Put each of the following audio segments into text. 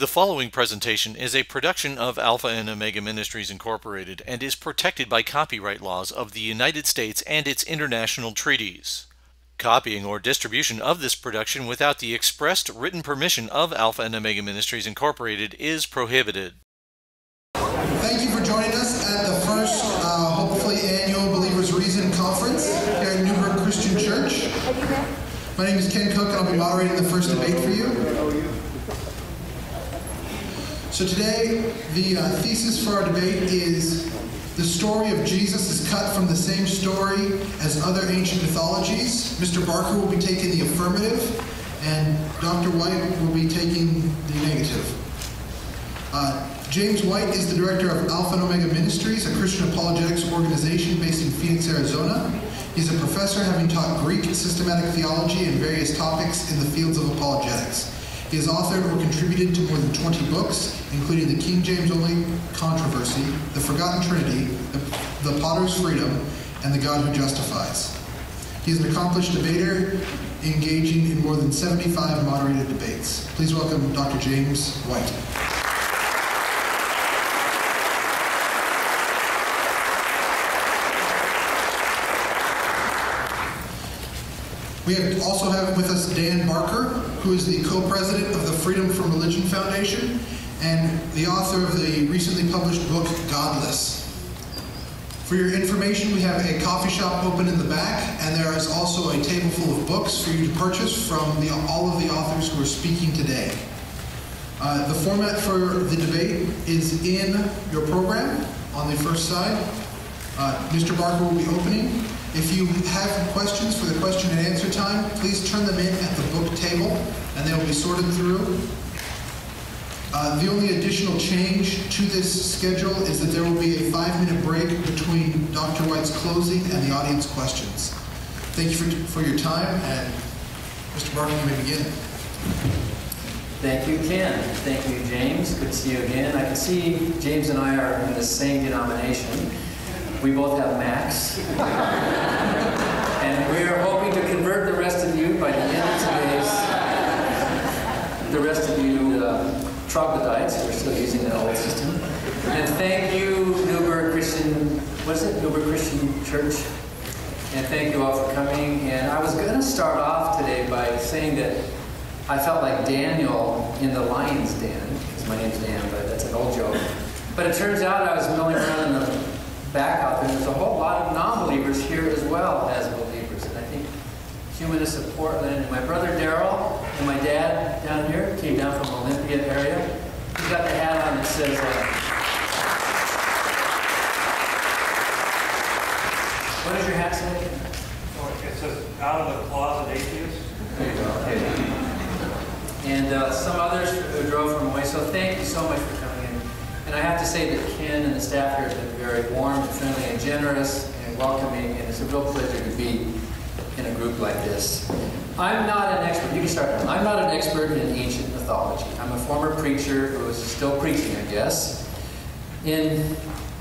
The following presentation is a production of Alpha and Omega Ministries Incorporated and is protected by copyright laws of the United States and its international treaties. Copying or distribution of this production without the expressed written permission of Alpha and Omega Ministries Incorporated is prohibited. Thank you for joining us at the first, uh, hopefully, annual Believers Reason Conference here at Newberg Christian Church. My name is Ken Cook, and I'll be moderating the first debate for you. So today, the uh, thesis for our debate is the story of Jesus is cut from the same story as other ancient mythologies. Mr. Barker will be taking the affirmative, and Dr. White will be taking the negative. Uh, James White is the director of Alpha and Omega Ministries, a Christian apologetics organization based in Phoenix, Arizona. He's a professor having taught Greek systematic theology and various topics in the fields of apologetics. He has authored or contributed to more than 20 books, including The King James Only Controversy, The Forgotten Trinity, The, the Potter's Freedom, and The God Who Justifies. He is an accomplished debater, engaging in more than 75 moderated debates. Please welcome Dr. James White. We have also have with us Dan Barker, who is the co-president of the Freedom from Religion Foundation and the author of the recently published book Godless. For your information, we have a coffee shop open in the back, and there is also a table full of books for you to purchase from the, all of the authors who are speaking today. Uh, the format for the debate is in your program on the first side. Uh, Mr. Barker will be opening. If you have questions for the question and answer time, please turn them in at the book table and they will be sorted through. Uh, the only additional change to this schedule is that there will be a five minute break between Dr. White's closing and the audience questions. Thank you for, for your time and Mr. Barker, you may begin. Thank you, Ken. Thank you, James. Good to see you again. I can see James and I are in the same denomination. We both have Macs. and we are hoping to convert the rest of you by the end of today's, the rest of you uh, troglodytes who are still using the old system. And thank you, Newberg Christian, was it Newberg Christian Church? And thank you all for coming. And I was going to start off today by saying that I felt like Daniel in the lion's den, because my name's Dan, but that's an old joke. But it turns out I was milling around in the back out there. There's a whole lot of non-believers here as well as believers. And I think Humanists of Portland, and my brother Daryl and my dad down here came down from Olympia area. He's got the hat on that says, uh, what does your hat say? Oh, it says, out of the closet atheist. There you go. Okay. And uh, some others who drove from away. So thank you so much for coming in. And I have to say that Ken and the staff here have been very warm and friendly and generous and welcoming, and it's a real pleasure to be in a group like this. I'm not an expert, you can start. I'm not an expert in ancient mythology. I'm a former preacher who is still preaching, I guess. In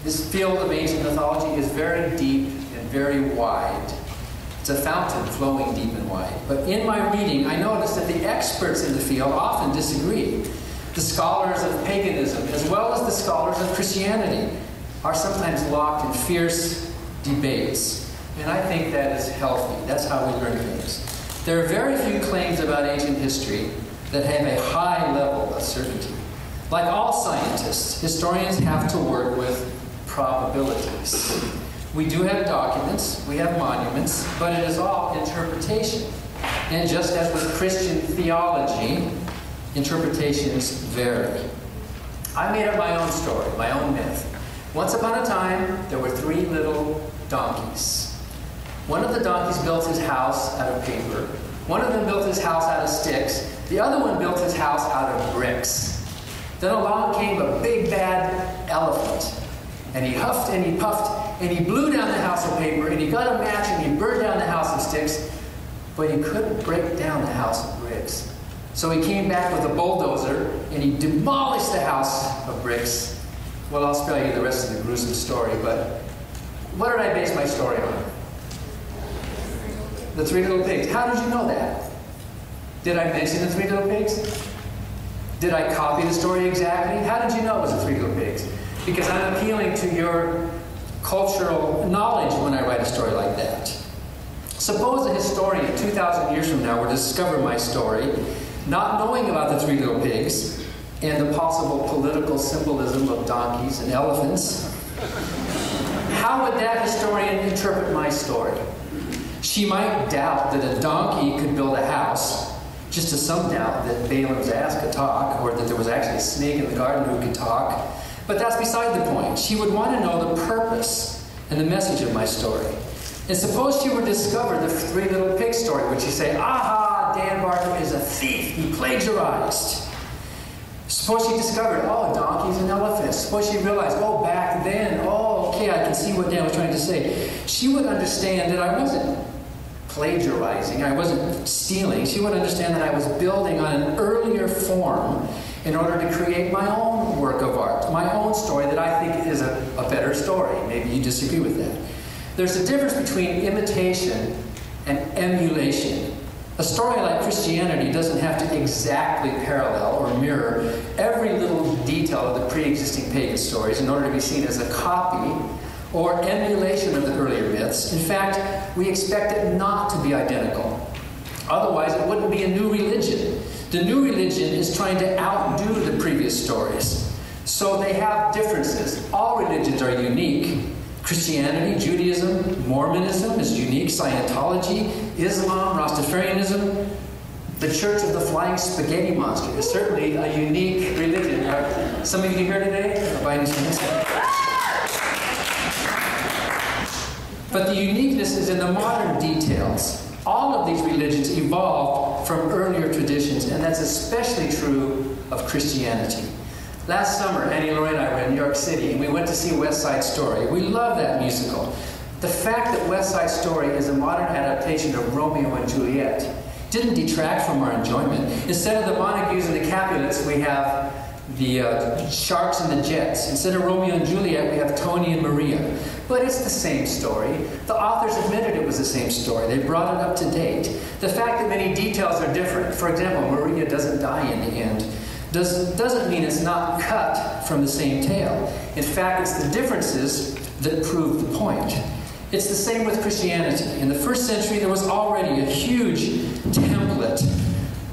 this field of ancient mythology is very deep and very wide. It's a fountain flowing deep and wide. But in my reading, I noticed that the experts in the field often disagree. The scholars of paganism, as well as the scholars of Christianity, are sometimes locked in fierce debates. And I think that is healthy. That's how we learn things. There are very few claims about ancient history that have a high level of certainty. Like all scientists, historians have to work with probabilities. We do have documents, we have monuments, but it is all interpretation. And just as with Christian theology, interpretations vary. I made up my own story, my own myth. Once upon a time, there were three little donkeys. One of the donkeys built his house out of paper. One of them built his house out of sticks. The other one built his house out of bricks. Then along came a big bad elephant. And he huffed and he puffed and he blew down the house of paper and he got a match and he burned down the house of sticks. But he couldn't break down the house of bricks. So he came back with a bulldozer and he demolished the house of bricks. Well, I'll spare you the rest of the gruesome story, but what did I base my story on? The Three Little Pigs. How did you know that? Did I mention the Three Little Pigs? Did I copy the story exactly? How did you know it was the Three Little Pigs? Because I'm appealing to your cultural knowledge when I write a story like that. Suppose a historian 2,000 years from now were to discover my story, not knowing about the Three Little Pigs and the possible political symbolism of donkeys and elephants. How would that historian interpret my story? She might doubt that a donkey could build a house, just as some doubt that Balaam's ass could talk, or that there was actually a snake in the garden who could talk. But that's beside the point. She would want to know the purpose and the message of my story. And suppose she to discover the three little pig story, would she say, aha, Dan Barker is a thief, he plagiarized. Suppose she discovered, oh, donkeys and elephants. Suppose she realized, oh, back then, oh, okay, I can see what Dan was trying to say. She would understand that I wasn't plagiarizing, I wasn't stealing. She would understand that I was building on an earlier form in order to create my own work of art, my own story that I think is a, a better story. Maybe you disagree with that. There's a difference between imitation and emulation. A story like Christianity doesn't have to exactly parallel or mirror every little detail of the pre existing pagan stories in order to be seen as a copy or emulation of the earlier myths. In fact, we expect it not to be identical. Otherwise, it wouldn't be a new religion. The new religion is trying to outdo the previous stories. So they have differences. All religions are unique, Christianity, Judaism, Mormonism is unique, Scientology, Islam, Rastafarianism. The Church of the Flying Spaghetti Monster is certainly a unique religion. Are some of you here today? By But the uniqueness is in the modern details. All of these religions evolved from earlier traditions, and that's especially true of Christianity. Last summer, Annie Lorraine and I were in New York City, and we went to see West Side Story. We love that musical. The fact that West Side Story is a modern adaptation of Romeo and Juliet didn't detract from our enjoyment. Instead of the Montagues and the Capulets, we have the uh, Sharks and the Jets. Instead of Romeo and Juliet, we have Tony and Maria. But it's the same story. The authors admitted it was the same story. They brought it up to date. The fact that many details are different, for example, Maria doesn't die in the end, does, doesn't mean it's not cut from the same tale. In fact, it's the differences that prove the point. It's the same with Christianity. In the first century, there was already a huge template,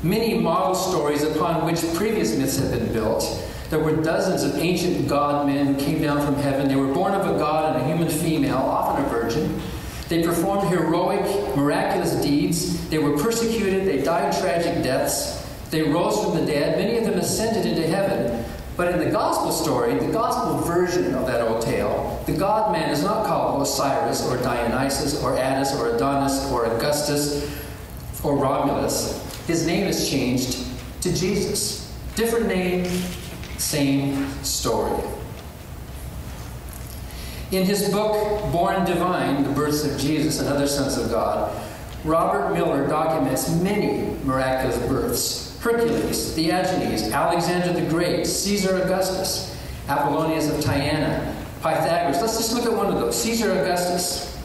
many model stories upon which previous myths had been built. There were dozens of ancient god men who came down from heaven. They were born of a god and a human female, often a virgin. They performed heroic, miraculous deeds. They were persecuted. They died tragic deaths. They rose from the dead. Many of them ascended into heaven. But in the gospel story, the gospel version of that old tale, the God man is not called Osiris or Dionysus or Attis or Adonis or Augustus or Romulus. His name is changed to Jesus. Different name, same story. In his book, Born Divine The Births of Jesus and Other Sons of God, Robert Miller documents many miraculous births Hercules, Theagenes, Alexander the Great, Caesar Augustus, Apollonius of Tyana, Pythagoras. Let's just look at one of those. Caesar Augustus.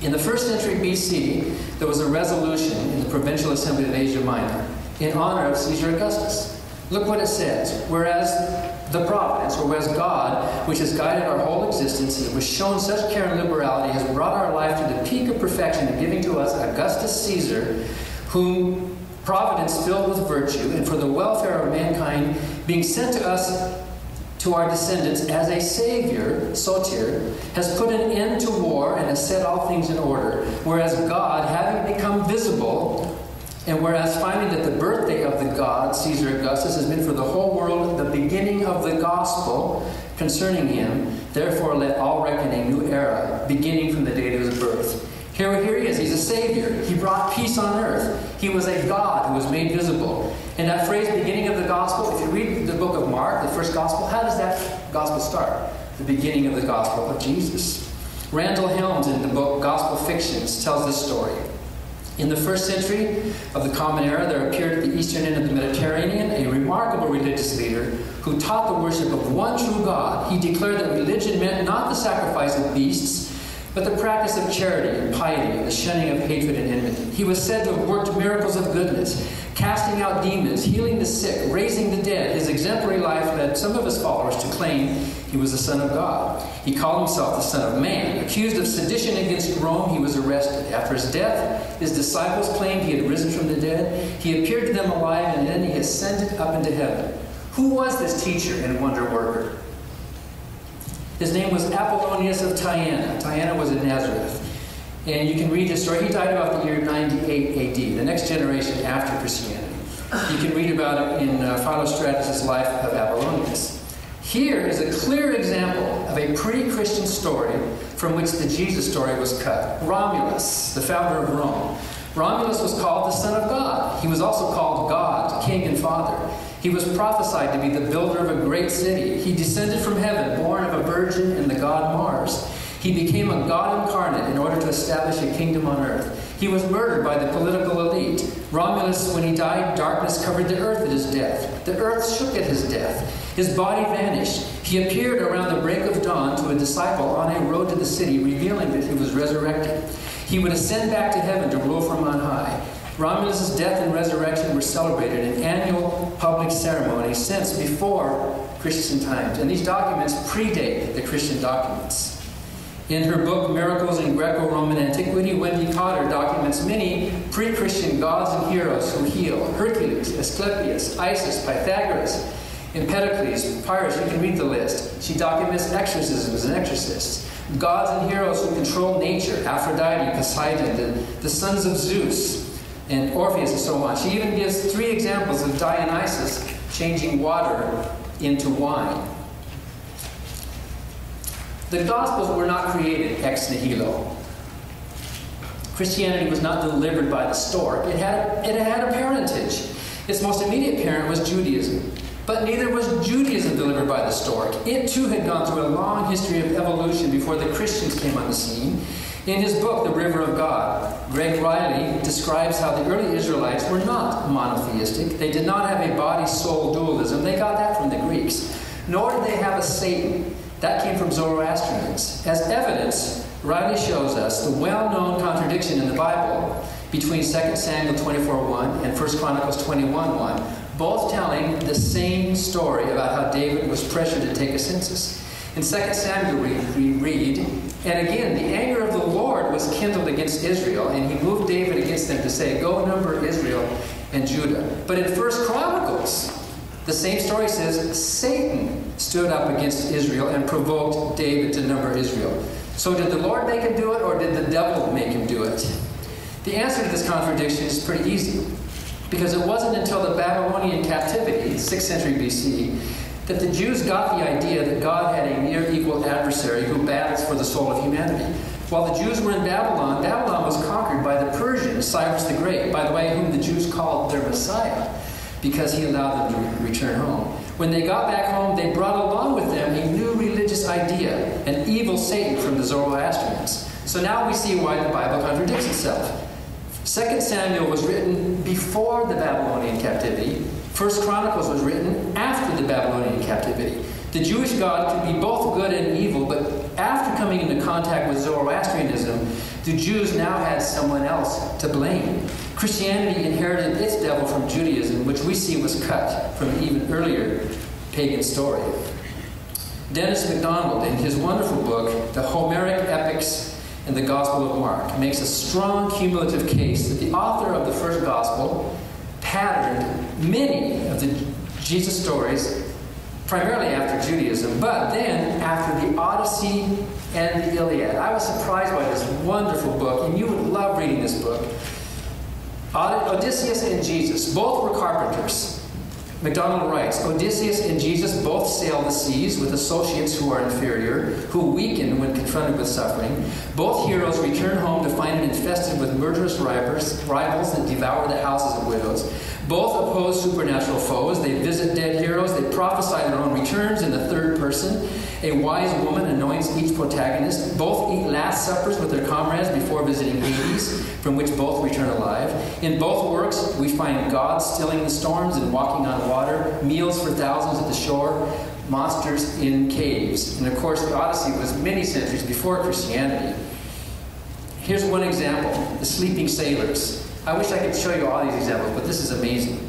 In the first century BC, there was a resolution in the Provincial Assembly of Asia Minor in honor of Caesar Augustus. Look what it says. Whereas the providence, or whereas God, which has guided our whole existence and was shown such care and liberality, has brought our life to the peak of perfection in giving to us Augustus Caesar, whom providence filled with virtue, and for the welfare of mankind, being sent to us, to our descendants, as a Savior, Soter, has put an end to war and has set all things in order. Whereas God, having become visible, and whereas finding that the birthday of the God, Caesar Augustus, has been for the whole world the beginning of the gospel concerning him, therefore let all reckon a new era, beginning from the date. Here, here he is. He's a Savior. He brought peace on earth. He was a God who was made visible. And that phrase, beginning of the gospel, if you read the book of Mark, the first gospel, how does that gospel start? The beginning of the gospel of Jesus. Randel Helms, in the book Gospel Fictions, tells this story. In the first century of the Common Era, there appeared at the eastern end of the Mediterranean a remarkable religious leader who taught the worship of one true God. He declared that religion meant not the sacrifice of beasts but the practice of charity and piety and the shunning of hatred and enmity. He was said to have worked miracles of goodness, casting out demons, healing the sick, raising the dead. His exemplary life led some of his followers to claim he was the Son of God. He called himself the Son of Man. Accused of sedition against Rome, he was arrested. After his death, his disciples claimed he had risen from the dead. He appeared to them alive, and then he ascended up into heaven. Who was this teacher and wonder worker? His name was Apollonius of Tyana. Tyana was in Nazareth. And you can read his story. He died about the year 98 AD, the next generation after Christianity. You can read about it in uh, Philostratus' Life of Apollonius. Here is a clear example of a pre Christian story from which the Jesus story was cut. Romulus, the founder of Rome. Romulus was called the Son of God. He was also called God, King and Father. He was prophesied to be the builder of a great city. He descended from heaven, born of a virgin and the god Mars. He became a God incarnate in order to establish a kingdom on earth. He was murdered by the political elite. Romulus, when he died, darkness covered the earth at his death. The earth shook at his death. His body vanished. He appeared around the break of dawn to a disciple on a road to the city, revealing that he was resurrected. He would ascend back to heaven to rule from on high. Romulus' death and resurrection were celebrated in annual public ceremonies since before Christian times, and these documents predate the Christian documents. In her book, Miracles in Greco Roman Antiquity, Wendy Cotter documents many pre Christian gods and heroes who heal Hercules, Asclepius, Isis, Pythagoras, Empedocles, Pyrrhus, you can read the list. She documents exorcisms and exorcists, gods and heroes who control nature Aphrodite, Poseidon, the, the sons of Zeus, and Orpheus, and so on. She even gives three examples of Dionysus changing water into wine. The Gospels were not created ex nihilo. Christianity was not delivered by the stork. It had, it had a parentage. Its most immediate parent was Judaism. But neither was Judaism delivered by the stork. It too had gone through a long history of evolution before the Christians came on the scene. In his book, The River of God, Greg Riley describes how the early Israelites were not monotheistic. They did not have a body soul dualism. They got that from the Greeks. Nor did they have a Satan. That came from Zoroastrians. As evidence, Riley shows us the well known contradiction in the Bible between 2 Samuel 24:1 and 1 Chronicles 21:1, both telling the same story about how David was pressured to take a census. In 2 Samuel, we read, And again, the anger of the Lord was kindled against Israel, and he moved David against them to say, Go number Israel and Judah. But in 1 Chronicles, the same story says Satan stood up against Israel and provoked David to number Israel. So did the Lord make him do it, or did the devil make him do it? The answer to this contradiction is pretty easy. Because it wasn't until the Babylonian captivity, 6th century BC, that the Jews got the idea that God had a near equal adversary who battles for the soul of humanity. While the Jews were in Babylon, Babylon was conquered by the Persians, Cyrus the Great, by the way, whom the Jews called their Messiah because he allowed them to return home. When they got back home, they brought along with them a new religious idea, an evil Satan from the Zoroastrians. So now we see why the Bible contradicts itself. 2 Samuel was written before the Babylonian captivity. 1 Chronicles was written after the Babylonian captivity. The Jewish God could be both good and evil, but after coming into contact with Zoroastrianism, the Jews now had someone else to blame. Christianity inherited its devil from Judaism, which we see was cut from an even earlier pagan story. Dennis MacDonald, in his wonderful book, The Homeric Epics and the Gospel of Mark, makes a strong cumulative case that the author of the first Gospel patterned many of the Jesus stories primarily after Judaism, but then after the Odyssey and the Iliad. I was surprised by this wonderful book, and you would love reading this book. Odysseus and Jesus, both were carpenters. MacDonald writes Odysseus and Jesus both sail the seas with associates who are inferior, who weaken when confronted with suffering. Both heroes return home to find it infested with murderous rivals, rivals that devour the houses of widows. Both oppose supernatural foes. They visit dead heroes. They prophesy their own returns in the third person. A wise woman anoints each protagonist. Both eat last suppers with their comrades before visiting Hades, from which both return alive. In both works, we find God stilling the storms and walking on water, meals for thousands at the shore, monsters in caves. And of course, the Odyssey was many centuries before Christianity. Here's one example the sleeping sailors. I wish I could show you all these examples, but this is amazing.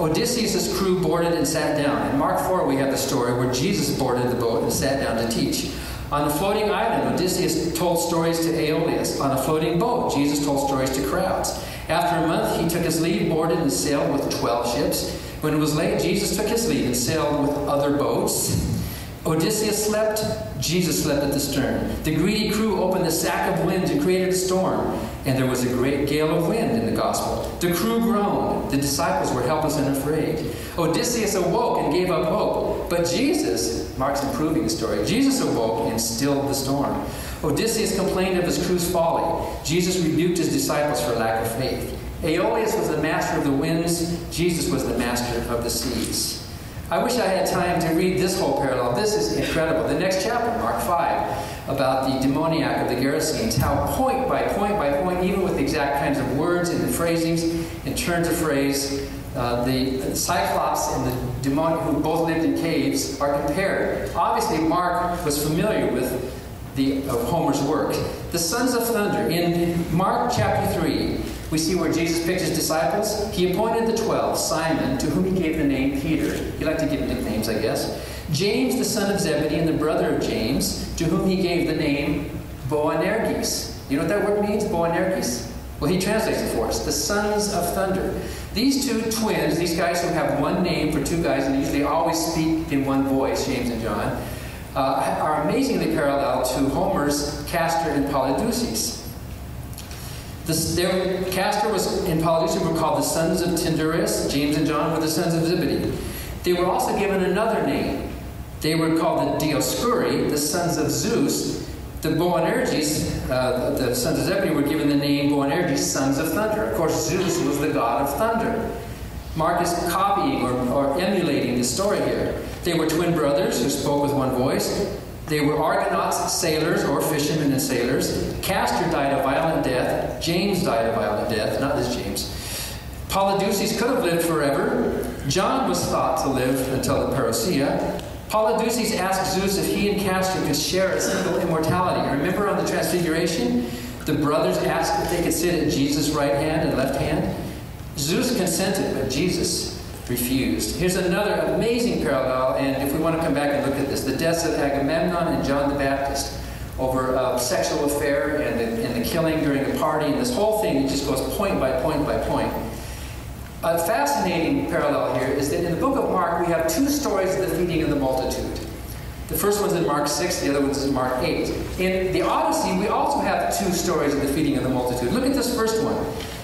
Odysseus' crew boarded and sat down. In Mark 4, we have the story where Jesus boarded the boat and sat down to teach. On a floating island, Odysseus told stories to Aeolus. On a floating boat, Jesus told stories to crowds. After a month, he took his leave, boarded, and sailed with 12 ships. When it was late, Jesus took his leave and sailed with other boats. Odysseus slept, Jesus slept at the stern. The greedy crew opened the sack of winds and created a storm, and there was a great gale of wind in the gospel. The crew groaned. The disciples were helpless and afraid. Odysseus awoke and gave up hope. But Jesus, Mark's improving the story, Jesus awoke and stilled the storm. Odysseus complained of his crew's folly. Jesus rebuked his disciples for lack of faith. Aeolus was the master of the winds. Jesus was the master of the seas. I wish I had time to read this whole parallel. This is incredible. The next chapter, Mark 5, about the demoniac of the Gerasenes, how point by point by point, even with the exact kinds of words and the phrasings and turns of phrase, uh, the Cyclops and the demoniac who both lived in caves are compared. Obviously, Mark was familiar with the, of Homer's work. The sons of thunder, in Mark chapter 3, we see where Jesus picked his disciples. He appointed the twelve, Simon, to whom he gave the name Peter. He liked to give nicknames, I guess. James, the son of Zebedee, and the brother of James, to whom he gave the name Boanerges. You know what that word means, Boanerges? Well, he translates it for us the sons of thunder. These two twins, these guys who have one name for two guys and usually always speak in one voice, James and John, uh, are amazingly parallel to Homer's Castor and Polydeuces. This, their, Castor was in Polydeuces were called the sons of Tyndarus. James and John were the sons of Zebedee. They were also given another name. They were called the Dioscuri, the sons of Zeus. The Boanerges, uh, the sons of Zebedee, were given the name Boanerges, sons of thunder. Of course, Zeus was the god of thunder. Mark is copying or, or emulating the story here. They were twin brothers who spoke with one voice. They were Argonauts, sailors, or fishermen and sailors. Castor died a violent death. James died a violent death, not this James. Polydeuces could have lived forever. John was thought to live until the parousia. Polydeuces asked Zeus if he and Castor could share a single immortality. Remember on the Transfiguration? The brothers asked if they could sit at Jesus' right hand and left hand. Zeus consented, but Jesus refused. Here's another amazing parallel, and if we want to come back and look at this the deaths of Agamemnon and John the Baptist over a sexual affair and the, and the killing during a party, and this whole thing it just goes point by point by point. A fascinating parallel here is that in the book of Mark, we have two stories of the feeding of the multitude. The first one's in Mark 6, the other one's in Mark 8. In the Odyssey, we also have two stories of the feeding of the multitude. Look at this first one.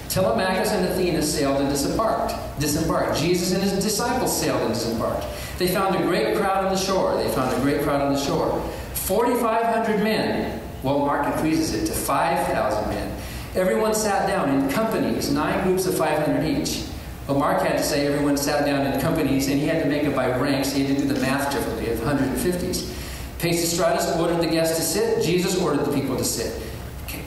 Telemachus and Athena sailed and disembarked. Disembarked. Jesus and his disciples sailed and disembarked. They found a great crowd on the shore. They found a great crowd on the shore. 4,500 men. Well, Mark increases it to 5,000 men. Everyone sat down in companies, nine groups of 500 each. Well, Mark had to say everyone sat down in companies, and he had to make it by ranks. He had to do the math differently of 150s. Pisistratus ordered the guests to sit. Jesus ordered the people to sit.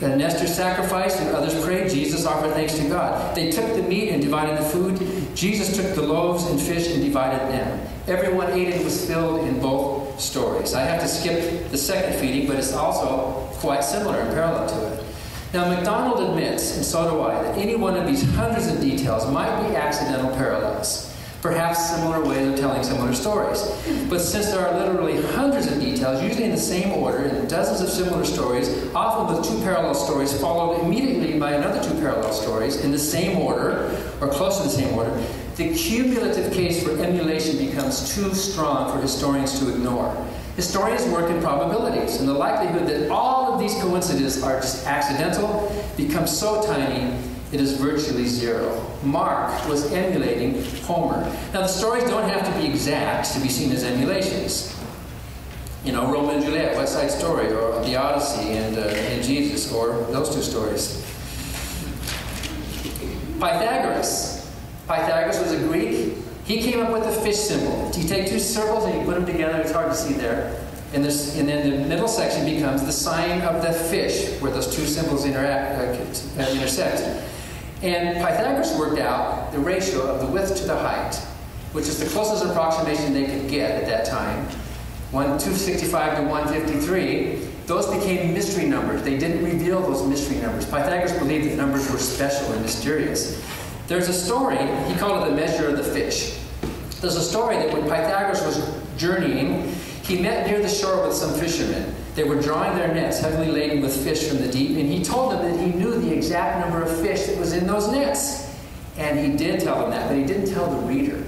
Then Nestor sacrificed and others prayed. Jesus offered thanks to God. They took the meat and divided the food. Jesus took the loaves and fish and divided them. Everyone ate and was filled in both stories. I have to skip the second feeding, but it's also quite similar and parallel to it. Now, MacDonald admits, and so do I, that any one of these hundreds of details might be accidental parallels perhaps similar ways of telling similar stories. But since there are literally hundreds of details, usually in the same order, and dozens of similar stories, often with two parallel stories followed immediately by another two parallel stories in the same order, or close to the same order, the cumulative case for emulation becomes too strong for historians to ignore. Historians work in probabilities, and the likelihood that all of these coincidences are just accidental becomes so tiny it is virtually zero. Mark was emulating Homer. Now, the stories don't have to be exact to be seen as emulations. You know, Romeo and Juliet, West Side Story, or The Odyssey and, uh, and Jesus, or those two stories. Pythagoras. Pythagoras was a Greek. He came up with the fish symbol. You take two circles and you put them together, it's hard to see there. And, this, and then the middle section becomes the sign of the fish, where those two symbols interact, uh, intersect. And Pythagoras worked out the ratio of the width to the height, which is the closest approximation they could get at that time. 1, 265 to 153. those became mystery numbers. They didn't reveal those mystery numbers. Pythagoras believed that numbers were special and mysterious. There's a story, he called it the measure of the fish. There's a story that when Pythagoras was journeying, he met near the shore with some fishermen. They were drawing their nets, heavily laden with fish from the deep, and he told them that he knew the exact number of fish that was in those nets. And he did tell them that, but he didn't tell the reader.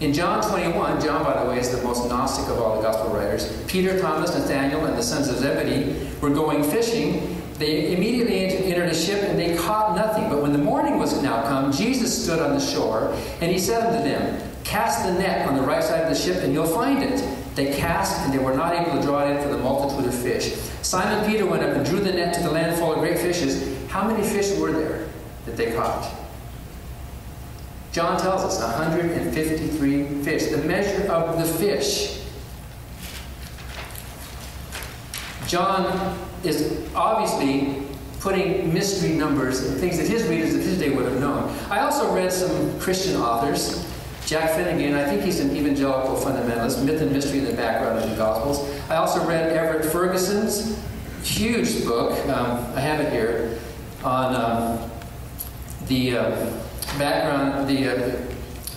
In John 21, John, by the way, is the most Gnostic of all the gospel writers. Peter, Thomas, Nathaniel, and the sons of Zebedee were going fishing. They immediately entered a ship and they caught nothing. But when the morning was now come, Jesus stood on the shore and he said unto them, Cast the net on the right side of the ship and you'll find it. They cast and they were not able to draw it in for the multitude of fish. Simon Peter went up and drew the net to the land full of great fishes. How many fish were there that they caught? John tells us 153 fish, the measure of the fish. John is obviously putting mystery numbers and things that his readers of his day would have known. I also read some Christian authors. Jack Finegan, I think he's an evangelical fundamentalist, myth and mystery in the background of the Gospels. I also read Everett Ferguson's huge book, um, I have it here, on um, the uh, background, the uh,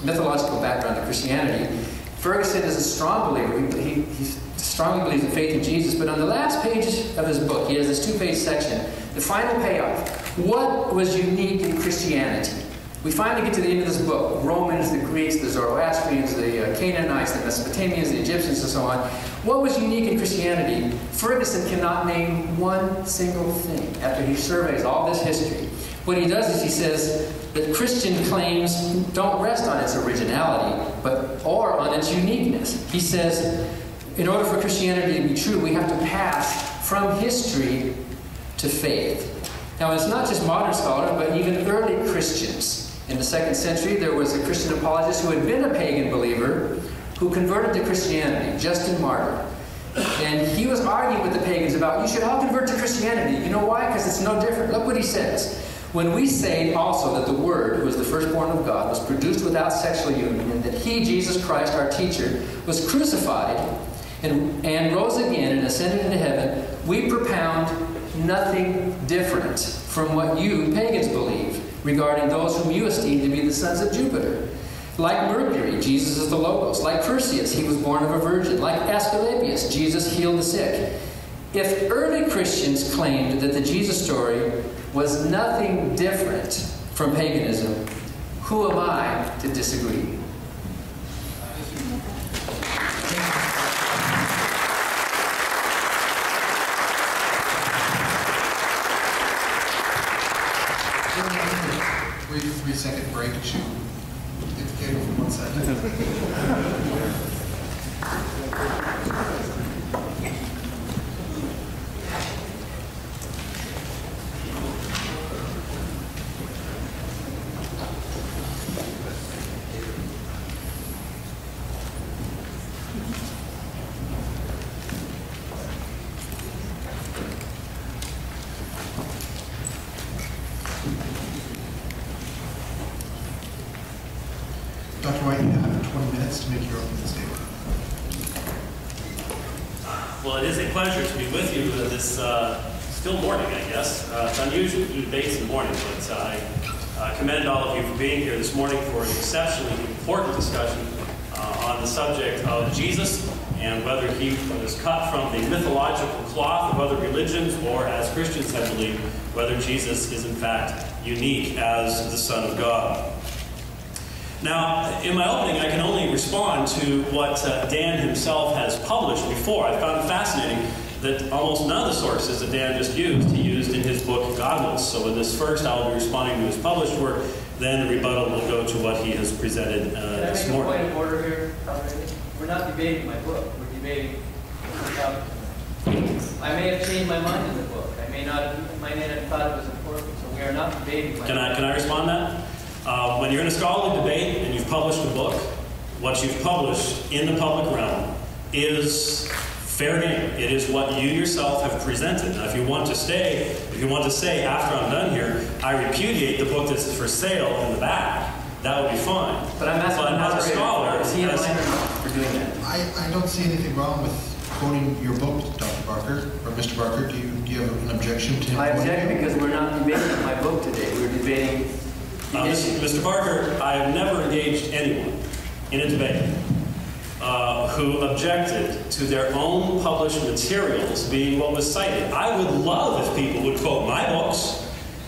mythological background of Christianity. Ferguson is a strong believer. He, he, strongly believes in faith in Jesus. But on the last page of his book, he has this two-page section, the final payoff. What was unique in Christianity? We finally get to the end of this book. Romans, the Greeks, the Zoroastrians, the uh, Canaanites, the Mesopotamians, the Egyptians, and so on. What was unique in Christianity? Ferguson cannot name one single thing after he surveys all this history. What he does is he says that Christian claims don't rest on its originality, but or on its uniqueness. He says, in order for Christianity to be true, we have to pass from history to faith. Now, it's not just modern scholars, but even early Christians. In the second century, there was a Christian apologist who had been a pagan believer who converted to Christianity, Justin Martyr. And he was arguing with the pagans about, you should all convert to Christianity. You know why? Because it's no different. Look what he says. When we say also that the Word, who is the firstborn of God, was produced without sexual union, and that He, Jesus Christ, our teacher, was crucified and, and rose again and ascended into heaven, we propound nothing different from what you, pagans, believe regarding those whom you esteem to be the sons of Jupiter. Like Mercury, Jesus is the Logos. Like Perseus, he was born of a virgin. Like Asclepius, Jesus healed the sick. If early Christians claimed that the Jesus story was nothing different from paganism, who am I to disagree? Three, three second break, shoot. Get the cable for one second. Dr. White, you have 20 minutes to make your opening statement. Well, it is a pleasure to be with you this uh, still morning, I guess. Uh, it's unusual to do debates in the morning, but I uh, commend all of you for being here this morning for an exceptionally important discussion uh, on the subject of Jesus and whether he was cut from the mythological cloth of other religions or, as Christians have believed, Jesus is in fact unique as the Son of God. Now, in my opening, I can only respond to what uh, Dan himself has published before. I found it fascinating that almost none of the sources that Dan just used, he used in his book, Godless. So in this first, I'll be responding to his published work, then the rebuttal will go to what he has presented uh, Can I this morning. point of order here? We're not debating my book, we're debating. I may have changed my mind in the book, I may not, have- I may not have thought it was important, so we are not debating Can I, can I respond to that? Uh, when you're in a scholarly debate and you've published a book, what you've published in the public realm is fair game. It is what you yourself have presented. Now, if you want to stay, if you want to say after I'm done here, I repudiate the book that's for sale in the back, that would be fine. But I'm asking But as a scholar, is he in as- line or not for doing that? I, I don't see anything wrong with quoting your book, Dr. Barker, or Mr. Barker, do you, do you have an objection to him? I object out? because we're not debating my book today. We're debating the Uh, issue. Mr. Barker, I have never engaged anyone in a debate uh, who objected to their own published materials being what was cited. I would love if people would quote my books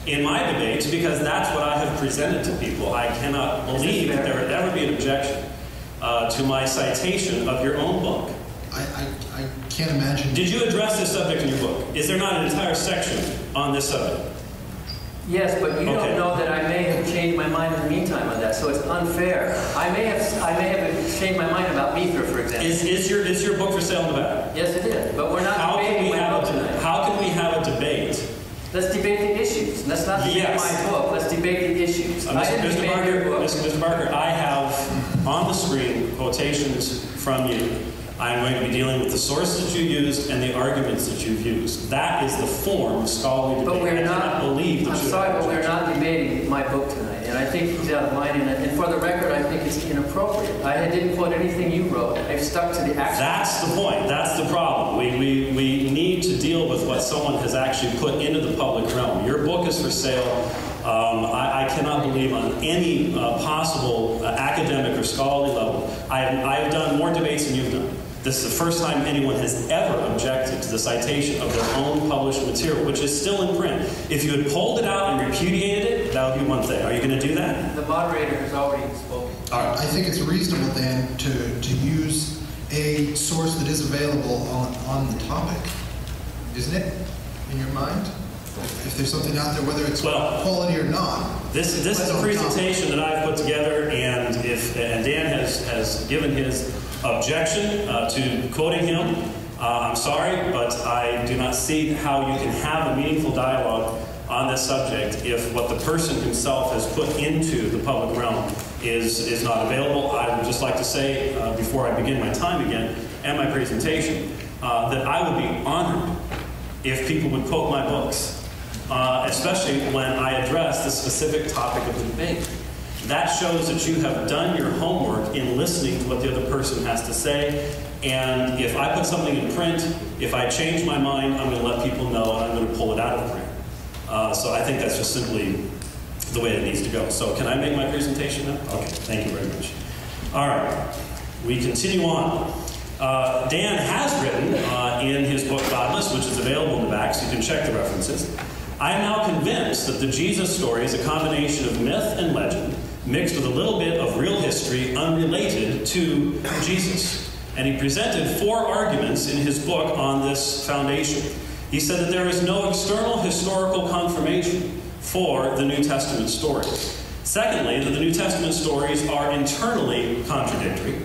in my debates because that's what I have presented to people. I cannot believe that there would ever be an objection uh, to my citation of your own book. I, I, I can't imagine. Did you address this subject in your book? Is there not an entire section on this subject? Yes, but you Okay. don't know that I may have changed my mind in the meantime on that, so it's unfair. I may have, I may have changed my mind about Mithra, for example. Is, is, your, is your book for sale in the back? Yes, it is, but we're not How can debating we my have book a, tonight. how can we have a debate? Let's debate the issues. Let's not debate Yes. my book. Let's debate the issues. Uh, I Mr. didn't Mr. debate your Barker, book. Mr. Mr. Barker, I have on the screen quotations from you. I'm going to be dealing with the sources that you used and the arguments that you've used. That is the form of scholarly debate. But we're not, believe that I'm sorry, but we're not debating my book tonight. And I think he's out of line, and, and for the record, I think it's inappropriate. I didn't quote anything you wrote. I've stuck to the actual. That's the point. That's the problem. We, we, we need to deal with what someone has actually put into the public realm. Your book is for sale. Um, I, I cannot believe on any uh, possible uh, academic or scholarly level. I have, I have done more debates than you've done. This is the first time anyone has ever objected to the citation of their own published material, which is still in print. If you had pulled it out and repudiated it, that would be one thing. Are you going to do that? The moderator has already spoken. I think it's reasonable, Dan, to, to use a source that is available on, on the topic, isn't it, in your mind? If there's something out there, whether it's Well- quality or not. This, this is a presentation that I've put together, and if and Dan has, has given his objection uh, to quoting him. Uh, I'm sorry, but I do not see how you can have a meaningful dialogue on this subject if what the person himself has put into the public realm is, is not available. I would just like to say, uh, before I begin my time again and my presentation, uh, that I would be honored if people would quote my books, uh, especially when I address the specific topic of the debate. That shows that you have done your homework in listening to what the other person has to say. And if I put something in print, if I change my mind, I'm going to let people know and I'm going to pull it out of print. Uh, so I think that's just simply the way it needs to go. So can I make my presentation now? Okay, thank you very much. All right, we continue on. Uh, Dan has written uh, in his book Godless, which is available in the back, so you can check the references. I am now convinced that the Jesus story is a combination of myth and legend, mixed with a little bit of real history unrelated to Jesus. And he presented four arguments in his book on this foundation. He said that there is no external historical confirmation for the New Testament stories. Secondly, that the New Testament stories are internally contradictory.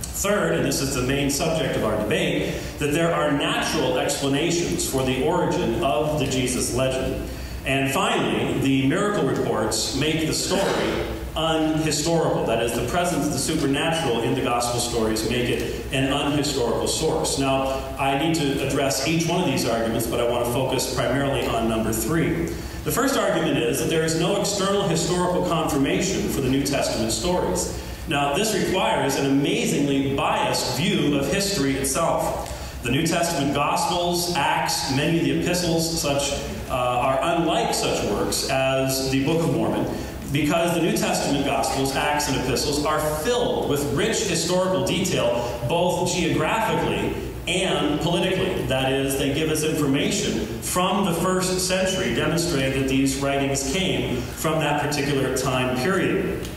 Third, and this is the main subject of our debate, that there are natural explanations for the origin of the Jesus legend. And finally, the miracle reports make the story unhistorical. That is, the presence of the supernatural in the gospel stories make it an unhistorical source. Now, I need to address each one of these arguments, but I want to focus primarily on number three. The first argument is that there is no external historical confirmation for the New Testament stories. Now, this requires an amazingly biased view of history itself. The New Testament Gospels, Acts, many of the epistles, such uh, are unlike such works as the Book of Mormon, because the New Testament Gospels, Acts, and epistles are filled with rich historical detail, both geographically and politically. That is, they give us information from the first century, demonstrating that these writings came from that particular time period.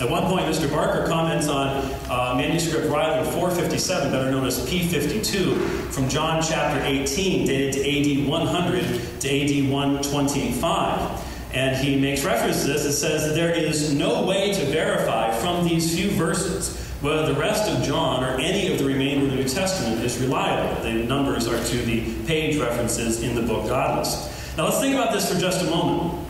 At one point, Mr. Barker comments on uh, manuscript Ryland 457, better known as P52, from John chapter 18, dated to AD 100 to AD 125. And he makes reference to this. It says, that There is no way to verify from these few verses whether the rest of John or any of the remainder of the New Testament is reliable. The numbers are to the page references in the book Godless. Now let's think about this for just a moment.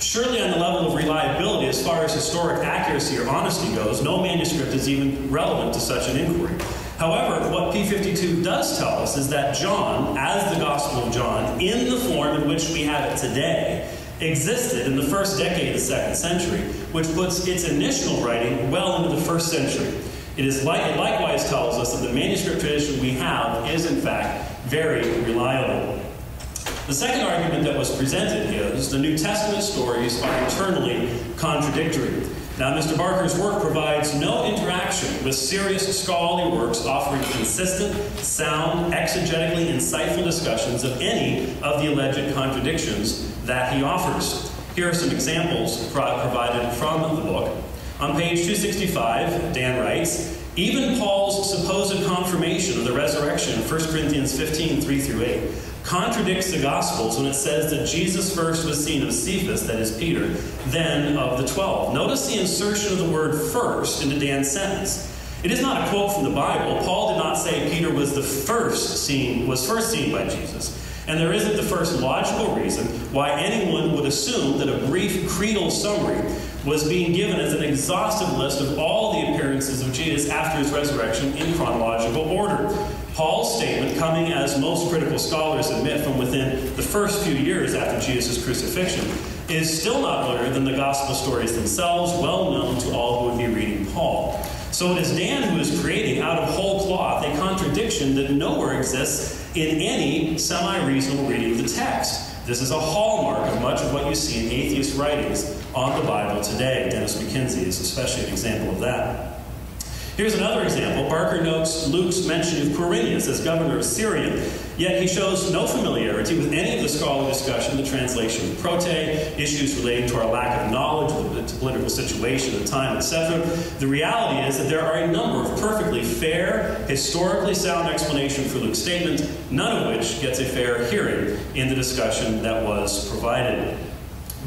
Surely, on the level of reliability, as far as historic accuracy or honesty goes, no manuscript is even relevant to such an inquiry. However, what P52 does tell us is that John, as the Gospel of John, in the form in which we have it today, existed in the first decade of the second century, which puts its initial writing well into the first century. It, is it likewise tells us that the manuscript tradition we have is, in fact, very reliable. The second argument that was presented is the New Testament stories are internally contradictory. Now, Mr. Barker's work provides no interaction with serious scholarly works offering consistent, sound, exegetically insightful discussions of any of the alleged contradictions that he offers. Here are some examples provided from the book. On page 265, Dan writes, even Paul's supposed confirmation of the resurrection in 1 Corinthians 15, 3 through 8, contradicts the Gospels when it says that Jesus first was seen of Cephas, that is Peter, then of the twelve. Notice the insertion of the word first into Dan's sentence. It is not a quote from the Bible. Paul did not say Peter was the first seen, was first seen by Jesus. And there isn't the first logical reason why anyone would assume that a brief creedal summary was being given as an exhaustive list of all appearances of Jesus after his resurrection in chronological order. Paul's statement, coming as most critical scholars admit from within the first few years after Jesus' crucifixion, is still not earlier than the gospel stories themselves, well known to all who would be reading Paul. So it is Dan who is creating out of whole cloth a contradiction that nowhere exists in any semi reasonable reading of the text. This is a hallmark of much of what you see in atheist writings on the Bible today. Dennis McKinsey is especially an example of that. Here's another example. Barker notes Luke's mention of Quirinius as governor of Syria, yet he shows no familiarity with any of the scholarly discussion, the translation of prote, issues relating to our lack of knowledge of the political situation at the time, etc. The reality is that there are a number of perfectly fair, historically sound explanations for Luke's statement, none of which gets a fair hearing in the discussion that was provided.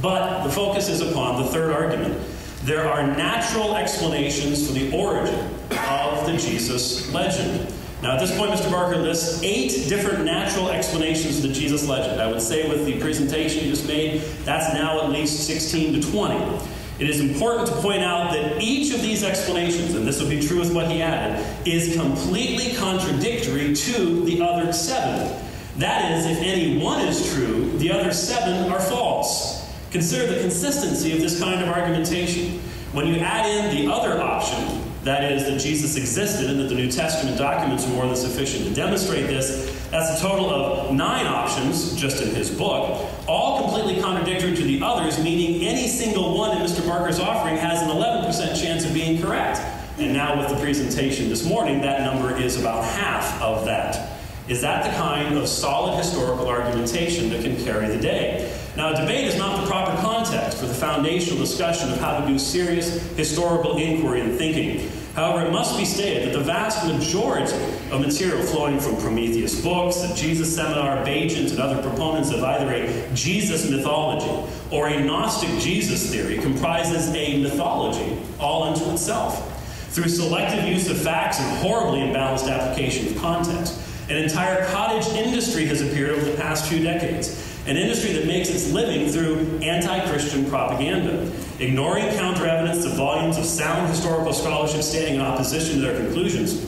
But the focus is upon the third argument. There are natural explanations for the origin of the Jesus legend. Now, at this point, Mr. Barker lists eight different natural explanations of the Jesus legend. I would say, with the presentation you just made, that's now at least 16 to 20. It is important to point out that each of these explanations, and this would be true with what he added, is completely contradictory to the other seven. That is, if any one is true, the other seven are false. Consider the consistency of this kind of argumentation. When you add in the other option, that is, that Jesus existed and that the New Testament documents are more than sufficient to demonstrate this. That's a total of nine options just in his book, all completely contradictory to the others, meaning any single one in Mr. Barker's offering has an 11% chance of being correct. And now, with the presentation this morning, that number is about half of that. Is that the kind of solid historical argumentation that can carry the day? Now, debate is not the proper context for the foundational discussion of how to do serious historical inquiry and thinking. However, it must be stated that the vast majority of material flowing from Prometheus books, the Jesus Seminar, Baigent, and other proponents of either a Jesus mythology or a Gnostic Jesus theory comprises a mythology all unto itself. Through selective use of facts and horribly imbalanced application of context, an entire cottage industry has appeared over the past few decades an industry that makes its living through anti Christian propaganda, ignoring counter evidence to volumes of sound historical scholarship standing in opposition to their conclusions.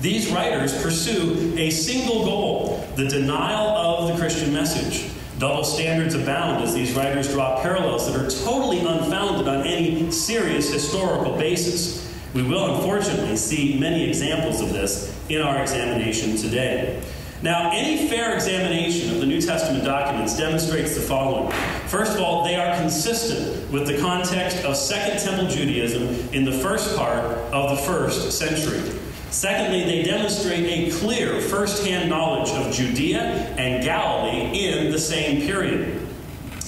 These writers pursue a single goal the denial of the Christian message. Double standards abound as these writers draw parallels that are totally unfounded on any serious historical basis. We will unfortunately see many examples of this in our examination today. Now, any fair examination of the New Testament documents demonstrates the following. First of all, they are consistent with the context of Second Temple Judaism in the first part of the first century. Secondly, they demonstrate a clear first hand knowledge of Judea and Galilee in the same period.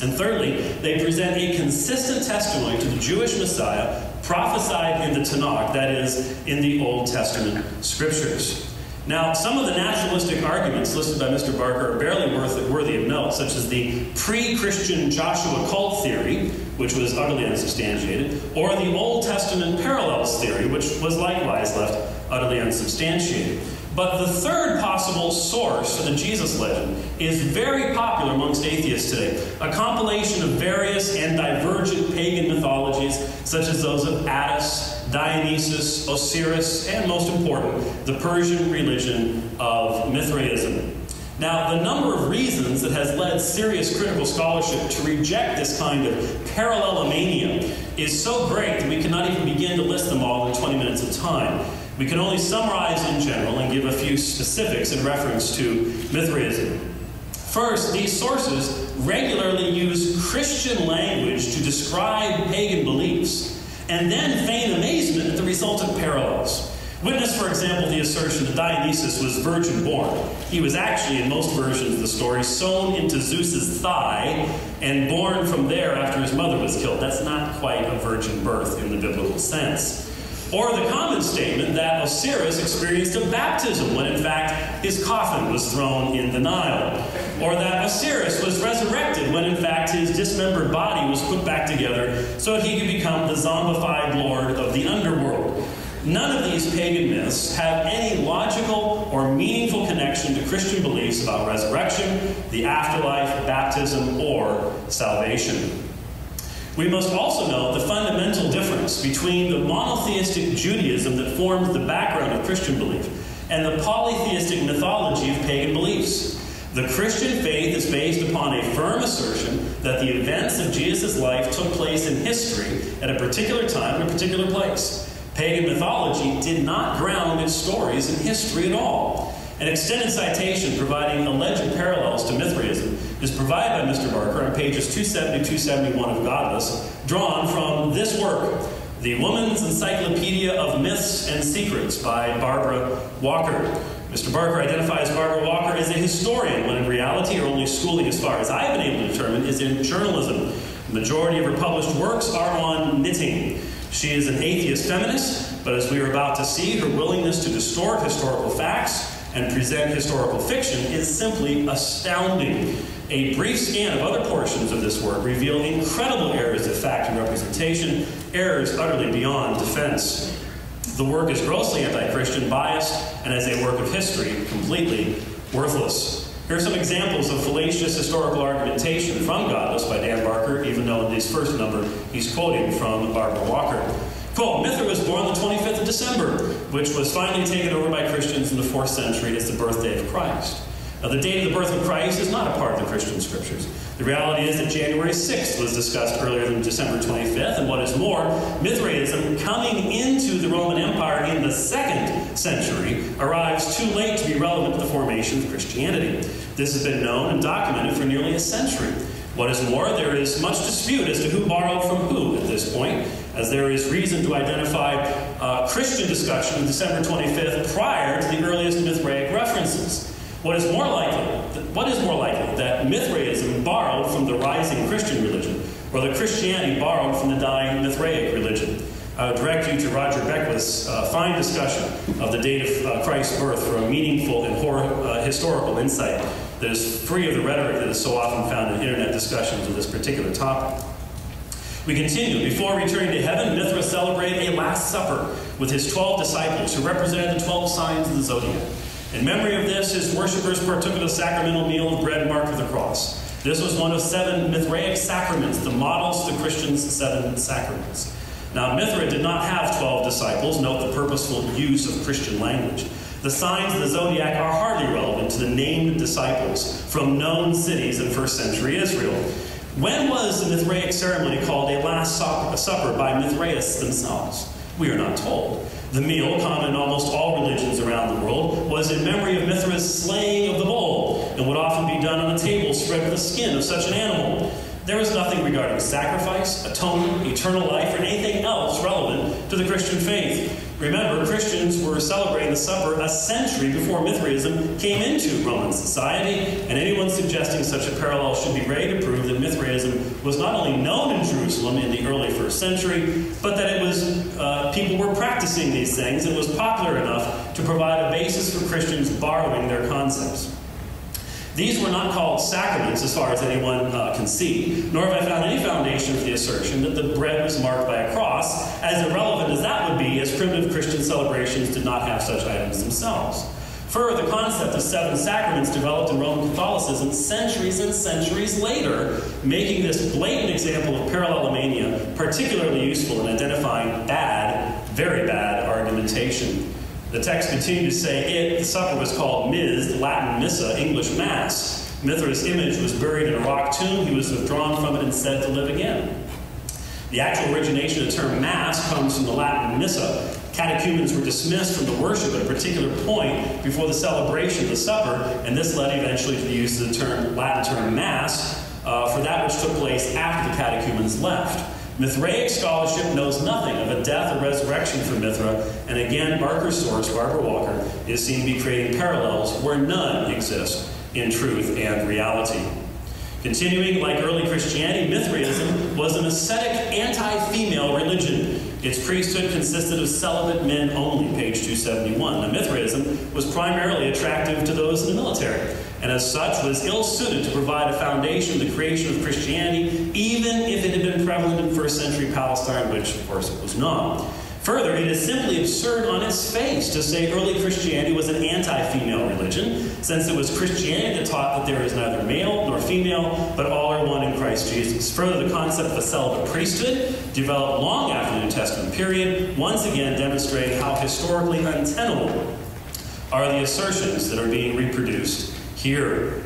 And thirdly, they present a consistent testimony to the Jewish Messiah prophesied in the Tanakh, that is, in the Old Testament scriptures. Now, some of the naturalistic arguments listed by Mr. Barker are barely worthy of note, such as the pre Christian Joshua cult theory, which was utterly unsubstantiated, or the Old Testament parallels theory, which was likewise left utterly unsubstantiated. But the third possible source for the Jesus legend is very popular amongst atheists today a compilation of various and divergent pagan mythologies, such as those of Attis, Dionysus, Osiris, and most important, the Persian religion of Mithraism. Now, the number of reasons that has led serious critical scholarship to reject this kind of parallelomania is so great that we cannot even begin to list them all in 20 minutes of time. We can only summarize in general and give a few specifics in reference to Mithraism. First, these sources regularly use Christian language to describe pagan beliefs and then feign amazement at the resultant parallels. Witness, for example, the assertion that Dionysus was virgin born. He was actually, in most versions of the story, sewn into Zeus's thigh and born from there after his mother was killed. That's not quite a virgin birth in the biblical sense. Or the common statement that Osiris experienced a baptism when in fact his coffin was thrown in the Nile. Or that Osiris was resurrected when in fact his dismembered body was put back together so he could become the zombified lord of the underworld. None of these pagan myths have any logical or meaningful connection to Christian beliefs about resurrection, the afterlife, baptism, or salvation. We must also note the fundamental difference between the monotheistic Judaism that formed the background of Christian belief and the polytheistic mythology of pagan beliefs. The Christian faith is based upon a firm assertion that the events of Jesus' life took place in history at a particular time in a particular place. Pagan mythology did not ground its stories in history at all. An extended citation providing alleged parallels to Mithraism is provided by Mr. Barker on pages 270 271 of Godless, drawn from this work, The Woman's Encyclopedia of Myths and Secrets by Barbara Walker. Mr. Barker identifies Barbara Walker as a historian, when in reality her only schooling, as far as I've been able to determine, is in journalism. The majority of her published works are on knitting. She is an atheist feminist, but as we are about to see, her willingness to distort historical facts and present historical fiction is simply astounding. A brief scan of other portions of this work reveal incredible errors of fact and representation, errors utterly beyond defense. The work is grossly anti Christian, biased, and as a work of history, completely worthless. Here are some examples of fallacious historical argumentation from Godless by Dan Barker, even though in this first number he's quoting from Barbara Walker. Quote, Mithra was born on the 25th of December, which was finally taken over by Christians in the 4th century as the birthday of Christ. Now, the date of the birth of Christ is not a part of the Christian scriptures. The reality is that January 6th was discussed earlier than December 25th, and what is more, Mithraism coming into the Roman Empire in the 2nd century arrives too late to be relevant to the formation of Christianity. This has been known and documented for nearly a century. What is more, there is much dispute as to who borrowed from who at this point, as there is reason to identify uh, Christian discussion of December 25th prior to the earliest Mithraic references. What is more likely? What is more likely that Mithraism borrowed from the rising Christian religion, or that Christianity borrowed from the dying Mithraic religion? I would direct you to Roger Beckwith's uh, fine discussion of the date of uh, Christ's birth for a meaningful and uh, historical insight that is free of the rhetoric that is so often found in internet discussions of this particular topic. We continue. Before returning to heaven, Mithra celebrated a Last Supper with his 12 disciples who represented the 12 signs of the zodiac. In memory of this, his worshippers partook of the sacramental meal of bread marked with a cross. This was one of seven Mithraic sacraments, the models to the Christians' seven sacraments. Now, Mithra did not have 12 disciples. Note the purposeful use of Christian language. The signs of the zodiac are hardly relevant to the named disciples from known cities in first century Israel. When was the Mithraic ceremony called a Last Supper by Mithraists themselves? We are not told. The meal, common in almost all religions around the world, was in memory of Mithra's slaying of the bull and would often be done on a table spread with the skin of such an animal. There is nothing regarding sacrifice, atonement, eternal life, or anything else relevant to the Christian faith. Remember, Christians were celebrating the supper a century before Mithraism came into Roman society, and anyone suggesting such a parallel should be ready to prove that Mithraism was not only known in Jerusalem in the early first century, but that it was uh, people were practicing these things and was popular enough to provide a basis for Christians borrowing their concepts. These were not called sacraments as far as anyone uh, can see, nor have I found any foundation for the assertion that the bread was marked by a cross, as irrelevant as that would be, as primitive Christian celebrations did not have such items themselves. Further, the concept of seven sacraments developed in Roman Catholicism centuries and centuries later, making this blatant example of parallelomania particularly useful in identifying bad, very bad argumentation. The text continued to say it, the supper was called Ms, Latin Missa, English Mass. Mithra's image was buried in a rock tomb. He was withdrawn from it and said to live again. The actual origination of the term Mass comes from the Latin Missa, catechumens were dismissed from the worship at a particular point before the celebration of the supper, and this led eventually to the use of the term, Latin term mass uh, for that which took place after the catechumens left. Mithraic scholarship knows nothing of a death or resurrection for Mithra, and again, Barker's source, Barbara Walker, is seen to be creating parallels where none exist in truth and reality. Continuing, like early Christianity, Mithraism was an ascetic anti female religion. Its priesthood consisted of celibate men only, page 271. Now, Mithraism was primarily attractive to those in the military, and as such was ill suited to provide a foundation of the creation of Christianity, even if it had been prevalent in first century Palestine, which, of course, it was not. Further, it is simply absurd on its face to say early Christianity was an anti female religion, since it was Christianity that taught that there is neither male nor female, but all are one in Christ Jesus. Further, the concept of a celibate priesthood, developed long after the New Testament period, once again demonstrating how historically untenable are the assertions that are being reproduced here.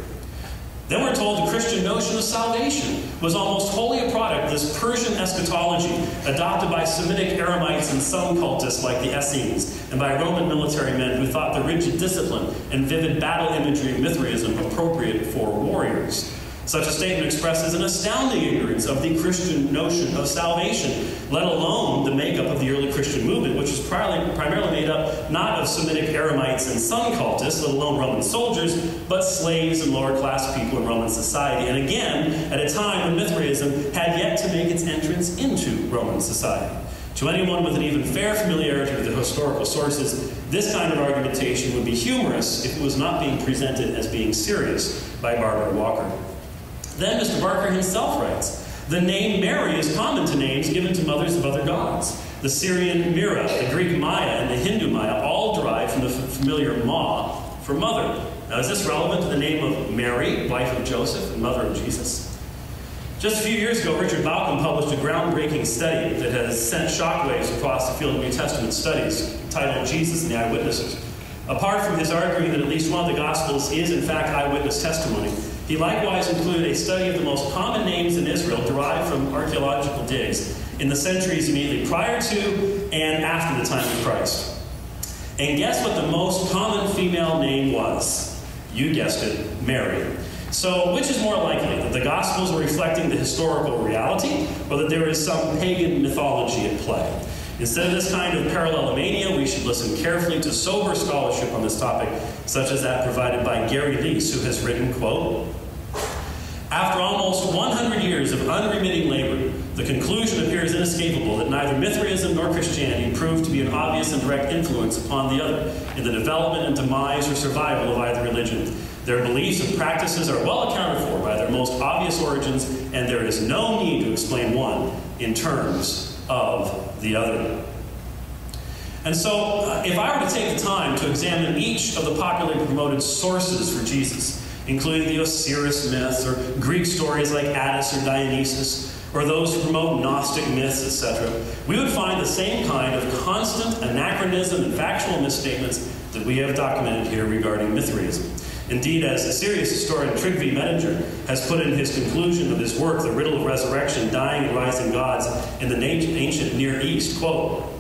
Then we're told the Christian notion of salvation was almost wholly a product of this Persian eschatology adopted by Semitic Aramites and some cultists like the Essenes, and by Roman military men who thought the rigid discipline and vivid battle imagery of Mithraism appropriate for warriors. Such a statement expresses an astounding ignorance of the Christian notion of salvation, let alone the makeup of the early Christian movement, which was primarily, primarily made up not of Semitic Aramites and sun cultists, let alone Roman soldiers, but slaves and lower class people in Roman society. And again, at a time when Mithraism had yet to make its entrance into Roman society. To anyone with an even fair familiarity with the historical sources, this kind of argumentation would be humorous if it was not being presented as being serious by Barbara Walker. Then Mr. Barker himself writes The name Mary is common to names given to mothers of other gods. The Syrian Myrrha, the Greek Maia, and the Hindu Maya all derive from the familiar Ma for mother. Now, is this relevant to the name of Mary, wife of Joseph and mother of Jesus? Just a few years ago, Richard Bauckham published a groundbreaking study that has sent shockwaves across the field of New Testament studies titled Jesus and the Eyewitnesses. Apart from his arguing that at least one of the Gospels is, in fact, eyewitness testimony, he likewise included a study of the most common names in Israel derived from archaeological digs in the centuries immediately prior to and after the time of Christ. And guess what the most common female name was? You guessed it, Mary. So, which is more likely, that the Gospels are reflecting the historical reality, or that there is some pagan mythology at play? Instead of this kind of parallelomania, we should listen carefully to sober scholarship on this topic, such as that provided by Gary Lease, who has written, quote, after almost 100 years of unremitting labor, the conclusion appears inescapable that neither Mithraism nor Christianity proved to be an obvious and direct influence upon the other in the development and demise or survival of either religion. Their beliefs and practices are well accounted for by their most obvious origins, and there is no need to explain one in terms of the other. And so, uh, if I were to take the time to examine each of the popularly promoted sources for Jesus, including the Osiris myths or Greek stories like Attis or Dionysus, or those who promote Gnostic myths, etc., we would find the same kind of constant anachronism and factual misstatements that we have documented here regarding Mithraism. Indeed, as the serious historian Tryggve Mettinger has put in his conclusion of his work, The Riddle of Resurrection, Dying and Rising Gods in the Ancient Near East, quote,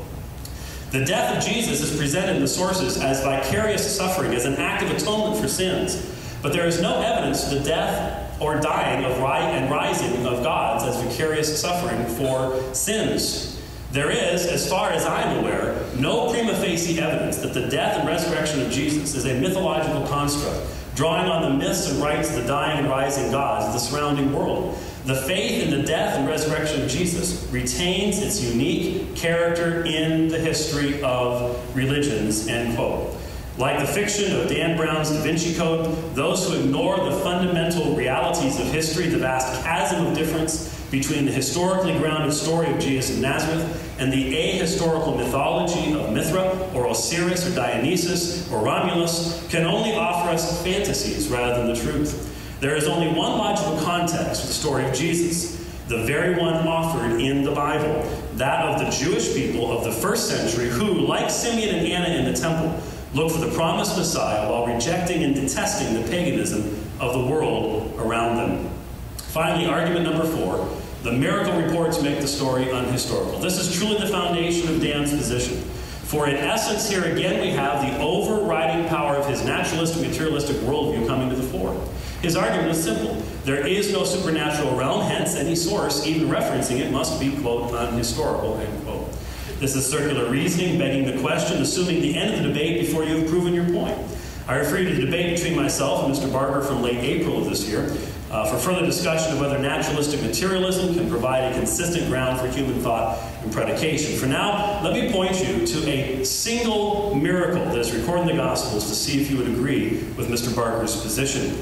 the death of Jesus is presented in the sources as vicarious suffering, as an act of atonement for sins. But there is no evidence of the death or dying of ri- and rising of gods as vicarious suffering for sins. There is, as far as I'm aware, no prima facie evidence that the death and resurrection of Jesus is a mythological construct, drawing on the myths and rites of the dying and rising gods of the surrounding world. The faith in the death and resurrection of Jesus retains its unique character in the history of religions, end quote. Like the fiction of Dan Brown's Da Vinci Code, those who ignore the fundamental realities of history, the vast chasm of difference between the historically grounded story of Jesus of Nazareth and the ahistorical mythology of Mithra or Osiris or Dionysus or Romulus, can only offer us fantasies rather than the truth. There is only one logical context for the story of Jesus, the very one offered in the Bible, that of the Jewish people of the first century who, like Simeon and Anna in the temple, look for the promised Messiah while rejecting and detesting the paganism of the world around them. Finally, argument number four the miracle reports make the story unhistorical. This is truly the foundation of Dan's position. For in essence, here again we have the overriding power of his naturalistic, materialistic worldview coming to the fore. His argument is simple. There is no supernatural realm, hence any source, even referencing it, must be, quote, unhistorical, end quote. This is circular reasoning, begging the question, assuming the end of the debate before you have proven your point. I refer you to the debate between myself and Mr. Barker from late April of this year uh, for further discussion of whether naturalistic materialism can provide a consistent ground for human thought and predication. For now, let me point you to a single miracle that is recorded in the Gospels to see if you would agree with Mr. Barker's position.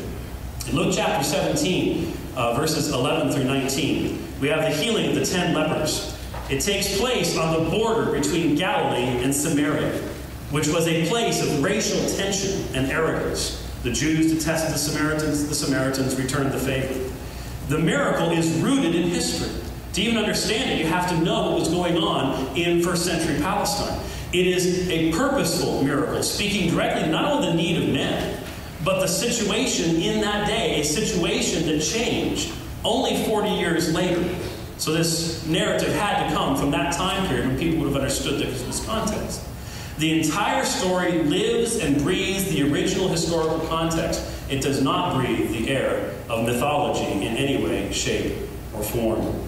In Luke chapter 17, uh, verses 11 through 19, we have the healing of the ten lepers. It takes place on the border between Galilee and Samaria, which was a place of racial tension and arrogance. The Jews detested the Samaritans, the Samaritans returned the favor. The miracle is rooted in history. To even understand it, you have to know what was going on in first century Palestine. It is a purposeful miracle, speaking directly not only the need of men, but the situation in that day, a situation that changed only 40 years later. So this narrative had to come from that time period when people would have understood this context. The entire story lives and breathes the original historical context. It does not breathe the air of mythology in any way, shape, or form.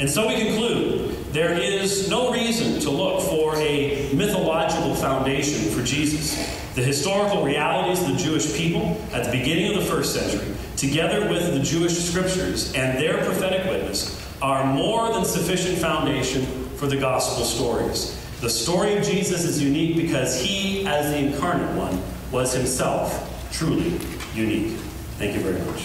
And so we conclude there is no reason to look for a mythological foundation for Jesus. The historical realities of the Jewish people at the beginning of the first century, together with the Jewish scriptures and their prophetic witness, are more than sufficient foundation for the gospel stories. The story of Jesus is unique because he, as the incarnate one, was himself truly unique. Thank you very much.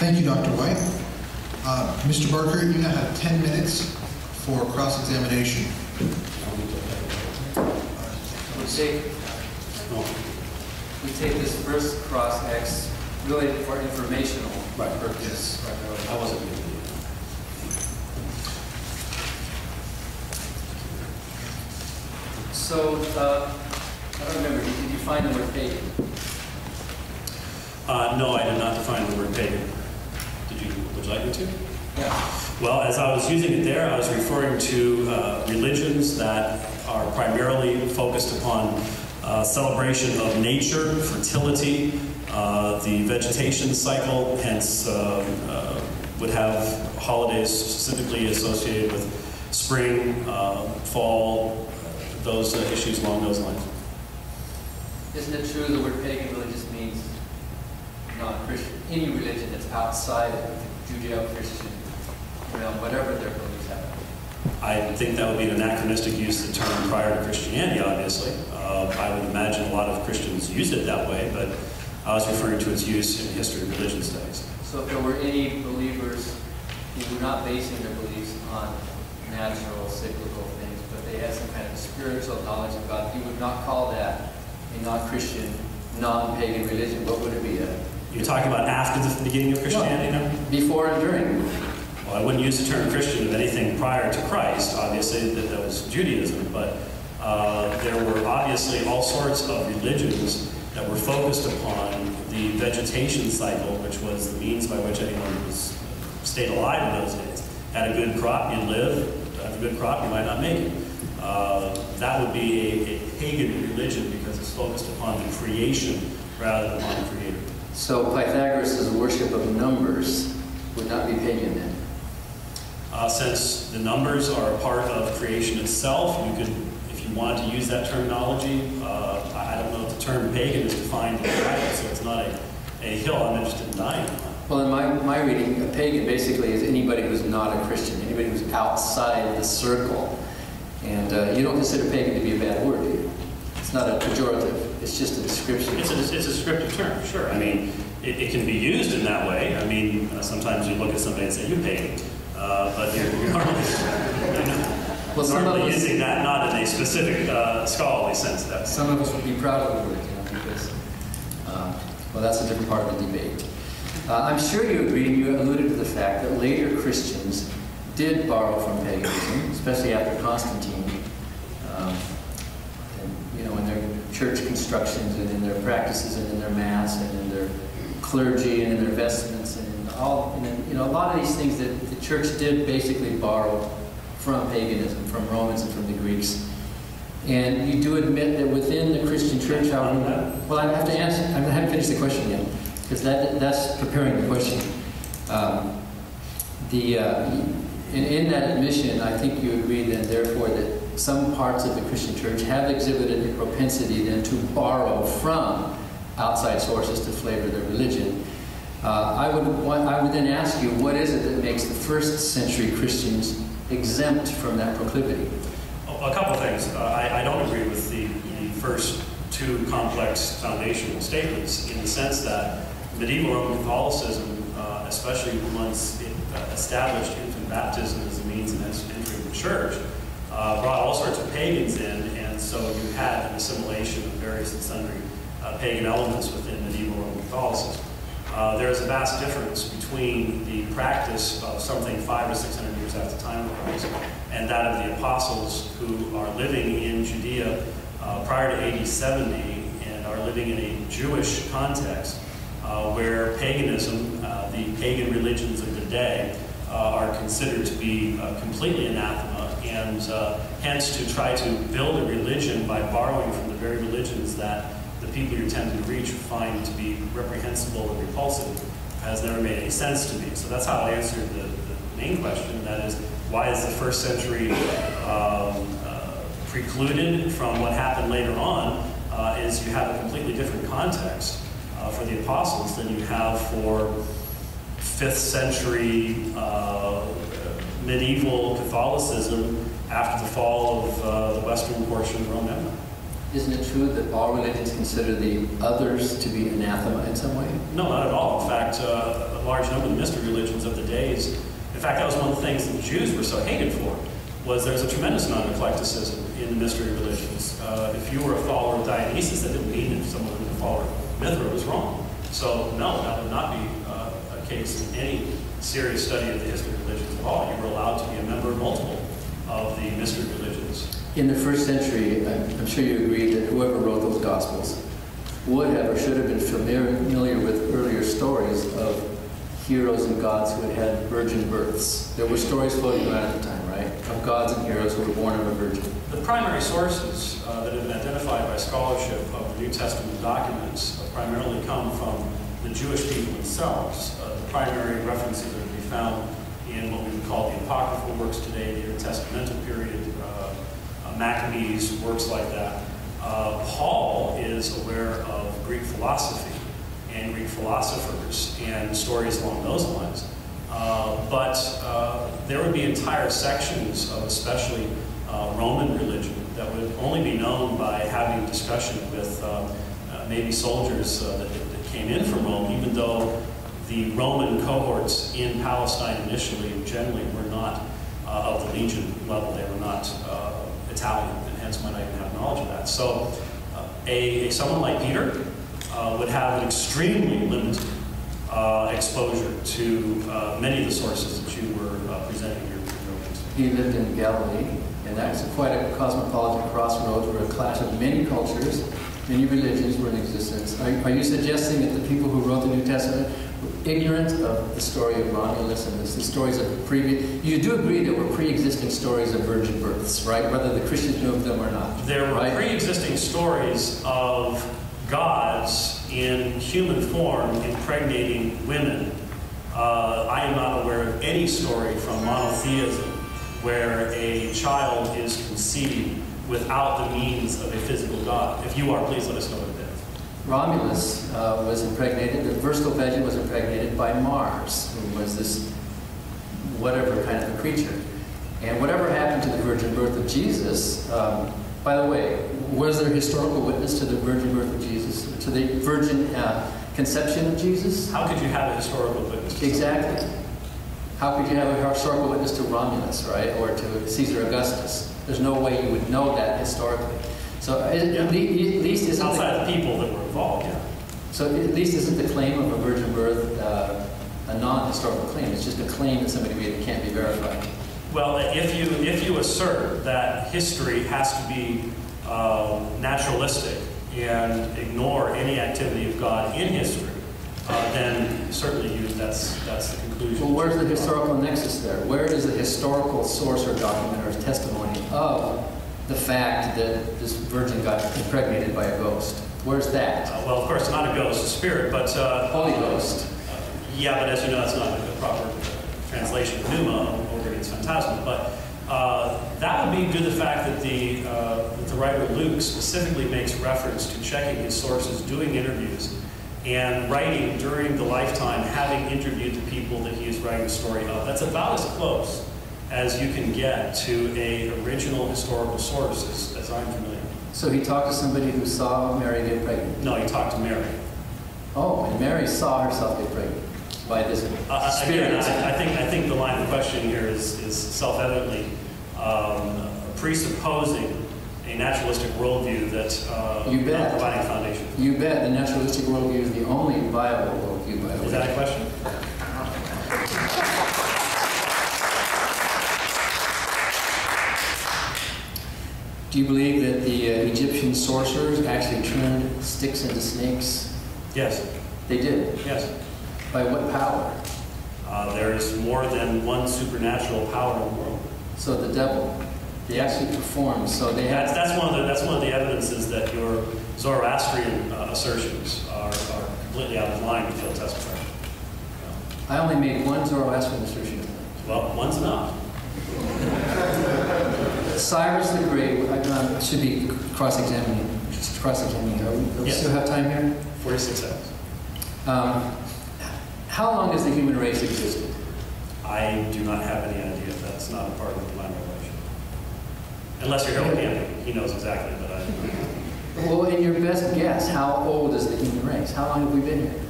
Thank you, Dr. White. Uh, Mr. Barker, you now have 10 minutes for cross-examination take, we take this first cross X really for informational right. purposes. Right. I wasn't So, uh, I don't remember, did you find the word pagan? Uh, no, I did not define the word pagan. Did you, would you like me to? Yeah. Well, as I was using it there, I was referring to uh, religions that are primarily focused upon uh, celebration of nature, fertility, uh, the vegetation cycle, hence uh, uh, would have holidays specifically associated with spring, uh, fall, those issues along those lines. Isn't it true the word pagan really just means non-Christian? Any religion that's outside of Judeo-Christian, whatever their beliefs. I think that would be an anachronistic use of the term prior to Christianity, obviously. Uh, I would imagine a lot of Christians used it that way, but I was referring to its use in history of religion studies. So if there were any believers who were not basing their beliefs on natural, cyclical things, but they had some kind of spiritual knowledge of God, you would not call that a non-Christian, non-pagan religion. What would it be? You're talking about after the beginning of Christianity no. Before and during. I wouldn't use the term Christian of anything prior to Christ. Obviously, that, that was Judaism, but uh, there were obviously all sorts of religions that were focused upon the vegetation cycle, which was the means by which anyone was stayed alive in those days. Had a good crop, you live. Had a good crop, you might not make it. Uh, that would be a, a, pagan religion because it's focused upon the creation rather than upon the creator. So Pythagoras' worship of numbers would not be pagan then? Uh, since the numbers are a part of creation itself, you could, if you wanted to use that terminology, uh, I don't know if the term pagan is defined in the Bible, so it's not a, a hill I'm interested in dying on. Well, in my, my reading, a pagan basically is anybody who's not a Christian, anybody who's outside the circle. And uh, you don't consider pagan to be a bad word, do you? It's not a pejorative, it's just a description. It's a, it's a descriptive term, sure. I mean, it, it, can be used in that way. I mean, uh, sometimes you look at somebody and say, you pagan. Uh, but you're, you're normally, well, normally using that not in a specific uh, scholarly sense. That some of us would be proud of the word, you know, because, uh, well, that's a different part of the debate. Uh, I'm sure you agree, and you alluded to the fact that later Christians did borrow from paganism, especially after Constantine. Um, and, you know, in their church constructions and in their practices and in their mass and in their clergy and in their vestments all, you know, a lot of these things that the church did basically borrow from paganism, from Romans and from the Greeks. And you do admit that within the Christian church, however, well, I have to answer, I haven't finished the question yet, because that, that's preparing the question. Um, the, uh, in, in that admission, I think you agree then, therefore, that some parts of the Christian church have exhibited a propensity then to borrow from outside sources to flavor their religion. Uh, I, would want, I would then ask you, what is it that makes the first century Christians exempt from that proclivity? A couple things. Uh, I, I, don't agree with the, the first two complex foundational statements in the sense that medieval Roman Catholicism, uh, especially once it uh, established infant baptism as a means of entering the church, uh, brought all sorts of pagans in, and so you had an assimilation of various and sundry uh, pagan elements within medieval Roman Catholicism. Uh, there is a vast difference between the practice of something five or six hundred years after time of Christ and that of the apostles who are living in Judea uh, prior to AD 70 and are living in a Jewish context uh, where paganism, uh, the pagan religions of the day, uh, are considered to be completely anathema and hence to try to build a religion by borrowing from the very religions that people you're attempting to reach find to be reprehensible and repulsive has never made any sense to me. So that's how I answered the, the main question, that is, why is the first century um, uh, precluded from what happened later on, uh, is you have a completely different context uh, for the apostles than you have for fifth century uh, medieval Catholicism after the fall of uh, the western portion of Rome Empire. Isn't it true that all religions consider the others to be anathema in some way? No, not at all. In fact, uh, a large number of the mystery religions of the days, in fact, that was one of the things that the Jews were so hated for, was there's a tremendous amount of eclecticism in the mystery religions. Uh, if you were a follower of Dionysus, that didn't mean that someone was a follower of Mithra was wrong. So, no, that would not be uh, a case in any serious study of the history of religions at all. You were allowed to be a member of multiple of the mystery religions. In the first century, I'm sure you agree that whoever wrote those Gospels would have or should have been familiar with earlier stories of heroes and gods who had had virgin births. There were stories floating around at the time, right? Of gods and heroes who were born of a virgin. The primary sources uh, that have been identified by scholarship of the New Testament documents primarily come from the Jewish people themselves. Uh, the primary references are to be found in what we would call the apocryphal works today, the intertestamental period, Maccabees, works like that. Uh, Paul is aware of Greek philosophy and Greek philosophers and stories along those lines. Uh, but uh, there would be entire sections of especially uh, Roman religion that would only be known by having discussion with uh, uh, maybe soldiers that, that, came in from Rome, even though the Roman cohorts in Palestine initially generally were not of the legion level. They were not And hence might not even have knowledge of that. So uh, a, a, someone like Peter uh, would have an extremely limited uh, exposure to uh, many of the sources that you were uh, presenting here. He lived in Galilee, and that's quite a cosmopolitan crossroads where a clash of many cultures, many religions were in existence. Are, are you suggesting that the people who wrote the New Testament ignorant of the story of Romulus and the stories of the previous. You do agree there were pre-existing stories of virgin births, right? Whether the Christians knew of them or not. There were right? pre-existing stories of gods in human form impregnating women. Uh, I am not aware of any story from monotheism where a child is conceived without the means of a physical god. If you are, please let us know what it is. Romulus uh, was impregnated, the first Ophelia was impregnated by Mars, who was this whatever kind of a creature. And whatever happened to the virgin birth of Jesus, um, by the way, was there historical witness to the virgin birth of Jesus, to the virgin uh, conception of Jesus? How could you have a historical witness? Exactly. How could you have a historical witness to Romulus, right, or to Caesar Augustus? There's no way you would know that historically. So at, yeah. least isn't outside the, the people that were involved. Yeah. So at least isn't the claim of a virgin birth uh, a non-historical claim? It's just a claim that somebody made that can't be verified. Well, if you if you assert that history has to be uh, naturalistic and ignore any activity of God in history, uh, then certainly you, that's, that's the conclusion. Well, where's the historical nexus there? Where is the historical source or document or testimony of the fact that this virgin got impregnated by a ghost? Where's that? Uh, well, of course, not a ghost, a spirit, but uh, Holy Ghost. Yeah, but as you know, that's not the proper translation of pneuma, over against phantasma. But uh, that would be due to the fact that the, uh, that the writer Luke specifically makes reference to checking his sources, doing interviews, and writing during the lifetime, having interviewed the people that he is writing the story of. That's about as close as you can get to a original historical source, as, as I'm familiar. So he talked to somebody who saw Mary get pregnant. No, he talked to Mary. Oh, and Mary saw herself get pregnant by this Uh, spirit. Again, I I think, I think the line of question here is, is self-evidently um, presupposing a naturalistic worldview that uh, You bet. providing foundation. You bet the naturalistic worldview is the only viable worldview, by the way. Is that a question? Do you believe that the uh, Egyptian sorcerers actually turned sticks into snakes? Yes, They did. yes. By what power? Uh, There is more than one supernatural power in the world. So the devil. They actually performed. So they That's, that's, one of the, that's one of the evidences that your Zoroastrian uh, assertions are, are completely out of line with the Old Testament. I only made one Zoroastrian assertion. Well, one's enough. Cyrus the Great. I um, should be cross-examining. Cross-examining. Do we Yes. still have time here? 46 seconds. Um, how long has the human race existed? I do not have any idea. That's not a part of the divine revelation. Unless you're with Anthony. He knows exactly, but I, Well, in your best guess, how old is the human race? How long have we been here?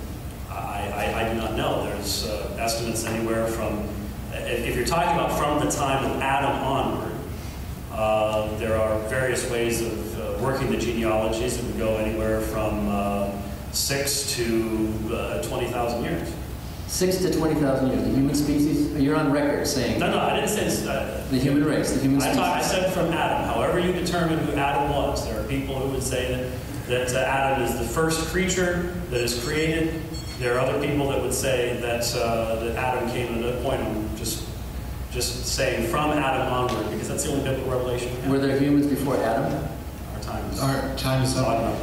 I, I, I do not know. There's uh, estimates anywhere from, if, if you're talking about from the time of Adam onward, uh, there are various ways of uh, working the genealogies that would go anywhere from uh, six to uh, 20,000 years. Six to 20,000 years. The human species? You're on record saying No, no, I didn't say, uh, the human race, the human I, species. thought, I said from Adam. However you determine who Adam was, there are people who would say that, that uh, Adam is the first creature that is created. There are other people that would say that, uh, that Adam came at a point just, just saying from Adam onward, because that's the only biblical revelation we have. Were there humans before Adam? Our time is Our time is odd up.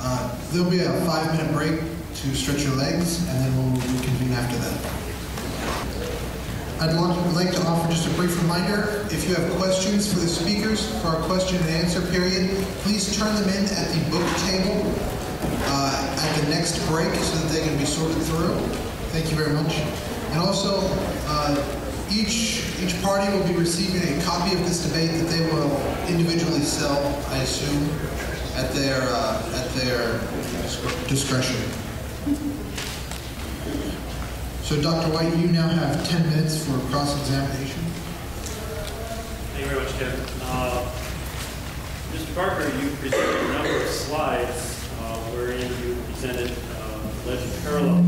Uh, There'll be a five-minute break to stretch your legs, and then we'll reconvene after that. I'd like would like to offer just a brief reminder, if you have questions for the speakers for our question and answer period, please turn them in at the book table uh, at the next break so that they can be sorted through. Thank you very much. And also, uh, each, each party will be receiving a copy of this debate that they will individually sell, I assume, at their, uh, at their discretion. So Dr. White, you now have 10 minutes for cross-examination. Thank you very much, Kevin. Uh, Mr. Barker, you presented a number of slides uh, wherein you presented uh, alleged parallels.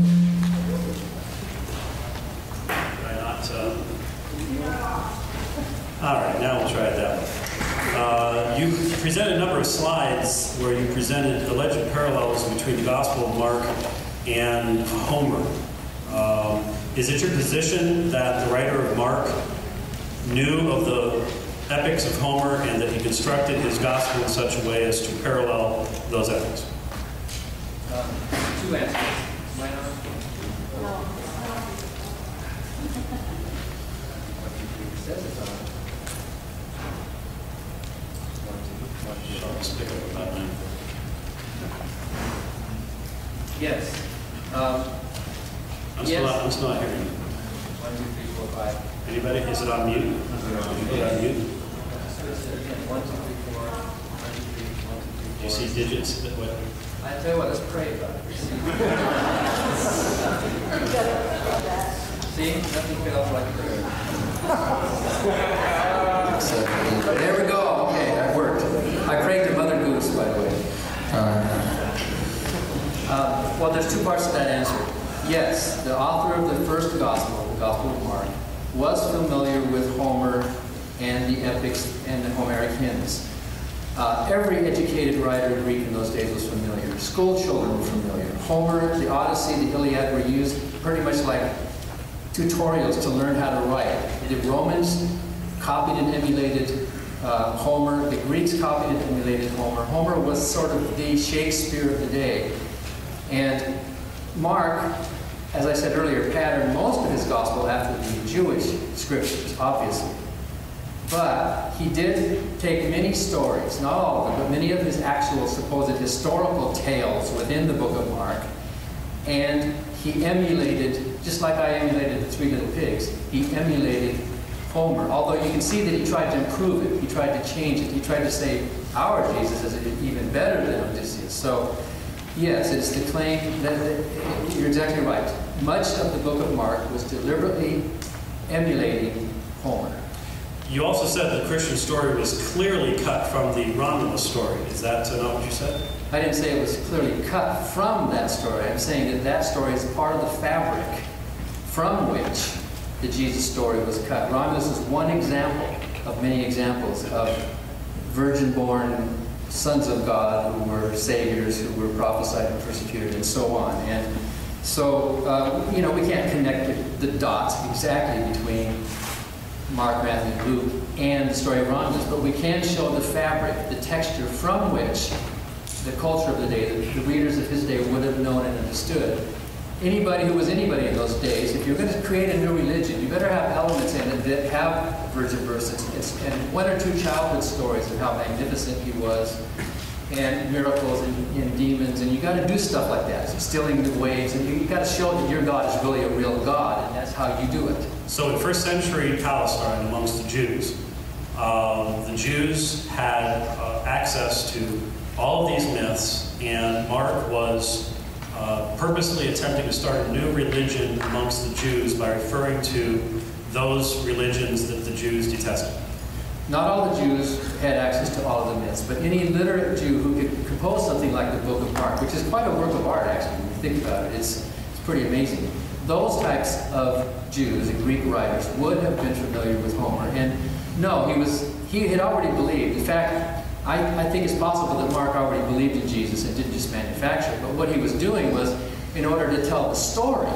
Did I not? All right, now we'll try it that way. Uh, You presented a number of slides where you presented alleged parallels between the Gospel of Mark and Homer. Um, Is it your position that the writer of Mark knew of the epics of Homer and that he constructed his Gospel in such a way as to parallel those epics? Um, two answers. Why not? It says it's on. One, two, one, two. I'll just pick up about nine. Yes. Um, I'm still Yes. not, I'm still not hearing you. one, two, three, four, five. Anybody? Is it on mute? Did you put it on mute? So it says again, one, two, three, four, one, two, three, one, two, three, Do you see digits? that what- I tell you what, let's pray about it. See, nothing fails like prayer. There we go. Okay, that worked. I prayed to Mother Goose, by the way. Uh, well, there's two parts to that answer. Yes, the author of the first gospel, the Gospel of Mark, was familiar with Homer and the epics and the Homeric hymns. Uh, every educated writer of Greek in those days was familiar. School children were familiar. Homer, the Odyssey, the Iliad were used pretty much like tutorials to learn how to write. The Romans copied and emulated uh, Homer. The Greeks copied and emulated Homer. Homer was sort of the Shakespeare of the day. And Mark, as I said earlier, patterned most of his gospel after the Jewish scriptures, obviously. But he did take many stories, not all of them, but many of his actual supposed historical tales within the book of Mark, and he emulated, just like I emulated the Three Little Pigs, he emulated Homer. Although you can see that he tried to improve it, he tried to change it, he tried to say our Jesus is even better than Odysseus. So, yes, it's the claim that, that you're exactly right. Much of the book of Mark was deliberately emulating Homer. You also said the Christian story was clearly cut from the Romulus story. Is that uh, not what you said? I didn't say it was clearly cut from that story. I'm saying that that story is part of the fabric from which the Jesus story was cut. Romulus is one example of many examples of virgin-born sons of God who were saviors, who were prophesied and persecuted, and so on. And so, uh, you know, we can't connect the, dots exactly between Mark, Matthew, and Luke, and the story of Romulus, but we can show the fabric, the texture from which the culture of the day, the, the readers of his day would have known and understood. Anybody who was anybody in those days, if you're going to create a new religion, you better have elements in it that have virgin births and, one or two childhood stories of how magnificent he was, and miracles and, and demons, and you got to do stuff like that, stilling the waves, and you, you got to show that your God is really a real God, and that's how you do it. So in first century Palestine, amongst the Jews, um, the Jews had uh, access to all of these myths, and Mark was uh, purposely attempting to start a new religion amongst the Jews by referring to those religions that the Jews detested. Not all the Jews had access to all of the myths, but any literate Jew who could compose something like the Book of Mark, which is quite a work of art, actually, when you think about it, it's, it's pretty amazing. Those types of Jews and Greek writers would have been familiar with Homer. And no, he was he had already believed. In fact, I, I think it's possible that Mark already believed in Jesus and didn't just manufacture it. But what he was doing was, in order to tell the story,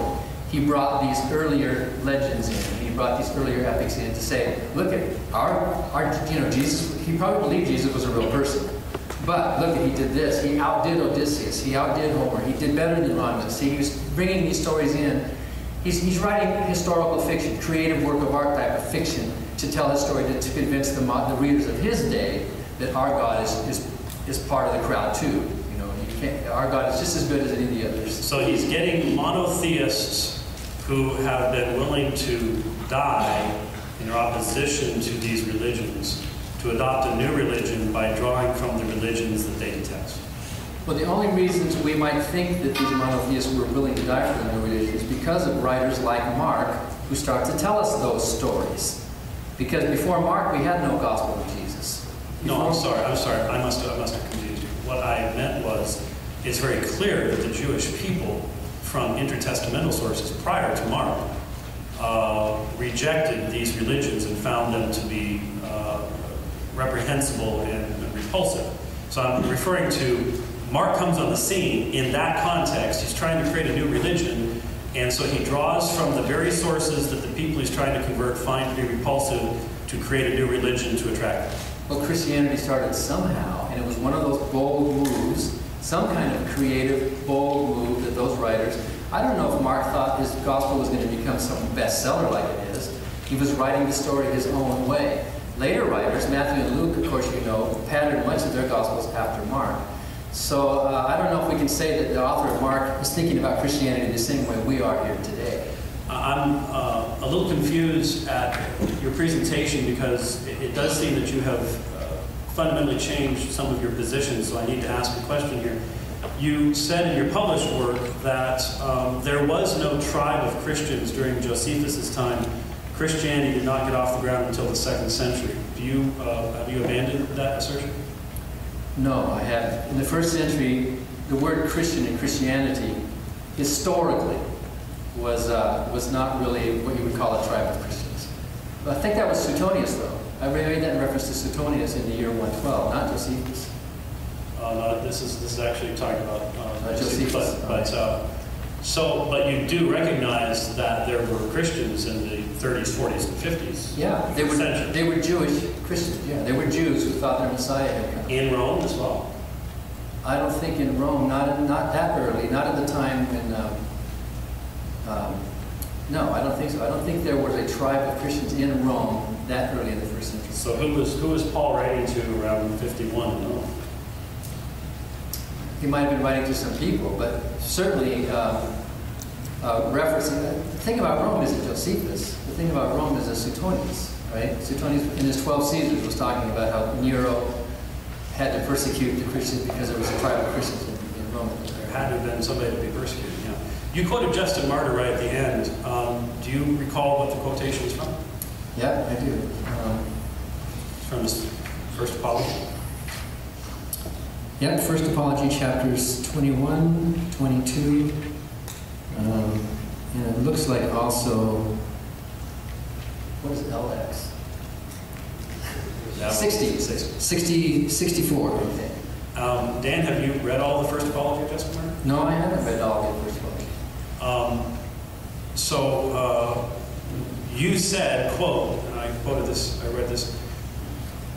he brought these earlier legends in. He brought these earlier epics in to say, look at our, our you know, Jesus, he probably believed Jesus was a real person. But look, he did this. He outdid Odysseus. He outdid Homer. He did better than Romulus. He was bringing these stories in. He's, he's writing historical fiction, creative work of art type of fiction to tell his story, to, to convince the, the readers of his day that our God is, is, is part of the crowd too. You know, you can't, our God is just as good as any of the others. So he's getting monotheists who have been willing to die in their opposition to these religions to adopt a new religion by drawing from the religions that they detest. Well, the only reasons we might think that these monotheists were willing to die for the new religion is because of writers like Mark who start to tell us those stories. Because before Mark, we had no gospel of Jesus. No, I'm sorry. I'm sorry. I must have, I must have confused you. What I meant was, it's very clear that the Jewish people, from intertestamental sources prior to Mark, uh, rejected these religions and found them to be uh, reprehensible and repulsive. So I'm referring to Mark comes on the scene in that context. He's trying to create a new religion, and so he draws from the very sources that the people he's trying to convert find to be repulsive to create a new religion to attract them. Well, Christianity started somehow, and it was one of those bold moves, some kind of creative, bold move that those writers. I don't know if Mark thought his gospel was going to become some bestseller like it is. He was writing the story his own way. Later writers, Matthew and Luke, of course, you know, patterned much of their gospels after Mark. So uh, I don't know if we can say that the author of Mark is thinking about Christianity the same way we are here today. I'm uh, a little confused at your presentation because it, does seem that you have uh, fundamentally changed some of your positions, so I need to ask a question here. You said in your published work that um, there was no tribe of Christians during Josephus' time. Christianity did not get off the ground until the second century. Do you, uh, have you abandoned that assertion? No, I haven't. In the first century, the word Christian and Christianity, historically, was, uh, was not really what you would call a tribe of Christians. But I think that was Suetonius, though. I made that in reference to Suetonius in the year 112, not Josephus. Uh, no, this is, this is actually talking about, uh, Uh, Josephus, but, but, uh, so, but you do recognize that there were Christians in the 30s, 40s, and 50s. Yeah, they were, Century. they were Jewish Christians, yeah. They were Jews who thought their Messiah had come. In Rome as well. I don't think in Rome, not, not that early, not at the time when, um, um, no, I don't think so. I don't think there was a tribe of Christians in Rome that early in the first century. So who was, who was Paul writing to around 51 in Rome? He might have been writing to some people, but certainly um, uh, referencing, the thing about Rome isn't Josephus. The thing about Rome is a Suetonius, right? Suetonius in his 12 Caesars was talking about how Nero had to persecute the Christians because there was a tribe of Christians in, in Rome. There had to have been somebody to be persecuted. You quoted Justin Martyr right at the end. Um, do you recall what the quotation was from? Yeah, I do. Um, It's from his first apology? Yeah, First Apology, chapters 21, 22. Um, and it looks like also, what is LX? Yeah. 60, 60, 64. Okay. Um, Dan, have you read all the first apology of Justin Martyr? No, I haven't read all of First Apology. Um, so uh, you said, quote, and I quoted this, I read this,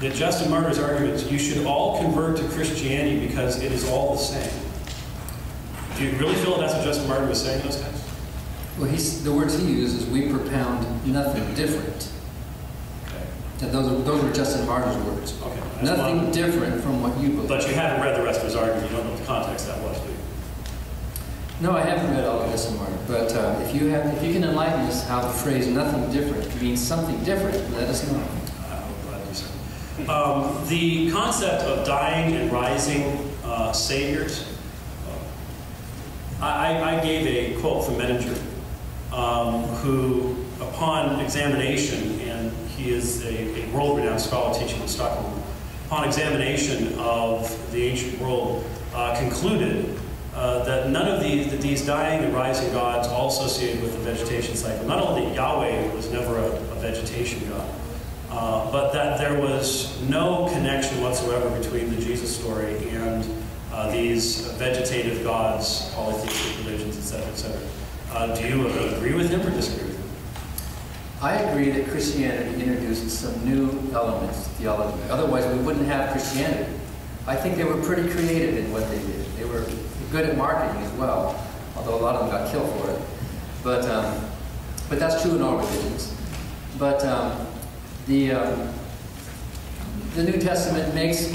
that Justin Martyr's argument is you should all convert to Christianity because it is all the same. Do you really feel that's what Justin Martyr was saying those times? Well, he's, the words he uses, is we propound nothing different. Okay. Those, are, those were Justin Martyr's words. Okay. Nothing different from what you believe. But you haven't read the rest of his argument. You don't know what the context that was? No, I haven't read all of but uh, if you have, if you can enlighten us how the phrase "nothing different" means something different, let us know. You. Um, the concept of dying and rising uh, saviors. I, I- I gave a quote from Mettinger, um, who, upon examination, and he is a, a world-renowned scholar teaching in Stockholm, upon examination of the ancient world, uh, concluded uh, that none of these, that these dying and rising gods all associated with the vegetation cycle. Not only that Yahweh was never a, a vegetation god, uh, but that there was no connection whatsoever between the Jesus story and uh, these vegetative gods, polytheistic religions, etc., etc. Uh, do you agree with him or disagree with him? I agree that Christianity introduced some new elements to theology. Otherwise, we wouldn't have Christianity. I think they were pretty creative in what they did. They were good at marketing as well, although a lot of them got killed for it. But, um, but that's true in all religions. But um, the, um, the New Testament makes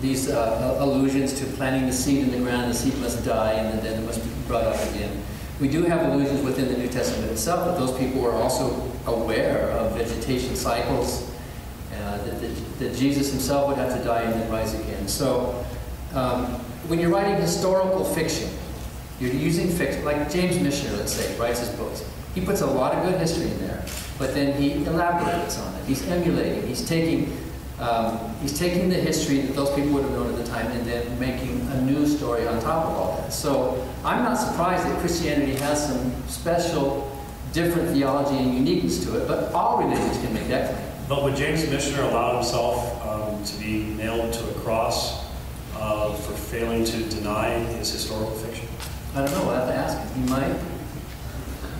these uh, allusions to planting the seed in the ground, the seed must die, and then it must be brought up again. We do have allusions within the New Testament itself that those people were also aware of vegetation cycles, uh, that, that, that Jesus himself would have to die and then rise again. So um, when you're writing historical fiction, you're using fiction, like James Michener, let's say, writes his books. He puts a lot of good history in there, but then he elaborates on it. He's emulating, he's taking um, he's taking the history that those people would have known at the time and then making a new story on top of all that. So I'm not surprised that Christianity has some special, different theology and uniqueness to it, but all religions can make that claim. But would James Michener allow himself um, to be nailed to a cross uh, for failing to deny his historical fiction? I don't know, we'll have to ask him. He might.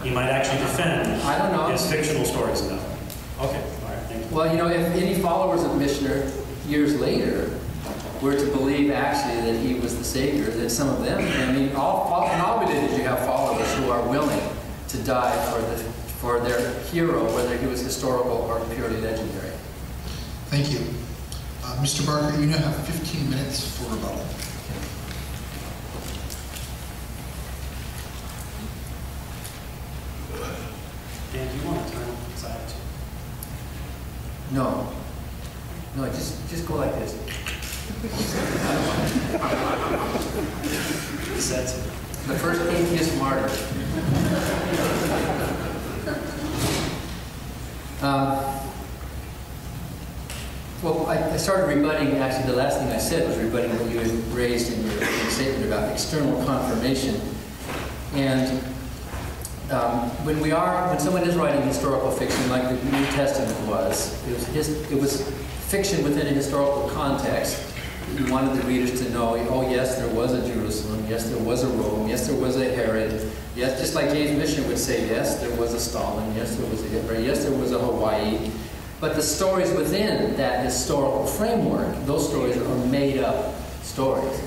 He might actually defend I don't know. his fictional stories in that way. Okay, all right, thank you. Well, you know, if any followers of Michener years later were to believe actually that he was the Savior, then some of them, I mean, all, in all religions you have followers who are willing to die for, the, for their hero, whether he was historical or purely legendary. Thank you. Uh, Mr. Barker, you now have 15 minutes for rebuttal. Dan, do you want to turn side to? No. No, just, just go like this. Said to. The first atheist martyr. Um, well, I, I started rebutting, actually, the last thing I said was rebutting what you had raised in your, statement about external confirmation. And um, when we are, when someone is writing historical fiction, like the New Testament was, it was, his, it was fiction within a historical context. You wanted the readers to know, oh yes, there was a Jerusalem, yes, there was a Rome, yes, there was a Herod, yes, just like James Michener would say, yes, there was a Stalin, yes, there was a Hitler, yes, there was a Hawaii. But the stories within that historical framework, those stories are made up stories.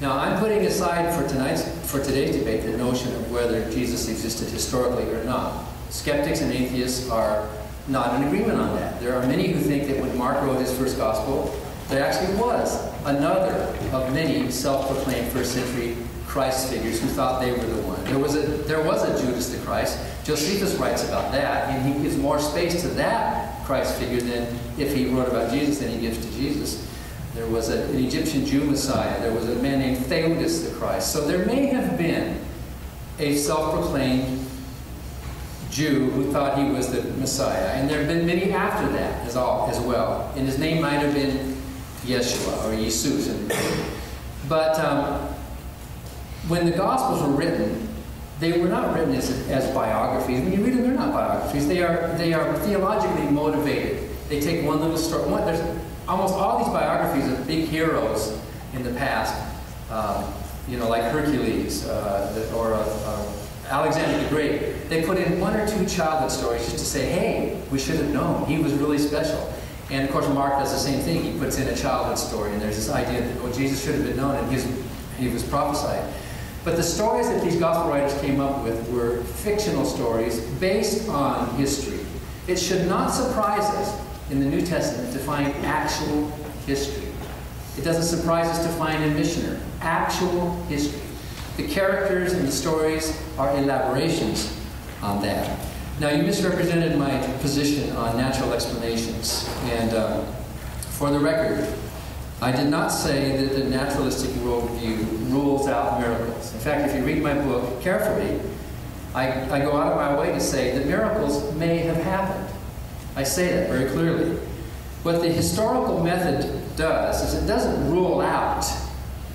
Now, I'm putting aside for tonight's, for today's debate, the notion of whether Jesus existed historically or not. Skeptics and atheists are not in agreement on that. There are many who think that when Mark wrote his first gospel, there actually was another of many self-proclaimed first century Christ figures who thought they were the one. There was a, there was a Judas the Christ. Josephus writes about that, and he gives more space to that Christ figure than if he wrote about Jesus than he gives to Jesus. There was a, an Egyptian Jew Messiah. There was a man named Theudas the Christ. So there may have been a self-proclaimed Jew who thought he was the Messiah. And there have been many after that as, all, as well. And his name might have been Yeshua or Jesus. But um, when the Gospels were written, they were not written as, as biographies. When you read them, they're not biographies. They are, they are theologically motivated. They take one little story. One, there's almost all these biographies of big heroes in the past, um, you know, like Hercules uh, or uh, uh, Alexander the Great. They put in one or two childhood stories just to say, hey, we should have known. He was really special. And of course, Mark does the same thing. He puts in a childhood story, and there's this idea that, oh, Jesus should have been known, and he was prophesied. But the stories that these gospel writers came up with were fictional stories based on history. It should not surprise us in the New Testament to find actual history. It doesn't surprise us to find in Michener actual history. The characters and the stories are elaborations on that. Now, you misrepresented my position on natural explanations. And uh, for the record, I did not say that the naturalistic worldview rules out miracles. In fact, if you read my book carefully, I, I go out of my way to say that miracles may have happened. I say that very clearly. What the historical method does is it doesn't rule out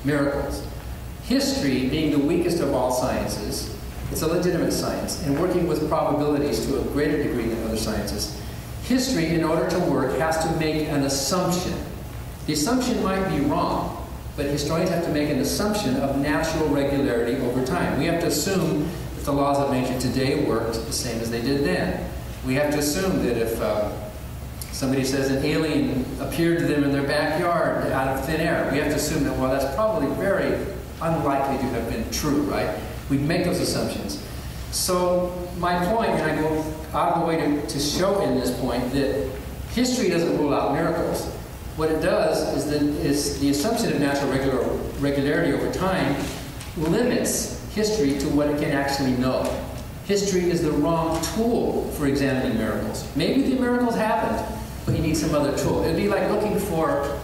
miracles. History, being the weakest of all sciences, it's a legitimate science, and working with probabilities to a greater degree than other sciences. History, in order to work, has to make an assumption. The assumption might be wrong, but historians have to make an assumption of natural regularity over time. We have to assume that the laws of nature today worked the same as they did then. We have to assume that if uh, somebody says an alien appeared to them in their backyard out of thin air, we have to assume that, well, that's probably very unlikely to have been true, right? We make those assumptions. So my point, and I go out of the way to, to show in this point, that history doesn't rule out miracles. What it does is, that is the assumption of natural regular, regularity over time limits history to what it can actually know. History is the wrong tool for examining miracles. Maybe the miracles happened, but you need some other tool. It'd be like looking for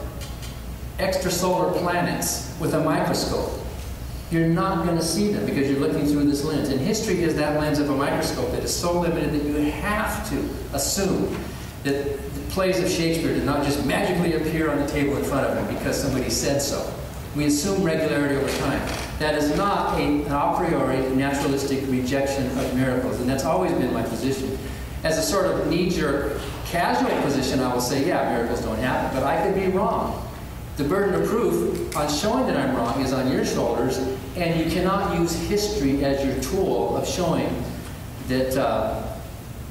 extrasolar planets with a microscope. You're not going to see them because you're looking through this lens. And history is that lens of a microscope that is so limited that you have to assume that plays of Shakespeare did not just magically appear on the table in front of him because somebody said so. We assume regularity over time. That is not a, an a priori naturalistic rejection of miracles, and that's always been my position. As a sort of knee-jerk casual position, I will say, yeah, miracles don't happen, but I could be wrong. The burden of proof on showing that I'm wrong is on your shoulders, and you cannot use history as your tool of showing that, uh,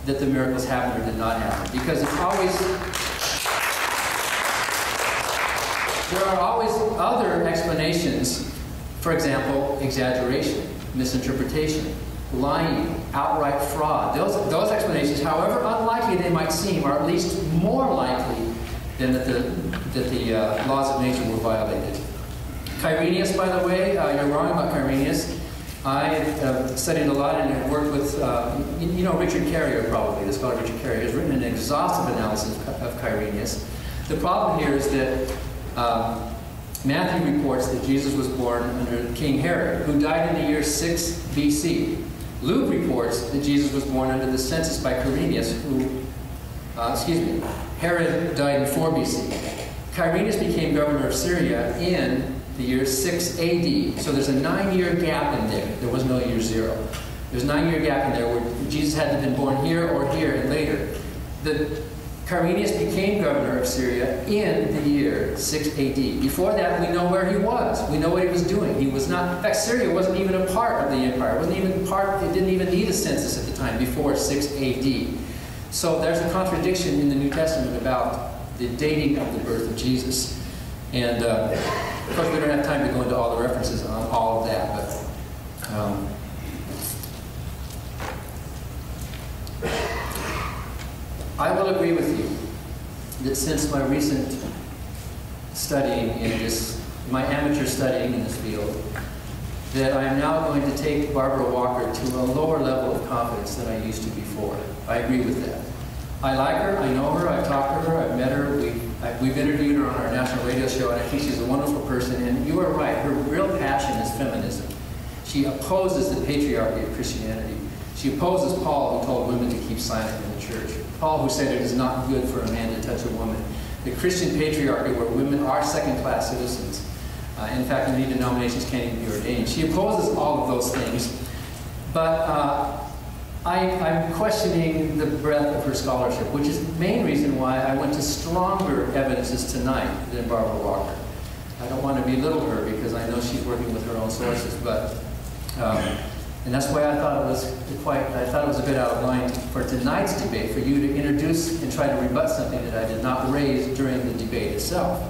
that the miracles happened or did not happen. Because it's always, there are always other explanations. For example, exaggeration, misinterpretation, lying, outright fraud. Those, those explanations, however unlikely they might seem, are at least more likely than that the, that the uh, laws of nature were violated. Quirinius, by the way, uh, you're wrong about Quirinius. I have studied a lot and have worked with, uh, you know, Richard Carrier probably, the scholar Richard Carrier, has written an exhaustive analysis of Quirinius. The problem here is that um, Matthew reports that Jesus was born under King Herod, who died in the year 6 BC. Luke reports that Jesus was born under the census by Quirinius, who, uh, excuse me, Herod died in 4 BC. Quirinius became governor of Syria in the year 6 AD. So there's a nine-year gap in there. There was no year zero. There's a nine-year gap in there where Jesus had to have been born here or here and later. The Quirinius became governor of Syria in the year 6 AD. Before that, we know where he was. We know what he was doing. He was not, in fact, Syria wasn't even a part of the empire. It wasn't even part, it didn't even need a census at the time before 6 AD. So there's a contradiction in the New Testament about the dating of the birth of Jesus. And uh, of course, we don't have time to go into all the references on all of that, but um, I will agree with you that since my recent studying in this, my amateur studying in this field, that I am now going to take Barbara Walker to a lower level of confidence than I used to before. I agree with that. I like her, I know her, I've talked to her, I've met her, we, I, we've interviewed her on our national radio show, and I think she's a wonderful person, and you are right, her real passion is feminism. She opposes the patriarchy of Christianity. She opposes Paul, who told women to keep silent in the church. Paul, who said it is not good for a man to touch a woman. The Christian patriarchy, where women are second-class citizens. Uh, in fact, many denominations can't even be ordained. She opposes all of those things. But uh, I, am questioning the breadth of her scholarship, which is the main reason why I went to stronger evidences tonight than Barbara Walker. I don't want to belittle her because I know she's working with her own sources, but um, and that's why I thought it was quite, I thought it was a bit out of line for tonight's debate, for you to introduce and try to rebut something that I did not raise during the debate itself.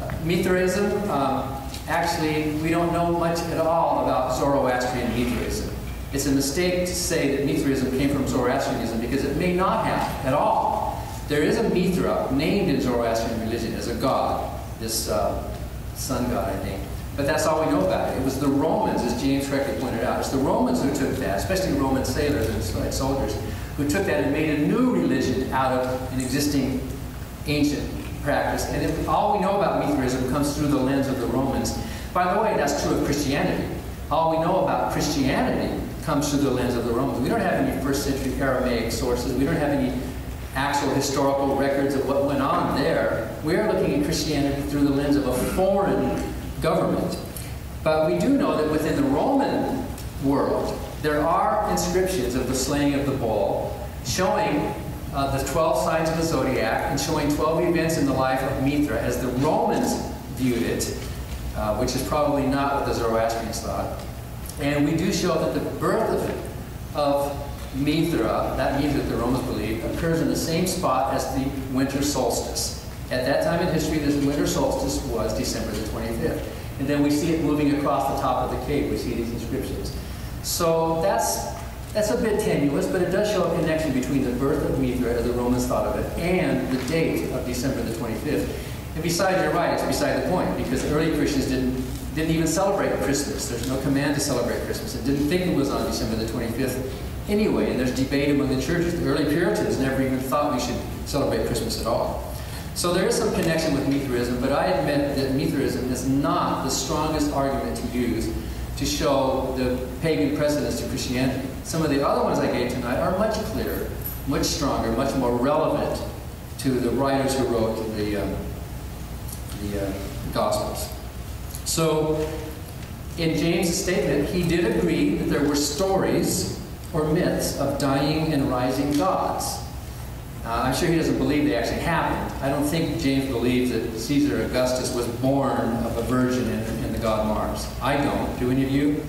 Uh, Mithraism, um, actually, we don't know much at all about Zoroastrian Mithraism. It's a mistake to say that Mithraism came from Zoroastrianism because it may not have at all. There is a Mithra named in Zoroastrian religion as a god, this uh, sun god, I think. But that's all we know about it. It was the Romans, as James correctly pointed out, it's the Romans who took that, especially Roman sailors and soldiers, who took that and made a new religion out of an existing ancient practice. And if all we know about Mithraism comes through the lens of the Romans. By the way, that's true of Christianity. All we know about Christianity comes through the lens of the Romans. We don't have any first century Aramaic sources. We don't have any actual historical records of what went on there. We're looking at Christianity through the lens of a foreign government. But we do know that within the Roman world, there are inscriptions of the slaying of the bull showing uh, the 12 signs of the zodiac and showing 12 events in the life of Mithra as the Romans viewed it, uh, which is probably not what the Zoroastrians thought. And we do show that the birth of, of Mithra, that Mithra that the Romans believe, occurs in the same spot as the winter solstice. At that time in history, the winter solstice was December the 25th. And then we see it moving across the top of the cave. We see these inscriptions. So that's, that's a bit tenuous, but it does show a connection between the birth of Mithra, as the Romans thought of it, and the date of December the 25th. And besides, you're right, it's beside the point, because early Christians didn't, didn't even celebrate Christmas. There's no command to celebrate Christmas. It didn't think it was on December the 25th anyway, and there's debate among the churches. The early Puritans never even thought we should celebrate Christmas at all. So there is some connection with Mithraism, but I admit that Mithraism is not the strongest argument to use to show the pagan precedents to Christianity. Some of the other ones I gave tonight are much clearer, much stronger, much more relevant to the writers who wrote the, um, the uh, Gospels. So in James' statement, he did agree that there were stories or myths of dying and rising gods. Uh, I'm sure he doesn't believe they actually happened. I don't think James believes that Caesar Augustus was born of a virgin in, in the god Mars. I don't. Do any of you?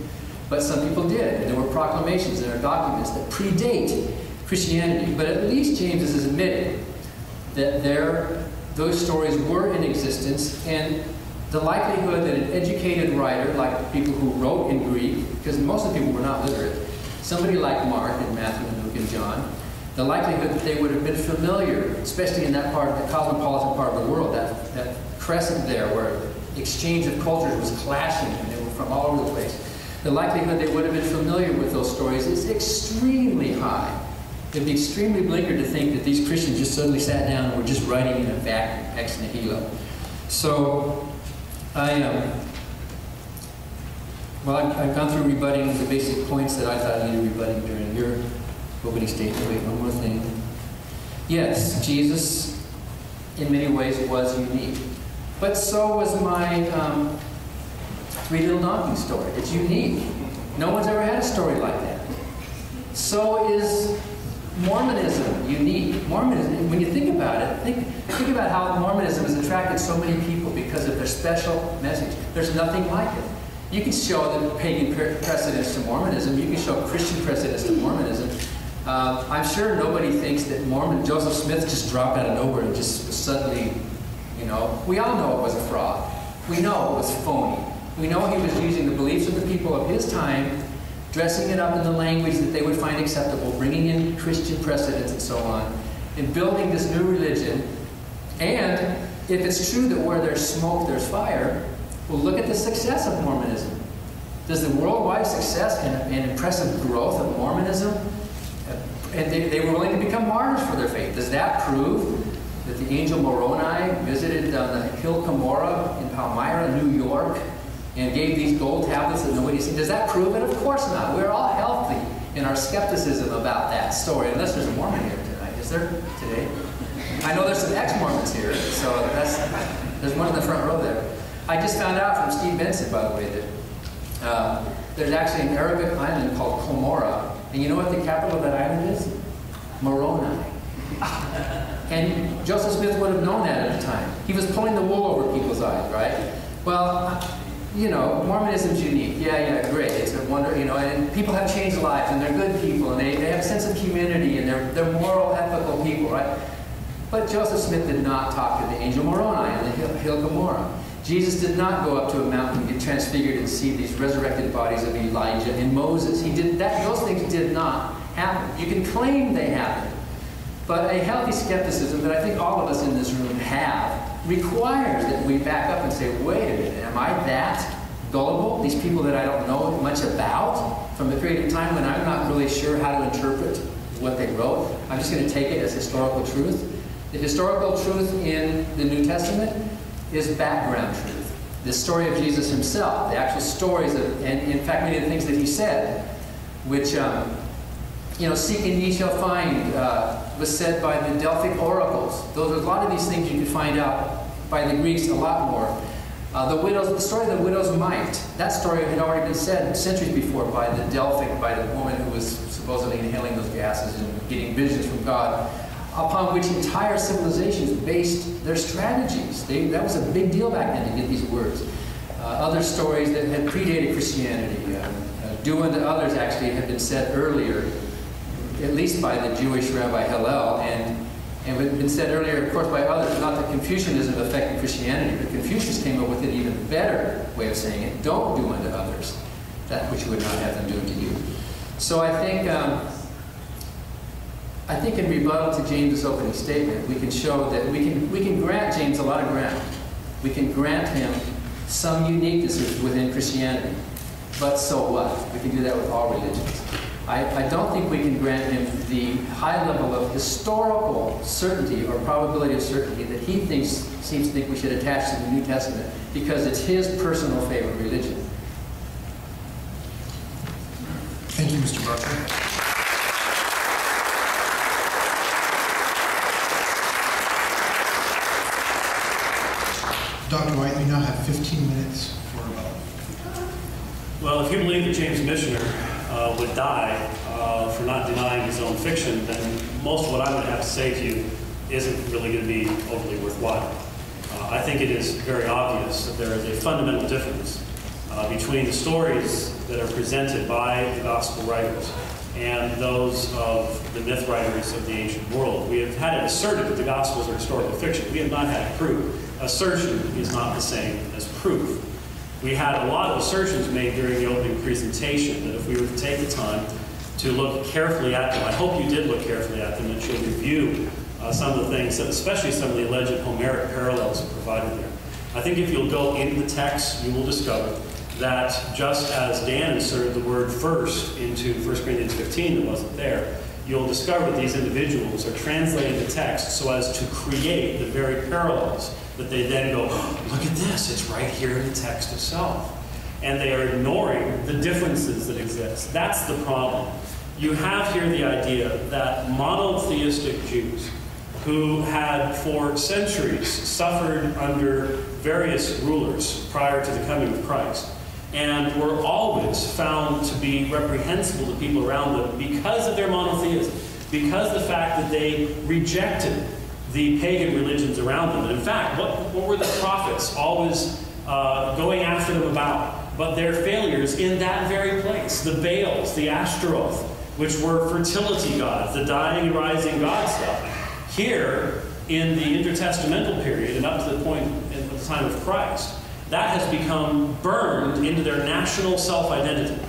But some people did. And there were proclamations, there are documents that predate Christianity. But at least James is admitting that there, those stories were in existence, and the likelihood that an educated writer, like people who wrote in Greek, because most of the people were not literate, somebody like Mark and Matthew and Luke and John, the likelihood that they would have been familiar, especially in that part of the cosmopolitan part of the world, that, that crescent there where exchange of cultures was clashing and they were from all over the place, the likelihood they would have been familiar with those stories is extremely high. It'd be extremely blinkered to think that these Christians just suddenly sat down and were just writing in a vacuum, ex nihilo. So, I, um, well, I've, I've gone through rebutting the basic points that I thought I needed rebutting during your opening statement. Wait, one more thing. Yes, Jesus, in many ways, was unique. But so was my um, Three Little Donkeys story. It's unique. No one's ever had a story like that. So is Mormonism unique. Mormonism, when you think about it, think, think about how Mormonism has attracted so many people because of their special message. There's nothing like it. You can show the pagan precedents to Mormonism. You can show Christian precedents to Mormonism. Uh, I'm sure nobody thinks that Mormon Joseph Smith just dropped out of nowhere and just suddenly, you know, we all know it was a fraud. We know it was phony. We know he was using the beliefs of the people of his time, dressing it up in the language that they would find acceptable, bringing in Christian precedents and so on, and building this new religion. And if it's true that where there's smoke, there's fire, well, look at the success of Mormonism. Does the worldwide success and, and impressive growth of Mormonism, and they, they, were willing to become martyrs for their faith, does that prove that the angel Moroni visited uh, the hill Cumorah in Palmyra, New York, and gave these gold tablets that nobody's seen? Does that prove it? Of course not. We're all healthy in our skepticism about that story, unless there's a Mormon here tonight. Is there today? I know there's some ex-Mormons here, so that's there's one in the front row there. I just found out from Steve Benson, by the way, that uh, there's actually an Arabic island called Comora, and you know what the capital of that island is? Moroni. and Joseph Smith would have known that at the time. He was pulling the wool over people's eyes, right? Well, you know, Mormonism's unique. Yeah, yeah, great. It's a wonder, you know, and people have changed lives, and they're good people, and they, they have a sense of community, and they're, they're moral, ethical people, right? But Joseph Smith did not talk to the angel Moroni and the hill, hill Cumorah. Jesus did not go up to a mountain and get transfigured and see these resurrected bodies of Elijah and Moses. He did that. Those things did not happen. You can claim they happened, but a healthy skepticism that I think all of us in this room have requires that we back up and say, wait a minute, am I that gullible? These people that I don't know much about from a period of time when I'm not really sure how to interpret what they wrote. I'm just going to take it as historical truth. The historical truth in the New Testament is background truth. The story of Jesus himself, the actual stories of, and in fact, many of the things that he said, which, um, you know, seek and ye shall find, uh, was said by the Delphic oracles. Those are a lot of these things you can find out by the Greeks a lot more. Uh, the widows, the story of the widow's mite, that story had already been said centuries before by the Delphic, by the woman who was supposedly inhaling those gases and getting visions from God upon which entire civilizations based their strategies. They, that was a big deal back then to get these words. Uh, other stories that had predated Christianity, uh, uh, do unto others actually had been said earlier, at least by the Jewish Rabbi Hillel, and, and had been said earlier, of course, by others, not that Confucianism affected Christianity, but Confucius came up with an even better way of saying it, don't do unto others that which you would not have them do unto you. So I think um, I think in rebuttal to James's opening statement, we can show that we can, we can grant James a lot of ground. We can grant him some uniquenesses within Christianity. But so what? We can do that with all religions. I, I don't think we can grant him the high level of historical certainty or probability of certainty that he thinks seems to think we should attach to the New Testament because it's his personal favorite religion. Thank you, Mr. Barker. Dr. White, you now have 15 minutes for rebuttal. Well, if you believe that James Michener uh, would die uh, for not denying his own fiction, then most of what I would have to say to you isn't really going to be overly worthwhile. Uh, I think it is very obvious that there is a fundamental difference uh, between the stories that are presented by the gospel writers and those of the myth writers of the ancient world. We have had it asserted that the Gospels are historical fiction. We have not had proof. Assertion is not the same as proof. We had a lot of assertions made during the opening presentation that if we were to take the time to look carefully at them, I hope you did look carefully at them and should review uh, some of the things, especially some of the alleged Homeric parallels provided there. I think if you'll go into the text, you will discover that just as Dan inserted the word first into 1 Corinthians 15 that wasn't there, you'll discover that these individuals are translating the text so as to create the very parallels that they then go, oh, look at this, it's right here in the text itself. And they are ignoring the differences that exist. That's the problem. You have here the idea that monotheistic Jews who had for centuries suffered under various rulers prior to the coming of Christ and were always found to be reprehensible to people around them because of their monotheism, because the fact that they rejected the pagan religions around them. And in fact, what, what were the prophets always uh, going after them about? But their failures in that very place. The Baals, the Ashtaroth, which were fertility gods, the dying and rising god stuff. Here, in the intertestamental period and up to the point at the time of Christ, that has become burned into their national self identity.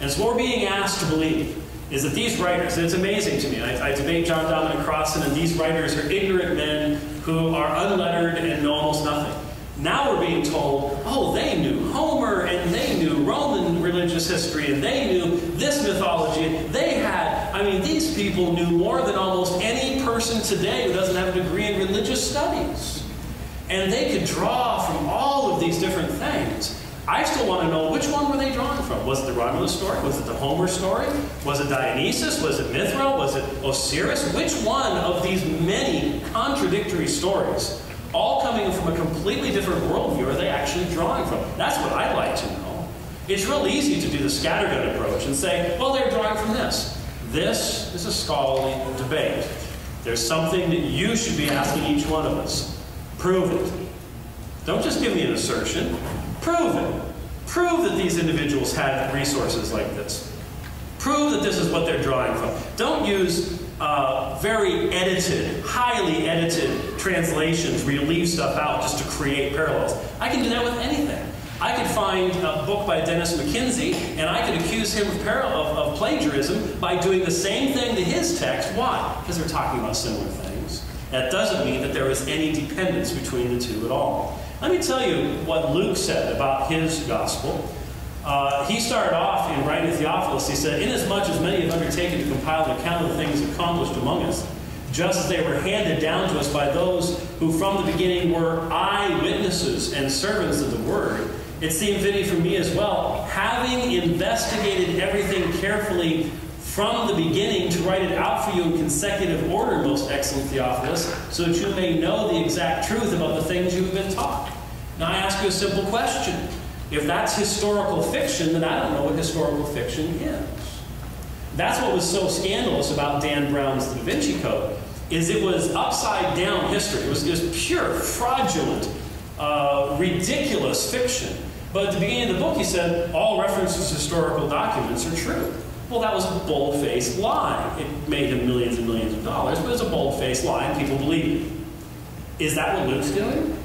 And what we're being asked to believe is that these writers, and it's amazing to me, I, I debate John Dominic Crossan, and these writers are ignorant men who are unlettered and know almost nothing. Now we're being told, oh, they knew Homer and they knew Roman religious history and they knew this mythology. They had, I mean, these people knew more than almost any person today who doesn't have a degree in religious studies. And they could draw from all of these different things. I still want to know which one were they drawn from? Was it the Romulus story? Was it the Homer story? Was it Dionysus? Was it Mithra? Was it Osiris? Which one of these many contradictory stories, all coming from a completely different worldview, are they actually drawing from? That's what I'd like to know. It's real easy to do the scattergun approach and say, well, they're drawing from this. This is a scholarly debate. There's something that you should be asking each one of us. Prove it. Don't just give me an assertion. Prove it. Prove that these individuals had resources like this. Prove that this is what they're drawing from. Don't use uh, very edited, highly edited translations where you leave stuff out just to create parallels. I can do that with anything. I could find a book by Dennis McKinsey and I could accuse him of, of, of plagiarism by doing the same thing to his text. Why? Because they're talking about similar things. That doesn't mean that there is any dependence between the two at all. Let me tell you what Luke said about his gospel. Uh, he started off in writing Theophilus, he said, Inasmuch as many have undertaken to compile an account of the things accomplished among us, just as they were handed down to us by those who from the beginning were eyewitnesses and servants of the word, it seemed fitting for me as well, having investigated everything carefully from the beginning to write it out for you in consecutive order, most excellent Theophilus, so that you may know the exact truth about the things you have been taught. Now I ask you a simple question. If that's historical fiction, then I don't know what historical fiction is. That's what was so scandalous about Dan Brown's The Da Vinci Code, is it was upside down history. It was just pure, fraudulent, uh, ridiculous fiction. But at the beginning of the book, he said all references to historical documents are true. Well, that was a bold-faced lie. It made him millions and millions of dollars, but it was a bold-faced lie, and people believed it. Is that what Luke's doing?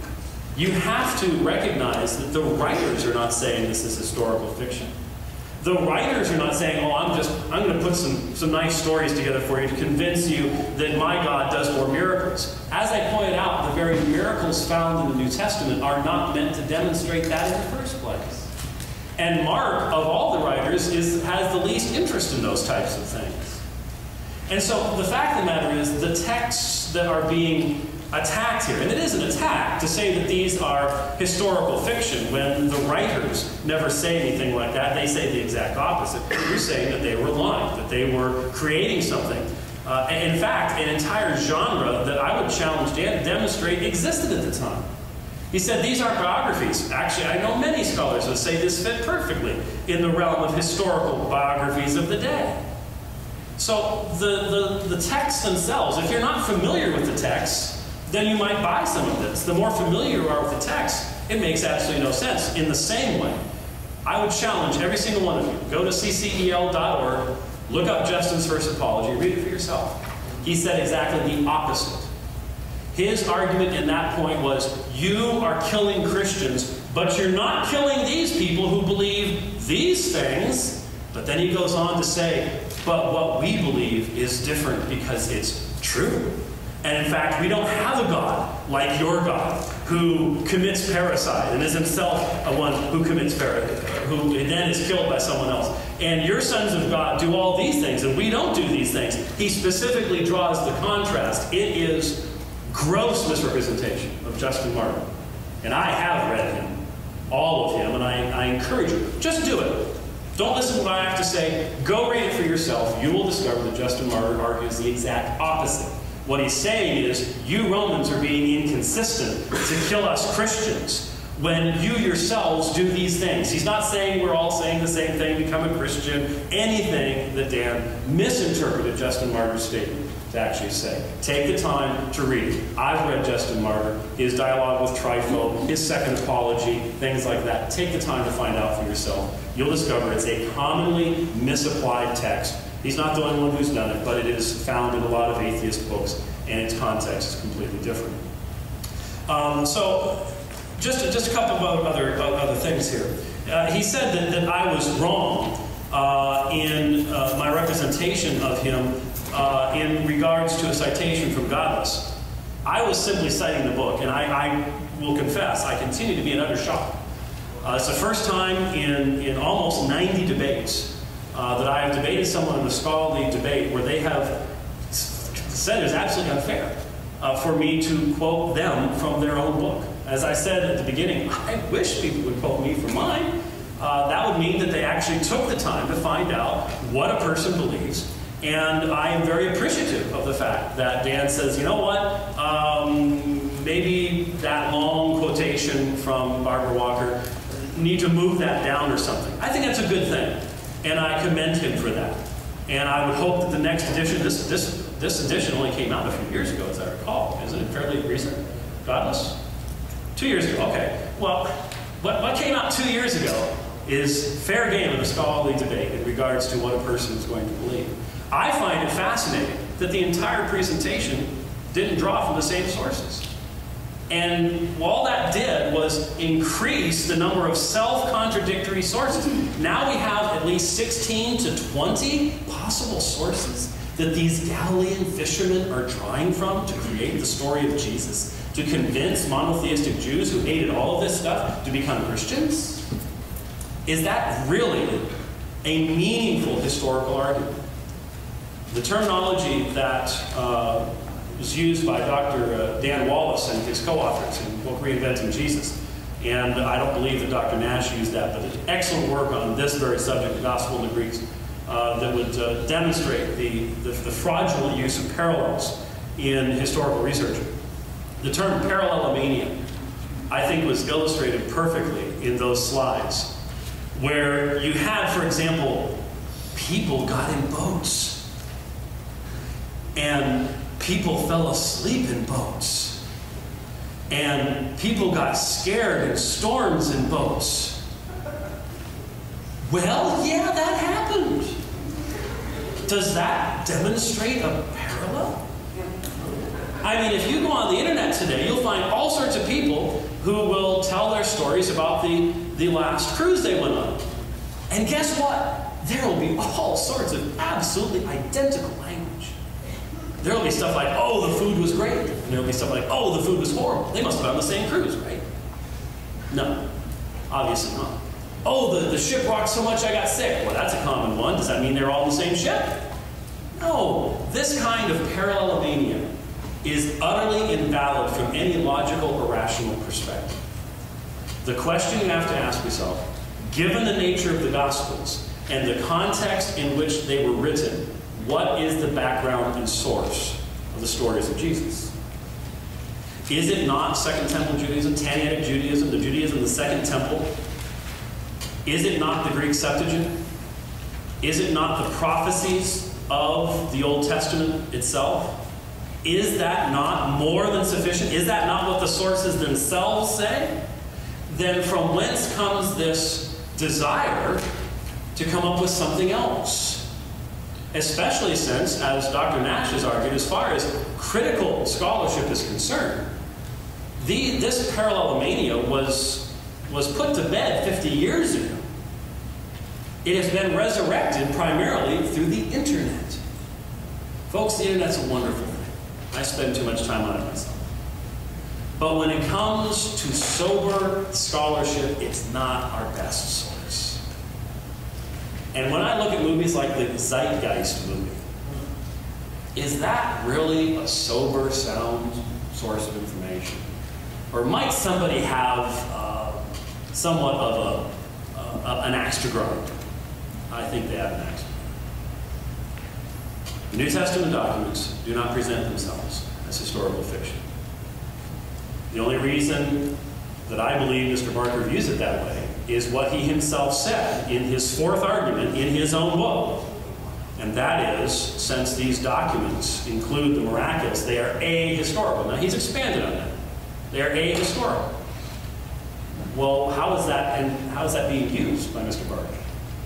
You have to recognize that the writers are not saying this is historical fiction. The writers are not saying, oh, I'm just, I'm going to put some, some nice stories together for you to convince you that my God does more miracles. As I pointed out, the very miracles found in the New Testament are not meant to demonstrate that in the first place. And Mark, of all the writers, is, has the least interest in those types of things. And so the fact of the matter is, the texts that are being attacked here, and it is an attack to say that these are historical fiction when the writers never say anything like that. They say the exact opposite. You're saying that they were lying, that they were creating something. Uh, in fact, an entire genre that I would challenge Dan to demonstrate existed at the time. He said these aren't biographies. Actually, I know many scholars would say this fit perfectly in the realm of historical biographies of the day. So the, the, the texts themselves, if you're not familiar with the text, then you might buy some of this. The more familiar you are with the text, it makes absolutely no sense. In the same way, I would challenge every single one of you, go to ccel.org, look up Justin's First Apology, read it for yourself. He said exactly the opposite. His argument in that point was you are killing Christians, but you're not killing these people who believe these things. But then he goes on to say, but what we believe is different because it's true. And in fact, we don't have a God like your God who commits parricide and is himself a one who commits parricide, who then is killed by someone else. And your sons of God do all these things, and we don't do these things. He specifically draws the contrast. It is gross misrepresentation of Justin Martyr. And I have read him, all of him, and I, I encourage you, just do it. Don't listen to what I have to say. Go read it for yourself. You will discover that Justin Martyr argues the exact opposite. What he's saying is, you Romans are being inconsistent to kill us Christians when you yourselves do these things. He's not saying we're all saying the same thing, become a Christian, anything that Dan misinterpreted Justin Martyr's statement to actually say. Take the time to read. I've read Justin Martyr, his dialogue with Trypho, his second apology, things like that. Take the time to find out for yourself. You'll discover it's a commonly misapplied text. He's not the only one who's done it, but it is found in a lot of atheist books, and its context is completely different. Um, so, just, just a couple of other, other things here. Uh, he said that, that I was wrong uh, in uh, my representation of him uh, in regards to a citation from Godless. I was simply citing the book, and I, I will confess, I continue to be in utter shock. Uh, it's the first time in, in almost 90 debates uh, that I have debated someone in a scholarly debate where they have said it is absolutely unfair uh, for me to quote them from their own book. As I said at the beginning, I wish people would quote me from mine. Uh, that would mean that they actually took the time to find out what a person believes. And I am very appreciative of the fact that Dan says, you know what, um, maybe that long quotation from Barbara Walker, need to move that down or something. I think that's a good thing. And I commend him for that. And I would hope that the next edition, this, this, this edition only came out a few years ago, as I recall. Isn't it fairly recent? Godless? Two years ago, okay. Well, what, what came out two years ago is fair game in a scholarly debate in regards to what a person is going to believe. I find it fascinating that the entire presentation didn't draw from the same sources. And all that did was increase the number of self contradictory sources. Now we have at least 16 to 20 possible sources that these Galilean fishermen are drawing from to create the story of Jesus, to convince monotheistic Jews who hated all of this stuff to become Christians. Is that really a meaningful historical argument? The terminology that uh, was used by Dr. Uh, Dan Wallace and his co-authors in book Reinventing Jesus. And I don't believe that Dr. Nash used that, but excellent work on this very subject, the gospel in the Greeks, uh, that would uh, demonstrate the, the, the, fraudulent use of parallels in historical research. The term parallelomania, I think, was illustrated perfectly in those slides, where you had, for example, people got in boats. And people fell asleep in boats. And people got scared in storms in boats. Well, yeah, that happened. Does that demonstrate a parallel? I mean, if you go on the internet today, you'll find all sorts of people who will tell their stories about the, the last cruise they went on. And guess what? There will be all sorts of absolutely identical. There'll be stuff like, oh, the food was great. And there'll be stuff like, oh, the food was horrible. They must have been on the same cruise, right? No, obviously not. Oh, the, the ship rocked so much I got sick. Well, that's a common one. Does that mean they're all on the same ship? No. This kind of parallelomania is utterly invalid from any logical or rational perspective. The question you have to ask yourself, given the nature of the Gospels and the context in which they were written, what is the background and source of the stories of Jesus? Is it not Second Temple Judaism, Tannaitic Judaism, the Judaism of the Second Temple? Is it not the Greek Septuagint? Is it not the prophecies of the Old Testament itself? Is that not more than sufficient? Is that not what the sources themselves say? Then from whence comes this desire to come up with something else? Especially since, as Dr. Nash has argued, as far as critical scholarship is concerned, the, this parallelomania was, was put to bed 50 years ago. It has been resurrected primarily through the internet. Folks, the internet's a wonderful thing. I spend too much time on it myself. But when it comes to sober scholarship, it's not our best source. And when I look at movies like the Zeitgeist movie, is that really a sober, sound source of information? Or might somebody have uh, somewhat of a, uh, an axe? I think they have an axe. The New Testament documents do not present themselves as historical fiction. The only reason that I believe Mr. Barker views it that way is what he himself said in his fourth argument in his own book. And that is, since these documents include the miraculous, they are ahistorical. Now, he's expanded on that. They are ahistorical. Well, how is that, and how is that being used by Mr. Barker?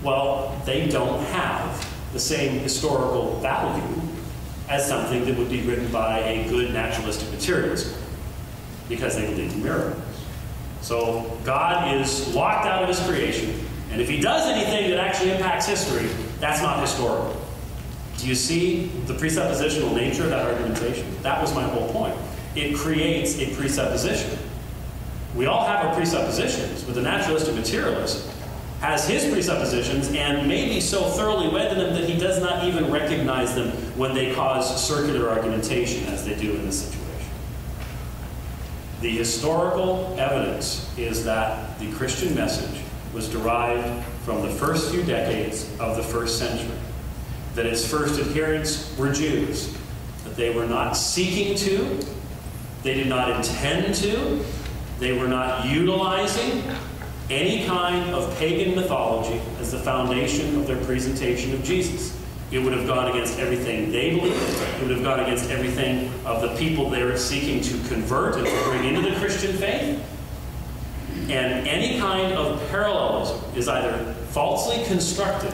Well, they don't have the same historical value as something that would be written by a good naturalistic materialist because they believe in miracles. So God is locked out of his creation, and if he does anything that actually impacts history, that's not historical. Do you see the presuppositional nature of that argumentation? That was my whole point. It creates a presupposition. We all have our presuppositions, but the naturalistic materialist has his presuppositions and may be so thoroughly wed to them that he does not even recognize them when they cause circular argumentation as they do in this situation. The historical evidence is that the Christian message was derived from the first few decades of the first century, that its first adherents were Jews, that they were not seeking to, they did not intend to, they were not utilizing any kind of pagan mythology as the foundation of their presentation of Jesus. It would have gone against everything they believed. It would have gone against everything of the people they were seeking to convert and to bring into the Christian faith. And any kind of parallelism is either falsely constructed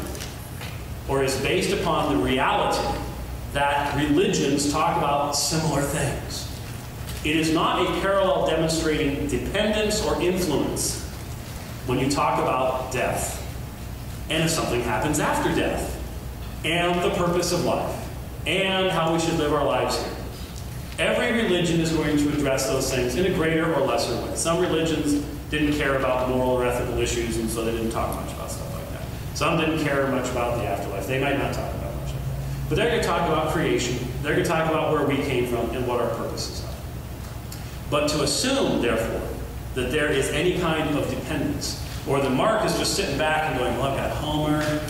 or is based upon the reality that religions talk about similar things. It is not a parallel demonstrating dependence or influence when you talk about death and if something happens after death and the purpose of life and how we should live our lives here. Every religion is going to address those things in a greater or lesser way. Some religions didn't care about moral or ethical issues, and so they didn't talk much about stuff like that. Some didn't care much about the afterlife. They might not talk about much of that. But they're going to talk about creation. They're going to talk about where we came from and what our purposes are. But to assume, therefore, that there is any kind of dependence, or that Mark is just sitting back and going, well, I've got Homer,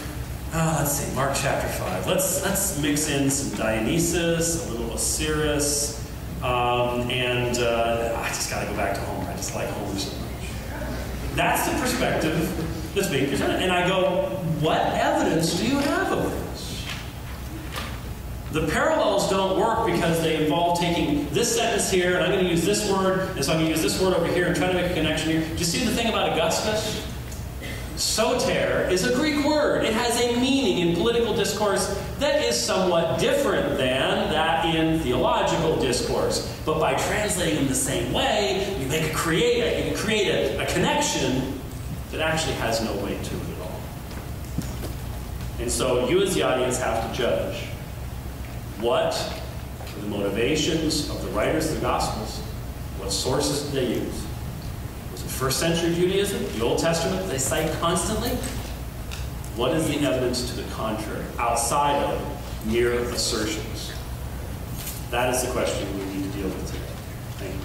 uh, let's see, Mark chapter 5. Let's, let's mix in some Dionysus, a little Osiris, um, and uh, I just got to go back to Homer. I just like Homer so much. That's the perspective that's being presented. And I go, what evidence do you have of this? The parallels don't work because they involve taking this sentence here, and I'm going to use this word, and so I'm going to use this word over here and try to make a connection here. Do you see the thing about Augustus? Soter is a Greek word. It has a meaning in political discourse that is somewhat different than that in theological discourse. But by translating them the same way, you make a create a, you create a, a connection that actually has no weight to it at all. And so you as the audience have to judge what are the motivations of the writers of the Gospels, what sources did they use, First century Judaism, the Old Testament, they cite constantly. What is the evidence to the contrary, outside of mere assertions? That is the question we need to deal with today. Thank you.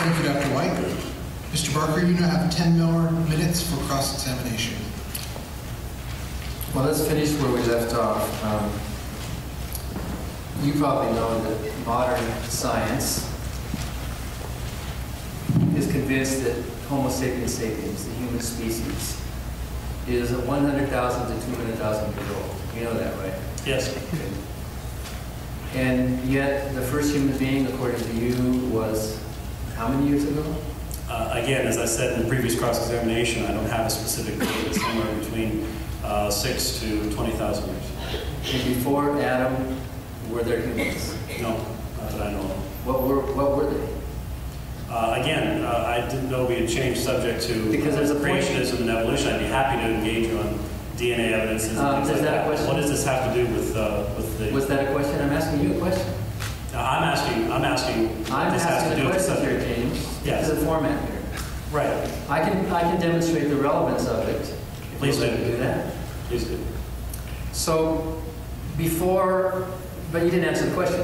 Thank you, Dr. White. Mr. Barker, you now have 10 more minutes for cross-examination. Well, let's finish where we left off. Um, you probably know that modern science is convinced that Homo sapiens sapiens, the human species, is 100,000 to 200,000 years old. You know that, right? Yes. Okay. And yet, the first human being, according to you, was how many years ago? Uh, again, as I said in the previous cross-examination, I don't have a specific date. It's somewhere between uh, six to 20,000 years. And before Adam, were there humans? No, not that I know of. What were, what were they? Uh, again, uh, I didn't know we had changed subject to Because there's a uh, creationism and evolution. I'd be happy to engage on DNA evidences and Um, things is like that a question? What does this have to do with, uh, with the... Was that a question? I'm asking you a question. Uh, I'm asking, I'm asking, I'm this has to asking do a with the question here. James. Yes. To the format here. Right, I can, I can demonstrate the relevance of it. Please let do. me do that. Please do. So, before, but you didn't answer the question.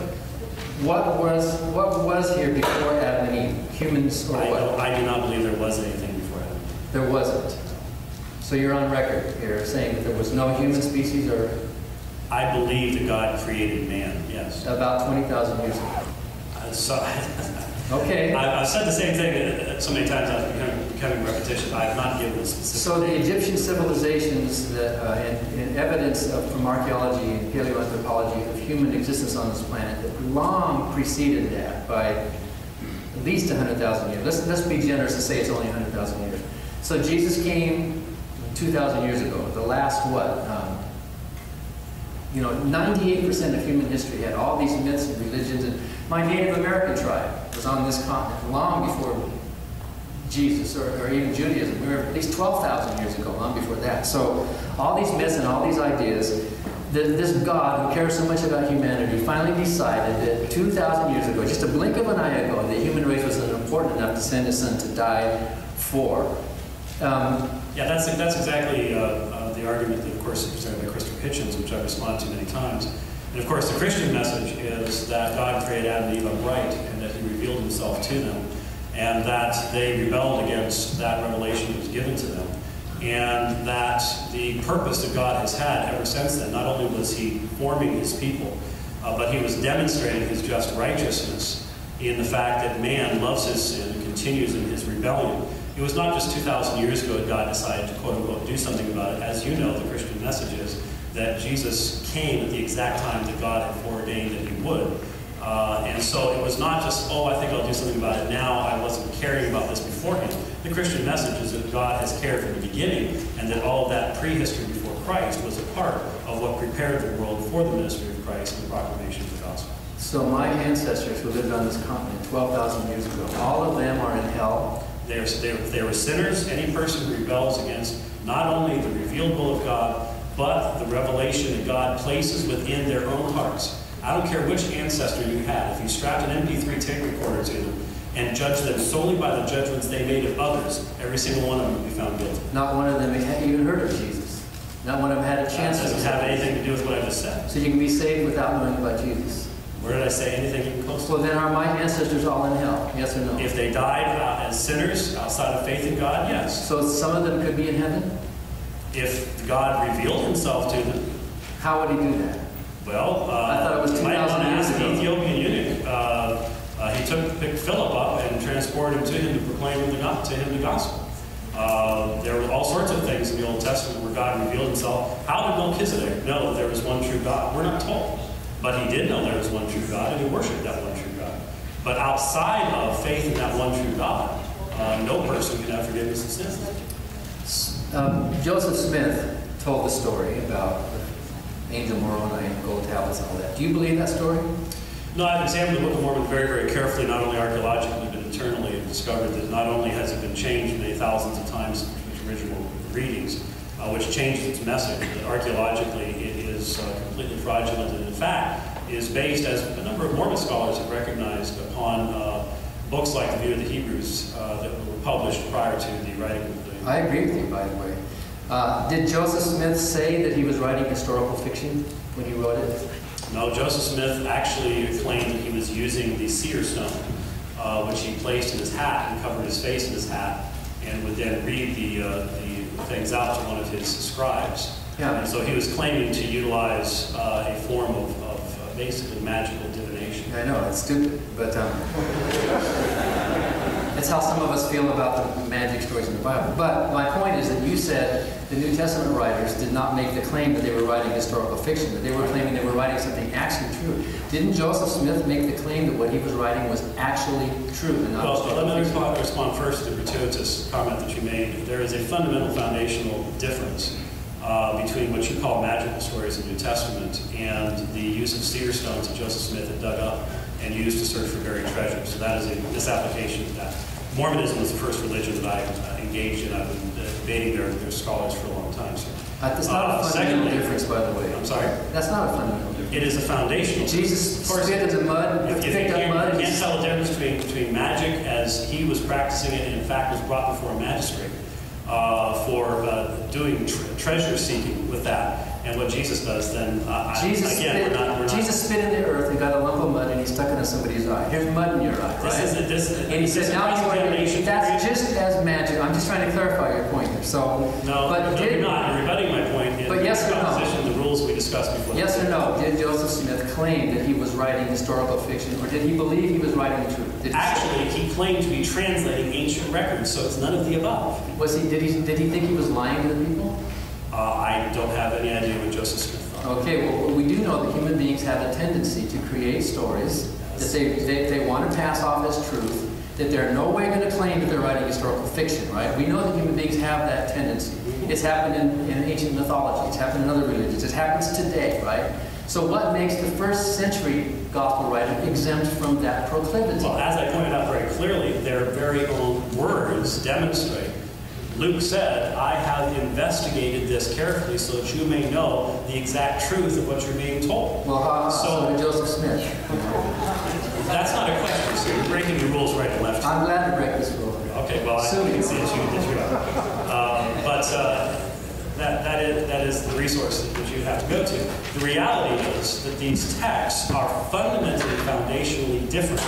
What was, what was here before Adam and Eve? Humans or I, what? I do not believe there was anything before Adam. There wasn't. So you're on record here saying that there was no human species or I believe that God created man, yes. about 20,000 years ago. Uh, So, Okay. I- I've said the same thing uh, so many times, I'm becoming, becoming. I have not given a specific. So the Egyptian civilizations that, uh, and, and evidence of, from archaeology and paleoanthropology of human existence on this planet that long preceded that by at least 100,000 years. Let's, let's be generous and say it's only 100,000 years. So Jesus came 2,000 years ago, the last what? Um, you know, 98% of human history had all these myths and religions. And my Native American tribe was on this continent long before Jesus or, or even Judaism. We were at least 12,000 years ago, long before that. So all these myths and all these ideas, that this God who cares so much about humanity finally decided that 2,000 years ago, just a blink of an eye ago, the human race was important enough to send his son to die for. Um, Yeah, that's, that's exactly uh, uh, the argument that, of course, is presented by Christopher Hitchens, which I've responded to many times. And of course, the Christian message is that God created Adam and Eve upright and that he revealed himself to them and that they rebelled against that revelation that was given to them. And that the purpose that God has had ever since then, not only was he forming his people, uh, but he was demonstrating his just righteousness in the fact that man loves his sin and continues in his rebellion. It was not just 2,000 years ago that God decided to quote unquote do something about it. As you know, the Christian message is that Jesus came at the exact time that God had foreordained that he would. And so it was not just, oh, I think I'll do something about it now. I wasn't caring about this beforehand. The Christian message is that God has cared from the beginning and that all of that prehistory before Christ was a part of what prepared the world for the ministry of Christ and the proclamation of the gospel. so my ancestors who lived on this continent 12,000 years ago, all of them are in hell. They are, they, they were sinners. Any person who rebels against not only the revealed will of God, but the revelation that God places within their own hearts. I don't care which ancestor you had. If you strapped an MP3 tape recorder to them and judged them solely by the judgments they made of others, every single one of them would be found guilty. Not one of them had even heard of Jesus. Not one of them had a chance to. doesn't have anything to do with what I just said. So you can be saved without knowing about Jesus. Where did I say anything even close to Well, then are my ancestors all in hell? Yes or no? If they died uh, as sinners outside of faith in God, yes. So some of them could be in heaven? If God revealed himself to them, How would he do that? Well, uh, I thought it was might 2,000 want to years ago. Ethiopian eunuch. Uh, uh, he took picked Philip up and transported him to him to proclaim him the, to him the gospel. Uh, there were all sorts of things in the Old Testament where God revealed himself. How did Melchizedek know that there was one true God? We're not told. But he did know there was one true God, and he worshiped that one true God. But outside of faith in that one true God, uh, no person can have forgiveness of sins. Um, Joseph Smith told the story about the angel Moroni and gold tablets and all that. Do you believe that story? No, I've examined the Book of Mormon very, very carefully, not only archaeologically, but internally, and discovered that not only has it been changed many thousands of times from its original readings, uh, which changed its message, but archaeologically it is uh, completely fraudulent, and in fact is based, as a number of Mormon scholars have recognized, upon uh, books like the View of the Hebrews uh, that were published prior to the writing of the I agree with you, by the way. Uh, did Joseph Smith say that he was writing historical fiction when he wrote it? No, Joseph Smith actually claimed that he was using the seer stone, uh, which he placed in his hat and covered his face in his hat, and would then read the, uh, the things out to one of his scribes. Yeah. And so he was claiming to utilize uh, a form of, of uh, basically magical divination. I know, it's stupid, but um, it's how some of us feel about the magic stories in the Bible. But my point is that you said the New Testament writers did not make the claim that they were writing historical fiction, that they were claiming they were writing something actually true. Didn't Joseph Smith make the claim that what he was writing was actually true and not Well, let me respond, respond first to the gratuitous comment that you made. There is a fundamental foundational difference uh, between what you call magical stories in the New Testament and the use of cedar stones that Joseph Smith had dug up and used to search for buried treasure. So that is a misapplication of that. Mormonism was the first religion that I uh, engaged in. I've been uh, debating their, their scholars for a long time. So. Uh, That's not Uh, a fundamental secondly- difference, by the way. I'm sorry? That's not a fundamental difference. It is a foundational. Jesus spit in the mud, If you picked up mud, you can't tell the difference between, between magic as he was practicing it and in fact was brought before a magistrate uh, for uh, doing tr- treasure seeking with that and what Jesus does, then uh, I- Jesus again, spit, we're not, we're not. Jesus spit in the earth and got a lump of mud and he stuck it in somebody's eye. Here's mud in your eye, This right? is, this is. And he this said, now you are, that's just as magic. I'm just trying to clarify your point here. So, No, but no, did, you're not. You're rebutting my point in But yes or no? Discussed before. yes or no, did Joseph Smith claim that he was writing historical fiction or did he believe he was writing the truth? Did Actually, he claimed to be translating ancient records, so it's none of the above. Was he, did he, did he think he was lying to the people? Uh, I don't have any idea what Joseph Smith thought. Okay, well, we do know that human beings have a tendency to create stories that they, they, they want to pass off as truth, that they're no way going to claim that they're writing historical fiction, right? We know that human beings have that tendency. It's happened in, in ancient mythology, it's happened in other religions, it happens today, right? So what makes the first century gospel writer exempt from that proclivity? Well, as I pointed out very clearly, their very own words demonstrate. Luke said, I have investigated this carefully so that you may know the exact truth of what you're being told. Well, how, so So- Joseph Smith. That's not a question, so you're breaking the rules right and left. I'm glad to break this rule. Okay, well, I So- can see that you, that you are. Um, But uh, that, that is, that is the resource that you have to go to. The reality is that these texts are fundamentally, foundationally different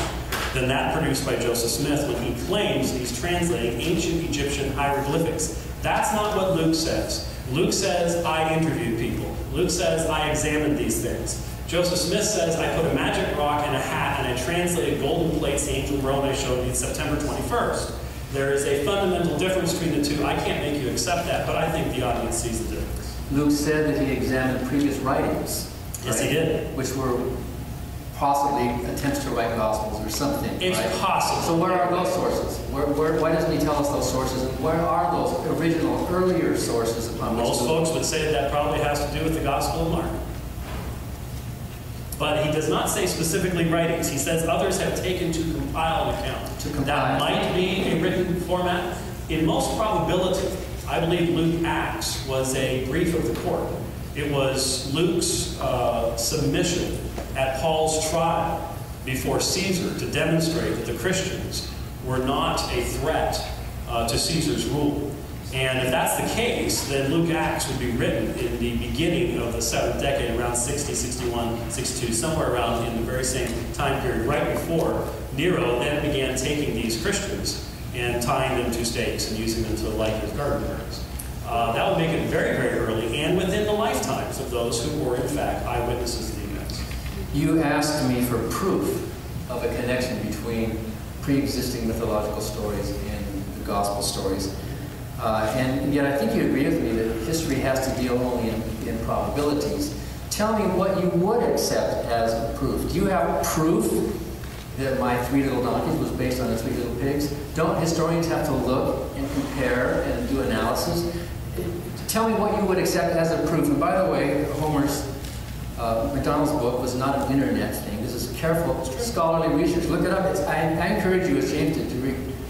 than that produced by Joseph Smith when he claims that he's translating ancient Egyptian hieroglyphics. That's not what Luke says. Luke says, I interviewed people. Luke says, I examined these things. Joseph Smith says, I put a magic rock in a hat and I translated golden plates the angel Moroni showed me September 21st. There is a fundamental difference between the two. I can't make you accept that, but I think the audience sees the difference. Luke said that he examined previous writings. Yes, he did. Which were possibly attempts to write gospels or something. It's right? possible. So where are those sources? Where, where, why doesn't he tell us those sources? And where are those original, earlier sources upon which Most folks would say that, that probably has to do with the Gospel of Mark. But he does not say specifically writings. He says others have taken to compile an account. To compile. That might be a written format. In most probability, I believe Luke Acts was a brief of the court. It was Luke's uh, submission at Paul's trial before Caesar to demonstrate that the Christians were not a threat uh, to Caesar's rule. And if that's the case, then Luke Acts would be written in the beginning of the seventh decade, around 60, 61, 62, somewhere around in the very same time period, right before Nero then began taking these Christians and tying them to stakes and using them to light his garden birds. Uh, that would make it very, very early and within the lifetimes of those who were, in fact, eyewitnesses to the events. You asked me for proof of a connection between pre-existing mythological stories and the gospel stories. Uh, and yet I think you agree with me that history has to deal only in, in probabilities. Tell me what you would accept as proof. Do you have proof that my Three Little Donkeys was based on the Three Little Pigs? Don't historians have to look and compare and do analysis? Tell me what you would accept as a proof. And by the way, Homer's uh, MacDonald's book was not an internet thing. This is careful scholarly research. Look it up. I, I encourage you, as James did, to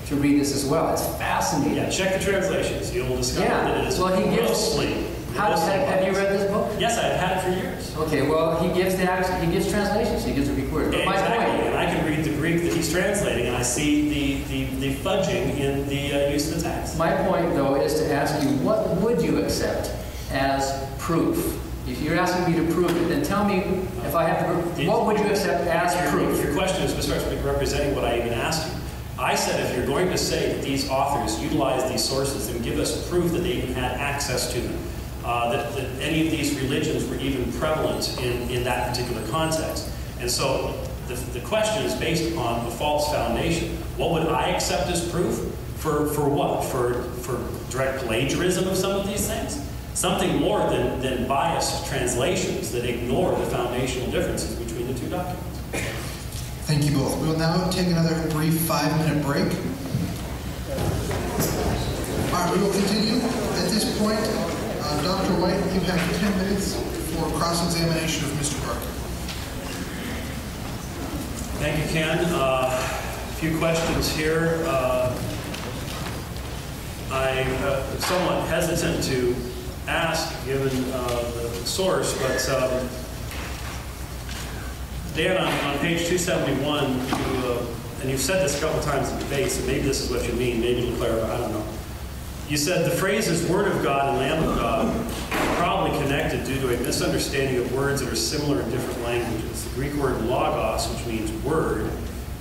to read this as well. It's fascinating. Yeah, check the translations. You'll discover Yeah. that it is Well, he gives. mostly. How, mostly have, have you read this book? Yes, I've had it for years. Okay. Well, he gives the he gives translations. He gives the Greek word. But my Exactly, point. and I can read the Greek that he's translating, and I see the, the, the fudging in the uh, use of the text. My point, though, is to ask you, what would you accept as proof? If you're asking me to prove it, then tell me if I have to. What would you accept as Your- proof? Your question is especially representing what I even asked you. I said if you're going to say that these authors utilized these sources, then give us proof that they even had access to them, uh, that, that any of these religions were even prevalent in, in that particular context. And so the, the question is based upon a false foundation. What would I accept as proof? For, for what? For, for direct plagiarism of some of these things? Something more than, than biased translations that ignore the foundational differences between the two documents. Thank you both. We will now take another brief five-minute break. All right, we will continue. At this point, uh, Dr. White, you have 10 minutes for cross-examination of Mr. Barker. Thank you, Ken. Uh, A few questions here. Uh, I'm uh, somewhat hesitant to ask, given uh, the source, but um, Dan, on on page 271, you, uh, and you've said this a couple times in debate, so maybe this is what you mean, maybe it'll clarify, I don't know. You said the phrases "Word of God" and "Lamb of God" are probably connected due to a misunderstanding of words that are similar in different languages. The Greek word logos, which means word,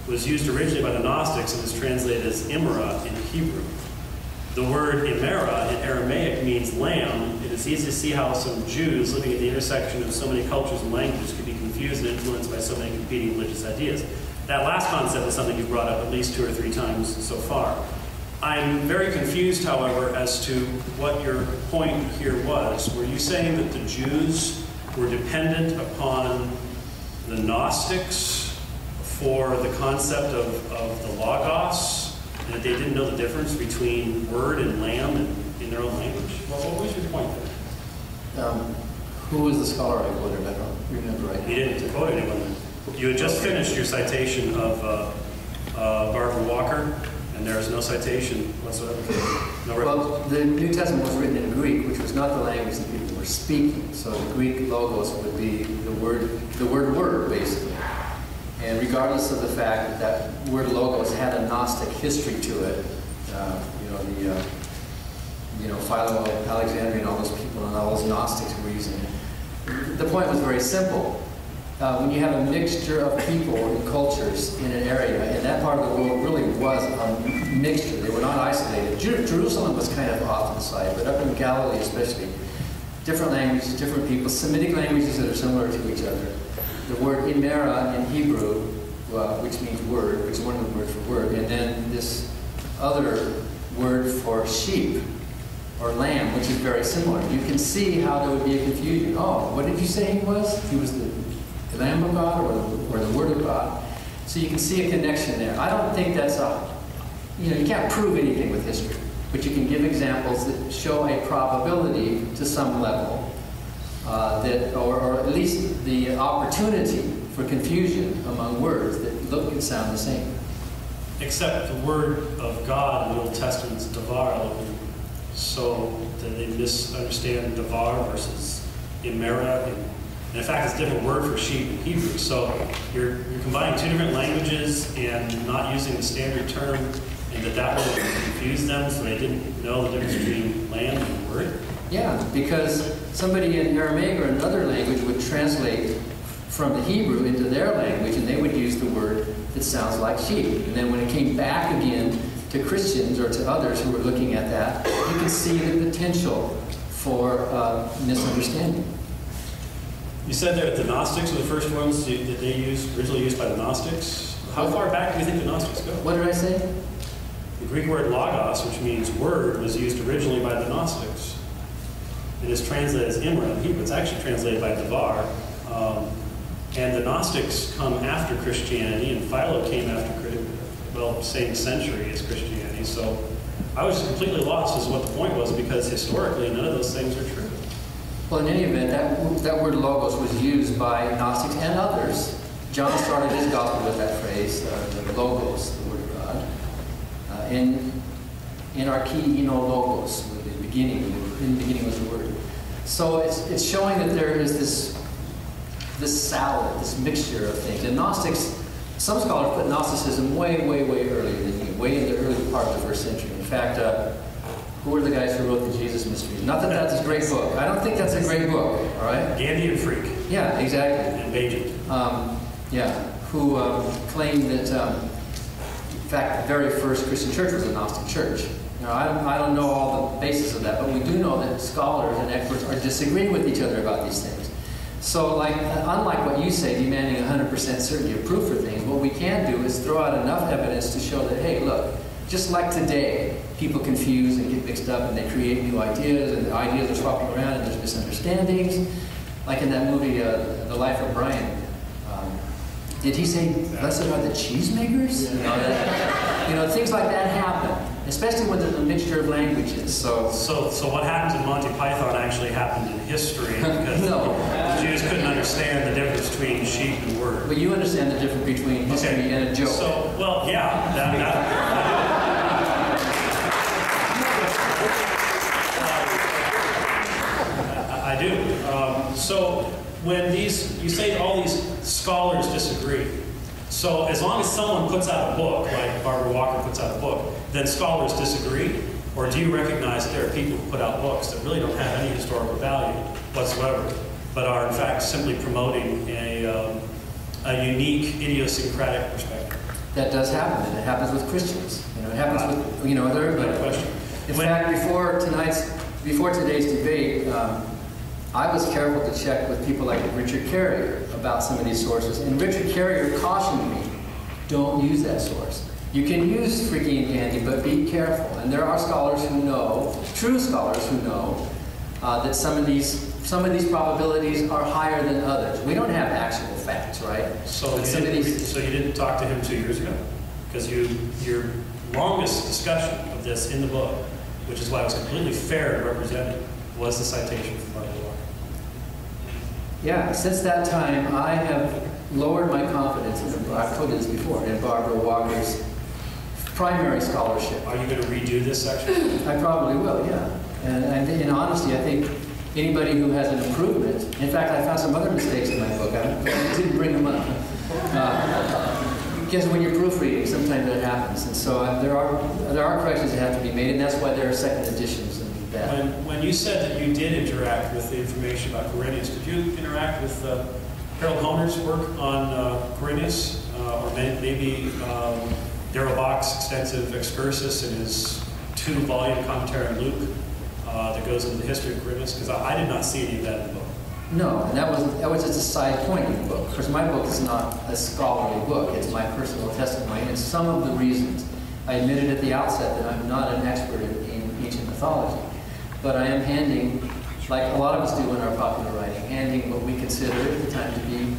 was used originally by the Gnostics and is translated as imra in Hebrew. The word imera in Aramaic means lamb. It is easy to see how some Jews living at the intersection of so many cultures and languages could be confused and influenced by so many competing religious ideas. That last concept is something you've brought up at least two or three times so far. I'm very confused, however, as to what your point here was. Were you saying that the Jews were dependent upon the Gnostics for the concept of, of the Logos, and that they didn't know the difference between word and lamb in, in their own language? Well, what was your point there? Um, who was the scholar I quoted? I don't remember right You didn't quote anyone. You had just finished your citation of uh, uh, Barbara Walker, and there is no citation whatsoever. No. Well, the New Testament was written in Greek, which was not the language that people were speaking. So the Greek logos would be the word, the word word, basically. And regardless of the fact that that word logos had a Gnostic history to it, uh, you know, the, uh, you know, Philo of Alexandria and all those people and all those Gnostics were using it. The point was very simple. Uh, when you have a mixture of people and cultures in an area, and that part of the world really was a mixture. They were not isolated. Jer- Jerusalem was kind of off to the side, but up in Galilee especially, different languages, different people, Semitic languages that are similar to each other. The word imera in Hebrew, uh, which means word, which is one of the words for word, and then this other word for sheep or lamb, which is very similar. You can see how there would be a confusion. Oh, what did you say he was? He was the Lamb of God or the, or the Word of God. So you can see a connection there. I don't think that's a, you know, you can't prove anything with history, but you can give examples that show a probability to some level uh, that, or, or at least the opportunity for confusion among words that look and sound the same. Except the word of God in the Old Testament is davar, so that they misunderstand davar versus imera. And, in fact, it's a different word for sheep in Hebrew. So you're, you're combining two different languages and not using the standard term, and that that would confuse them, so they didn't know the difference between lamb and word. Yeah, because somebody in Aramaic or another language would translate from the Hebrew into their language, and they would use the word that sounds like sheep. And then when it came back again to Christians or to others who were looking at that, you can see the potential for uh, misunderstanding. You said that the Gnostics were the first ones that they used, originally used by the Gnostics. How far back do you think the Gnostics go? What did I say? The Greek word logos, which means word, was used originally by the Gnostics. It is translated as imra in Hebrew. It's actually translated by davar. Um, and the Gnostics come after Christianity, and Philo came after, well, same century as Christianity. So I was completely lost as to what the point was because historically none of those things are true. Well, in any event, that, that word logos was used by Gnostics and others. John started his gospel with that phrase, uh, the logos, the word of God. Uh, in, in arche, you know, logos, the beginning, in the beginning was the word. So it's, it's showing that there is this, this salad, this mixture of things. And Gnostics, some scholars put Gnosticism way, way, way earlier than you, way in the early part of the first century. In fact, uh, who are the guys who wrote the Jesus Mysteries? Not that that's a great book. I don't think that's a great book, all right? Gandy and Freke. Yeah, exactly. And Baigent. Um, yeah, who um, claimed that, um, in fact, the very first Christian church was a Gnostic church. Now, I don't, I don't know all the basis of that, but we do know that scholars and experts are disagreeing with each other about these things. So, like, unlike what you say, demanding 100% certainty of proof for things, what we can do is throw out enough evidence to show that, hey, look, just like today, people confuse and get mixed up and they create new ideas and the ideas are swapping around and there's misunderstandings. Like in that movie, uh, The Life of Brian. Um, did he say, blessed are the cheesemakers? You, know, that, you know, things like that happen, especially when there's a mixture of languages. So, so, so what happened in Monty Python actually happened in history no. Jews couldn't understand the difference between sheep and word. But you understand the difference between history okay. and a joke. So, well, yeah, that, that, I do. Um, so when these, you say all these scholars disagree. So as long as someone puts out a book, like Barbara Walker puts out a book, then scholars disagree. Or do you recognize that there are people who put out books that really don't have any historical value whatsoever, but are in fact simply promoting a, um, a unique idiosyncratic perspective? That does happen, and it happens with Christians. You know, it happens with, you know, with everybody. Good question. In When- fact, before tonight's, before today's debate, um, I was careful to check with people like Richard Carrier about some of these sources, and Richard Carrier cautioned me, don't use that source. You can use Freaky and Gandy, but be careful. And there are scholars who know, true scholars who know, uh, that some of these some of these probabilities are higher than others. We don't have actual facts, right? So you, didn't, these- so you didn't talk to him two years ago? Because you, your longest discussion of this in the book, which is why it was completely fair and represented, was the citation from Barbara Walker. Yeah, since that time, I have lowered my confidence, in, I've told you this before, in Barbara Walker's primary scholarship. Are you going to redo this section? I probably will, yeah. And, and in honesty, I think anybody who has an improvement, in fact, I found some other mistakes in my book, I didn't bring them up. Uh, Because when you're proofreading, sometimes that happens. And so uh, there are, there are corrections that have to be made, and that's why there are second editions that. When, when you said that you did interact with the information about Quirinius, did you interact with uh, Harold Hoehner's work on uh? Uh, or may- maybe um, Darrell Bock's extensive excursus in his two-volume commentary on Luke uh, that goes into the history of Quirinius? Because I, I did not see any of that in the book. No, and that was, that was just a side point in the book. Because my book is not a scholarly book, it's my personal testimony, and some of the reasons. I admitted at the outset that I'm not an expert in, ancient mythology, but I am handing, like a lot of us do in our popular writing, handing what we consider at the time to be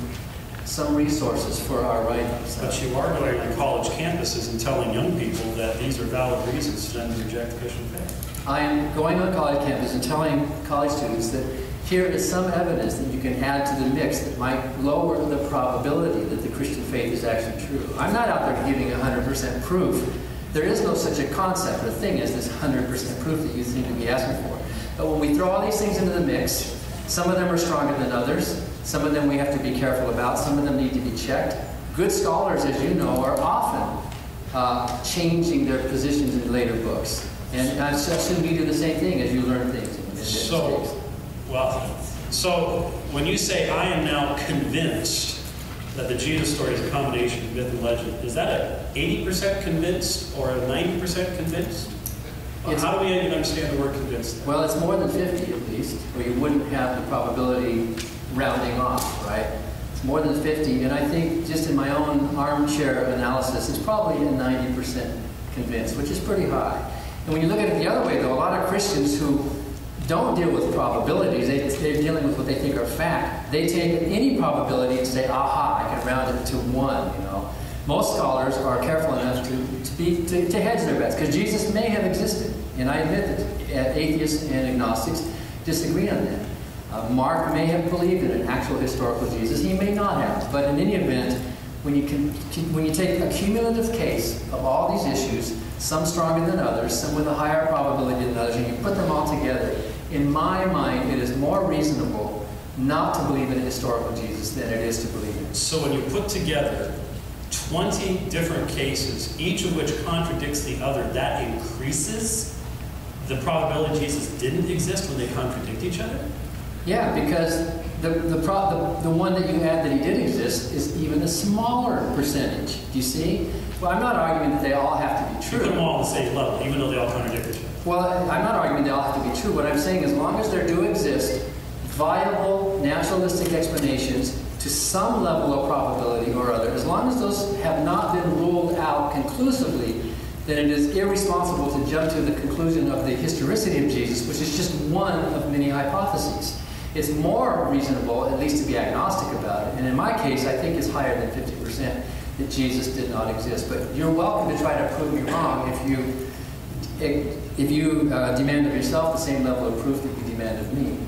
some resources for our writings. But you are going on college campuses and telling young people that these are valid reasons for them to reject Christian faith. I am going on college campus and telling college students that here is some evidence that you can add to the mix that might lower the probability that the Christian faith is actually true. I'm not out there giving 100% proof. There is no such a concept. or thing as this 100% proof that you seem to be asking for. But when we throw all these things into the mix, some of them are stronger than others. Some of them we have to be careful about. Some of them need to be checked. Good scholars, as you know, are often uh, changing their positions in later books. And I assume you do the same thing as you learn things. So, well, so when you say I am now convinced that the Jesus story is a combination of myth and legend, is that a 80% convinced or a 90% convinced? It's- How do we even understand the word convinced? Well, it's more than 50 at least, or you wouldn't have the probability rounding off, right? It's more than 50, and I think just in my own armchair analysis, it's probably a 90% convinced, which is pretty high. And when you look at it the other way, though, a lot of Christians who don't deal with probabilities, they, they're dealing with what they think are fact. They take any probability and say, aha, I can round it to one, you know. Most scholars are careful enough to, to, be, to, to hedge their bets, because Jesus may have existed. And I admit that atheists and agnostics disagree on that. Uh, Mark may have believed in an actual historical Jesus. He may not have. But in any event, when you, can, when you take a cumulative case of all these issues, some stronger than others, some with a higher probability than others, and you put them all together, in my mind, it is more reasonable not to believe in a historical Jesus than it is to believe in. So when you put together 20 different cases, each of which contradicts the other, that increases the probability Jesus didn't exist when they contradict each other? Yeah, because the, the, pro, the, the one that you add that he did exist is even a smaller percentage. Do you see? Well, I'm not arguing that they all have to be You true. put them all on the same level, even though they all contradict each other. Well, I'm not arguing they all have to be true. What I'm saying, as long as there do exist viable naturalistic explanations to some level of probability or other, as long as those have not been ruled out conclusively, then it is irresponsible to jump to the conclusion of the historicity of Jesus, which is just one of many hypotheses. It's more reasonable, at least to be agnostic about it. And in my case, I think it's higher than 50% that Jesus did not exist. But you're welcome to try to prove me wrong if you if you uh, demand of yourself the same level of proof that you demand of me.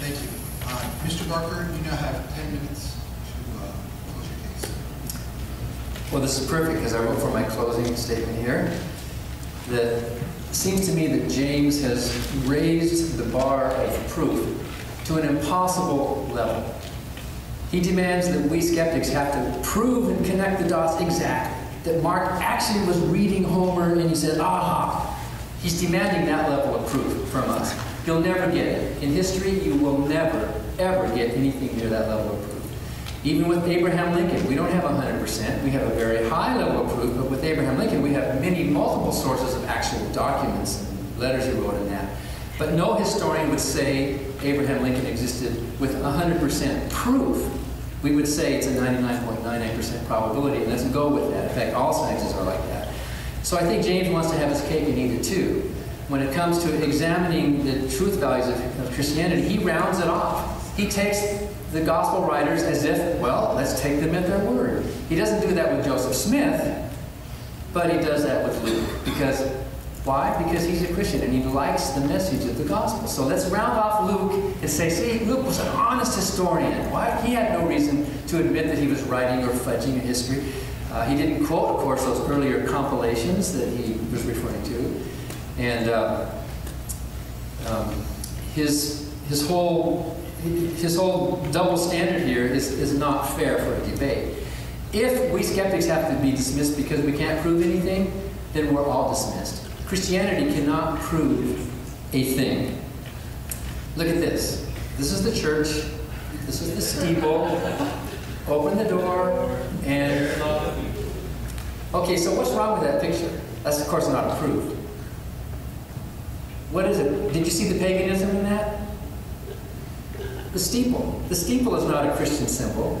Thank you. Uh, Mr. Barker, you now have 10 minutes to uh, close your case. Well, this is perfect because I wrote for my closing statement here that seems to me that James has raised the bar of proof to an impossible level. He demands that we skeptics have to prove and connect the dots exactly. That Mark actually was reading Homer and he said, aha. He's demanding that level of proof from us. You'll never get it. In history, you will never, ever get anything near that level of proof. Even with Abraham Lincoln, we don't have 100%. We have a very high level of proof, but with Abraham Lincoln, we have many multiple sources of actual documents and letters he wrote in that. But no historian would say Abraham Lincoln existed with 100% proof. We would say it's a 99.98% probability, and let's go with that. In fact, all sciences are like that. So I think James wants to have his cake and eat it too. When it comes to examining the truth values of, of Christianity, he rounds it off. He takes the gospel writers as if, well, let's take them at their word. He doesn't do that with Joseph Smith, but he does that with Luke. Because, why? Because he's a Christian and he likes the message of the gospel. So let's round off Luke and say, see, Luke was an honest historian. Why? He had no reason to admit that he was writing or fudging a history. Uh, he didn't quote, of course, those earlier compilations that he was referring to. And uh, um, his, his whole his whole double standard here is, is not fair for a debate. If we skeptics have to be dismissed because we can't prove anything, then we're all dismissed. Christianity cannot prove a thing. Look at this. This is the church. This is the steeple. Open the door and. Okay, so what's wrong with that picture? That's, of course, not approved. What is it? Did you see the paganism in that? The steeple. The steeple is not a Christian symbol.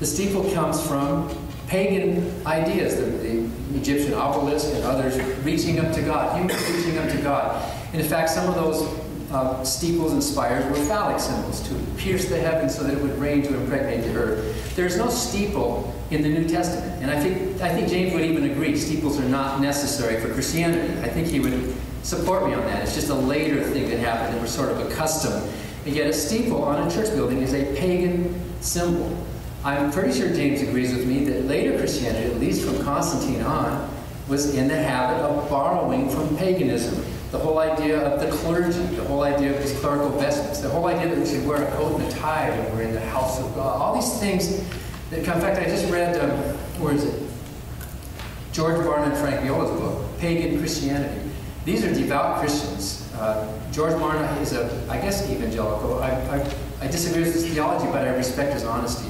The steeple comes from pagan ideas, the, the Egyptian obelisk and others reaching up to God, humans reaching up to God. And in fact, some of those uh, steeples and spires were phallic symbols to pierce the heavens so that it would rain to impregnate the earth. There's no steeple in the New Testament. And I think, I think James would even agree steeples are not necessary for Christianity. I think he would support me on that. It's just a later thing that happened that we're sort of accustomed and yet a steeple on a church building is a pagan symbol. I'm pretty sure James agrees with me that later Christianity, at least from Constantine on, was in the habit of borrowing from paganism. The whole idea of the clergy, the whole idea of these clerical vestments, the whole idea that we should wear a coat and a tie when we're in the house of God. All these things that, come. in fact, I just read, um, where is it? George Barna Frank Viola's book, Pagan Christianity. These are devout Christians uh, George Barna is a, I guess, evangelical. I, I, I disagree with his theology, but I respect his honesty,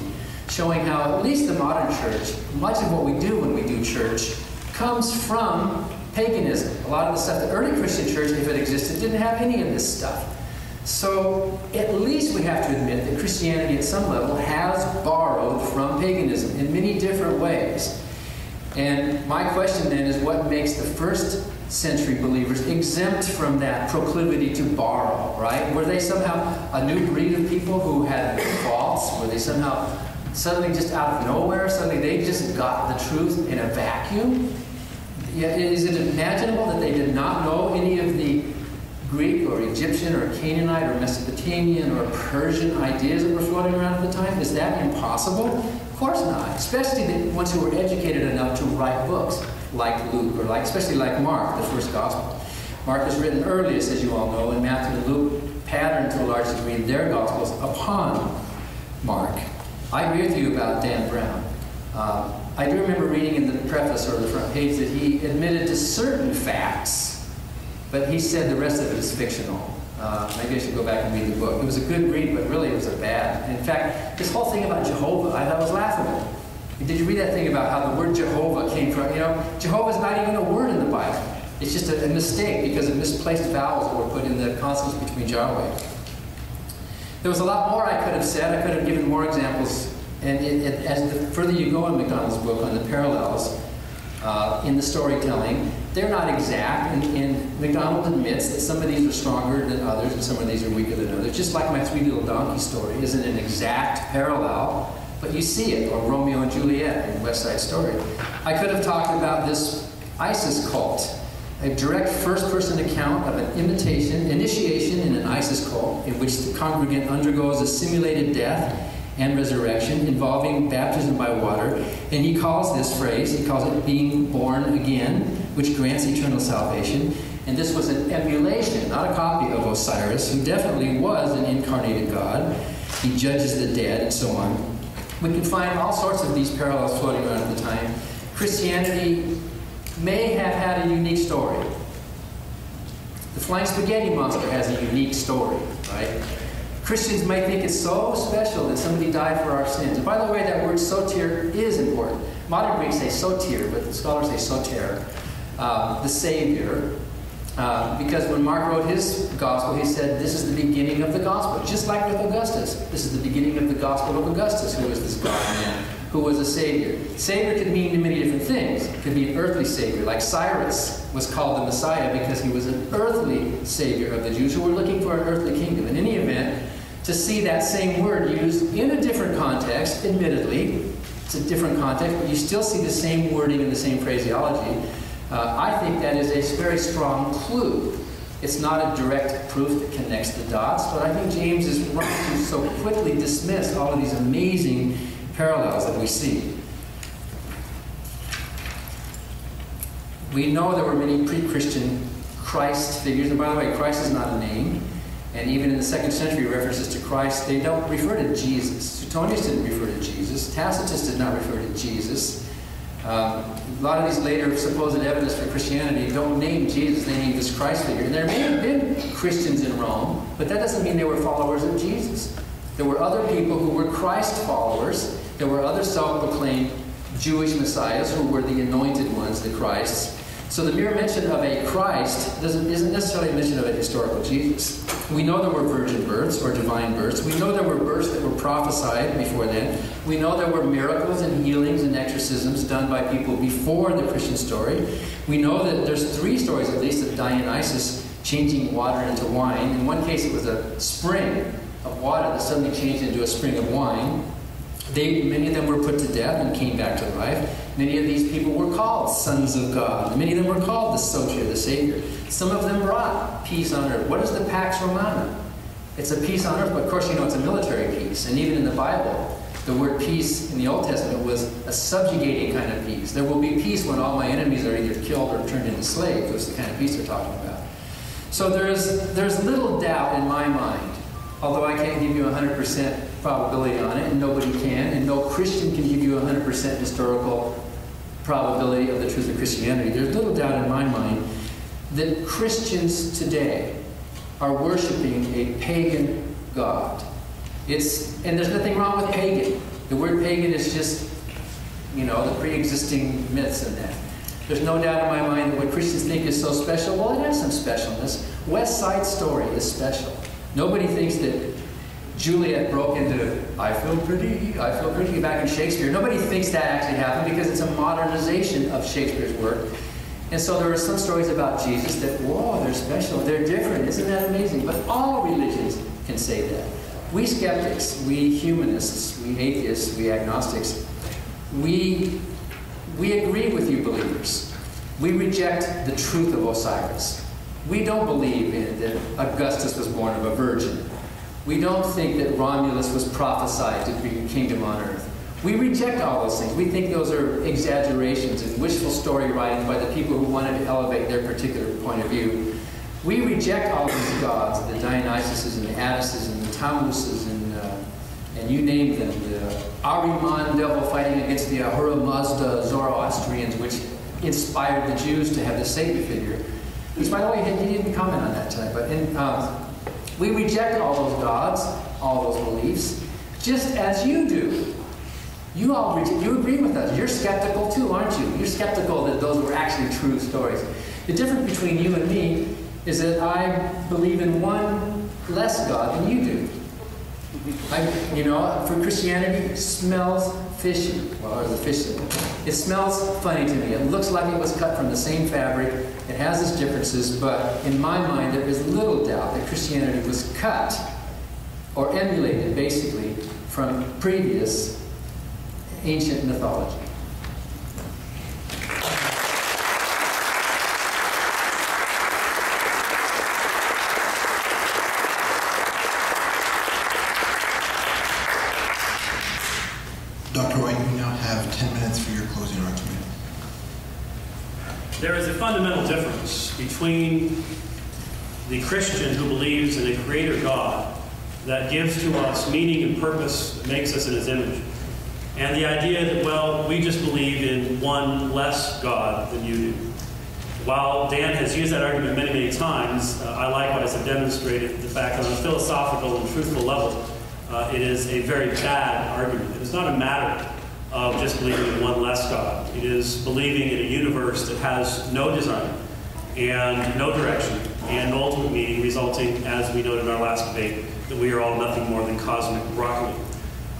showing how at least the modern church, much of what we do when we do church, comes from paganism. A lot of the stuff, the early Christian church, if it existed, didn't have any of this stuff. So at least we have to admit that Christianity at some level has borrowed from paganism in many different ways. And my question then is what makes the first century believers exempt from that proclivity to borrow, right? Were they somehow a new breed of people who had faults? Were they somehow suddenly just out of nowhere, suddenly they just got the truth in a vacuum? Yet is it imaginable that they did not know any of the Greek or Egyptian or Canaanite or Mesopotamian or Persian ideas that were floating around at the time? Is that impossible? Of course not, especially the ones who were educated enough to write books like Luke, or like, especially like Mark, the first gospel. Mark was written earliest, as you all know, and Matthew and Luke patterned to a large degree their gospels upon Mark. I agree with you about Dan Brown. Uh, I do remember reading in the preface or the front page that he admitted to certain facts, but he said the rest of it is fictional. Uh, maybe I should go back and read the book. It was a good read, but really it was a bad. In fact, this whole thing about Jehovah, I thought was laughable. Did you read that thing about how the word Jehovah came from? You know, Jehovah is not even a word in the Bible. It's just a, a mistake because of misplaced vowels that were put in the consonants between Yahweh. There was a lot more I could have said. I could have given more examples. And it, it, as the further you go in MacDonald's book on the parallels uh, in the storytelling, they're not exact. And, and MacDonald admits that some of these are stronger than others and some of these are weaker than others. Just like my three little donkey story isn't an exact parallel but you see it, or Romeo and Juliet in West Side Story. I could have talked about this Isis cult, a direct first-person account of an imitation, initiation in an Isis cult in which the congregant undergoes a simulated death and resurrection involving baptism by water. And he calls this phrase, he calls it being born again, which grants eternal salvation. And this was an emulation, not a copy of Osiris, who definitely was an incarnated God. He judges the dead and so on. We can find all sorts of these parallels floating around at the time. Christianity may have had a unique story. The flying spaghetti monster has a unique story, right? Christians might think it's so special that somebody died for our sins. And by the way, that word soter is important. Modern Greeks say soter, but scholars say soter, uh, the Savior. Uh, because when Mark wrote his gospel, he said, This is the beginning of the gospel. Just like with Augustus. This is the beginning of the gospel of Augustus, who was this God man, who was a Savior. Savior could mean many different things. It could be an earthly Savior, like Cyrus was called the Messiah because he was an earthly Savior of the Jews who were looking for an earthly kingdom. In any event, to see that same word used in a different context, admittedly, it's a different context, but you still see the same wording and the same phraseology. Uh, I think that is a very strong clue. It's not a direct proof that connects the dots, but I think James is right to so quickly dismiss all of these amazing parallels that we see. We know there were many pre Christian Christ figures, and by the way, Christ is not a name. And even in the second century references to Christ, they don't refer to Jesus. Suetonius didn't refer to Jesus. Tacitus did not refer to Jesus. Um, a lot of these later supposed evidence for Christianity don't name Jesus, they name this Christ figure. And there may have been Christians in Rome, but that doesn't mean they were followers of Jesus. There were other people who were Christ followers. There were other self-proclaimed Jewish messiahs who were the anointed ones, the Christs. So the mere mention of a Christ doesn't, isn't necessarily a mention of a historical Jesus. We know there were virgin births or divine births. We know there were births that were prophesied before then. We know there were miracles and healings and exorcisms done by people before the Christian story. We know that there's three stories at least of Dionysus changing water into wine. In one case, it was a spring of water that suddenly changed into a spring of wine. They, many of them were put to death and came back to life. Many of these people were called sons of God. Many of them were called the Soter, the Savior. Some of them brought peace on earth. What is the Pax Romana? It's a peace on earth, but of course you know it's a military peace. And even in the Bible, the word peace in the Old Testament was a subjugating kind of peace. There will be peace when all my enemies are either killed or turned into slaves. That's the kind of peace they're talking about. So there's, there's little doubt in my mind, although I can't give you 100% probability on it, and nobody can, and no Christian can give you 100% historical probability of the truth of Christianity. There's little doubt in my mind that Christians today are worshiping a pagan God. It's, and there's nothing wrong with pagan. The word pagan is just, you know, the pre-existing myths in that. There's no doubt in my mind that what Christians think is so special, well, it has some specialness. West Side Story is special. Nobody thinks that Juliet broke into I feel pretty, I feel pretty back in Shakespeare. Nobody thinks that actually happened because it's a modernization of Shakespeare's work. And so there are some stories about Jesus that, whoa, they're special, they're different. Isn't that amazing? But all religions can say that. We skeptics, we humanists, we atheists, we agnostics, we, we agree with you believers. We reject the truth of Osiris. We don't believe in that Augustus was born of a virgin. We don't think that Romulus was prophesied to be a kingdom on earth. We reject all those things. We think those are exaggerations and wishful story writing by the people who wanted to elevate their particular point of view. We reject all these gods, the Dionysuses and the Attises and the Tammuzes and, uh, and you name them, the Ahriman devil fighting against the Ahura Mazda Zoroastrians, which inspired the Jews to have the Satan figure. Which, by the way, he didn't comment on that tonight, but in, um, we reject all those gods, all those beliefs, just as you do. You all you agree with us. You're skeptical too, aren't you? You're skeptical that those were actually true stories. The difference between you and me is that I believe in one less God than you do. I, you know, for Christianity, it smells fishy, well, or the fish It smells funny to me. It looks like it was cut from the same fabric. It has its differences, but in my mind, there is little doubt that Christianity was cut or emulated, basically, from previous ancient mythology. Dr. White, you now have 10 minutes for your closing argument. There is a fundamental difference between the Christian who believes in a creator God that gives to us meaning and purpose, makes us in his image, And the idea that, well, we just believe in one less God than you do. While Dan has used that argument many, many times, uh, I likewise have demonstrated the fact that on a philosophical and truthful level, uh, it is a very bad argument. It is not a matter of just believing in one less God. It is believing in a universe that has no design and no direction and no ultimate meaning, resulting, as we noted in our last debate, that we are all nothing more than cosmic broccoli.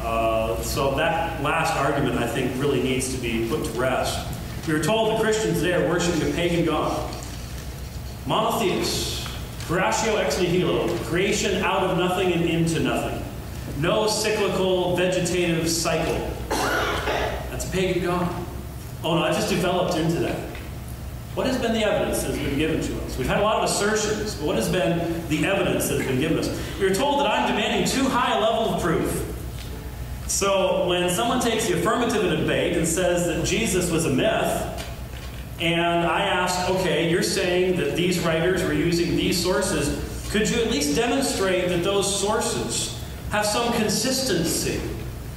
Uh, so that last argument, I think, really needs to be put to rest. We are told the Christians today are worshiping a pagan god. Monotheists, creatio ex nihilo, creation out of nothing and into nothing. No cyclical vegetative cycle. That's a pagan god. Oh no, I just developed into that. What has been the evidence that has been given to us? We've had a lot of assertions, but what has been the evidence that has been given us? We are told that I'm demanding too high a level of proof. So when someone takes the affirmative in a debate and says that Jesus was a myth, and I ask, okay, you're saying that these writers were using these sources, could you at least demonstrate that those sources have some consistency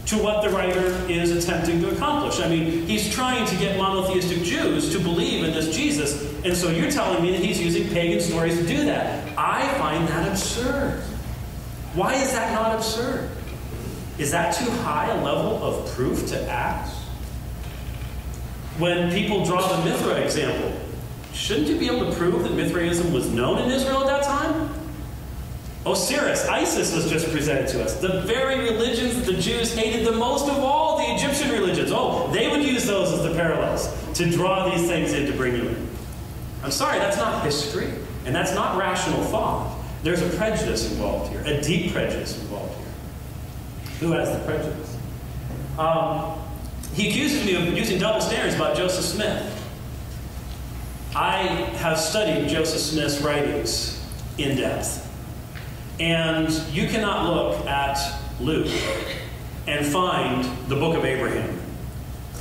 to what the writer is attempting to accomplish? I mean, he's trying to get monotheistic Jews to believe in this Jesus, and so you're telling me that he's using pagan stories to do that. I find that absurd. Why is that not absurd? Is that too high a level of proof to ask? When people draw the Mithra example, shouldn't you be able to prove that Mithraism was known in Israel at that time? Osiris, Isis was just presented to us. The very religions the Jews hated the most of all, the Egyptian religions. Oh, they would use those as the parallels to draw these things in to bring you in. I'm sorry, that's not history, and that's not rational thought. There's a prejudice involved here, a deep prejudice involved here. Who has the prejudice? Um, he accuses me of using double standards about Joseph Smith. I have studied Joseph Smith's writings in depth. And you cannot look at Luke and find the book of Abraham.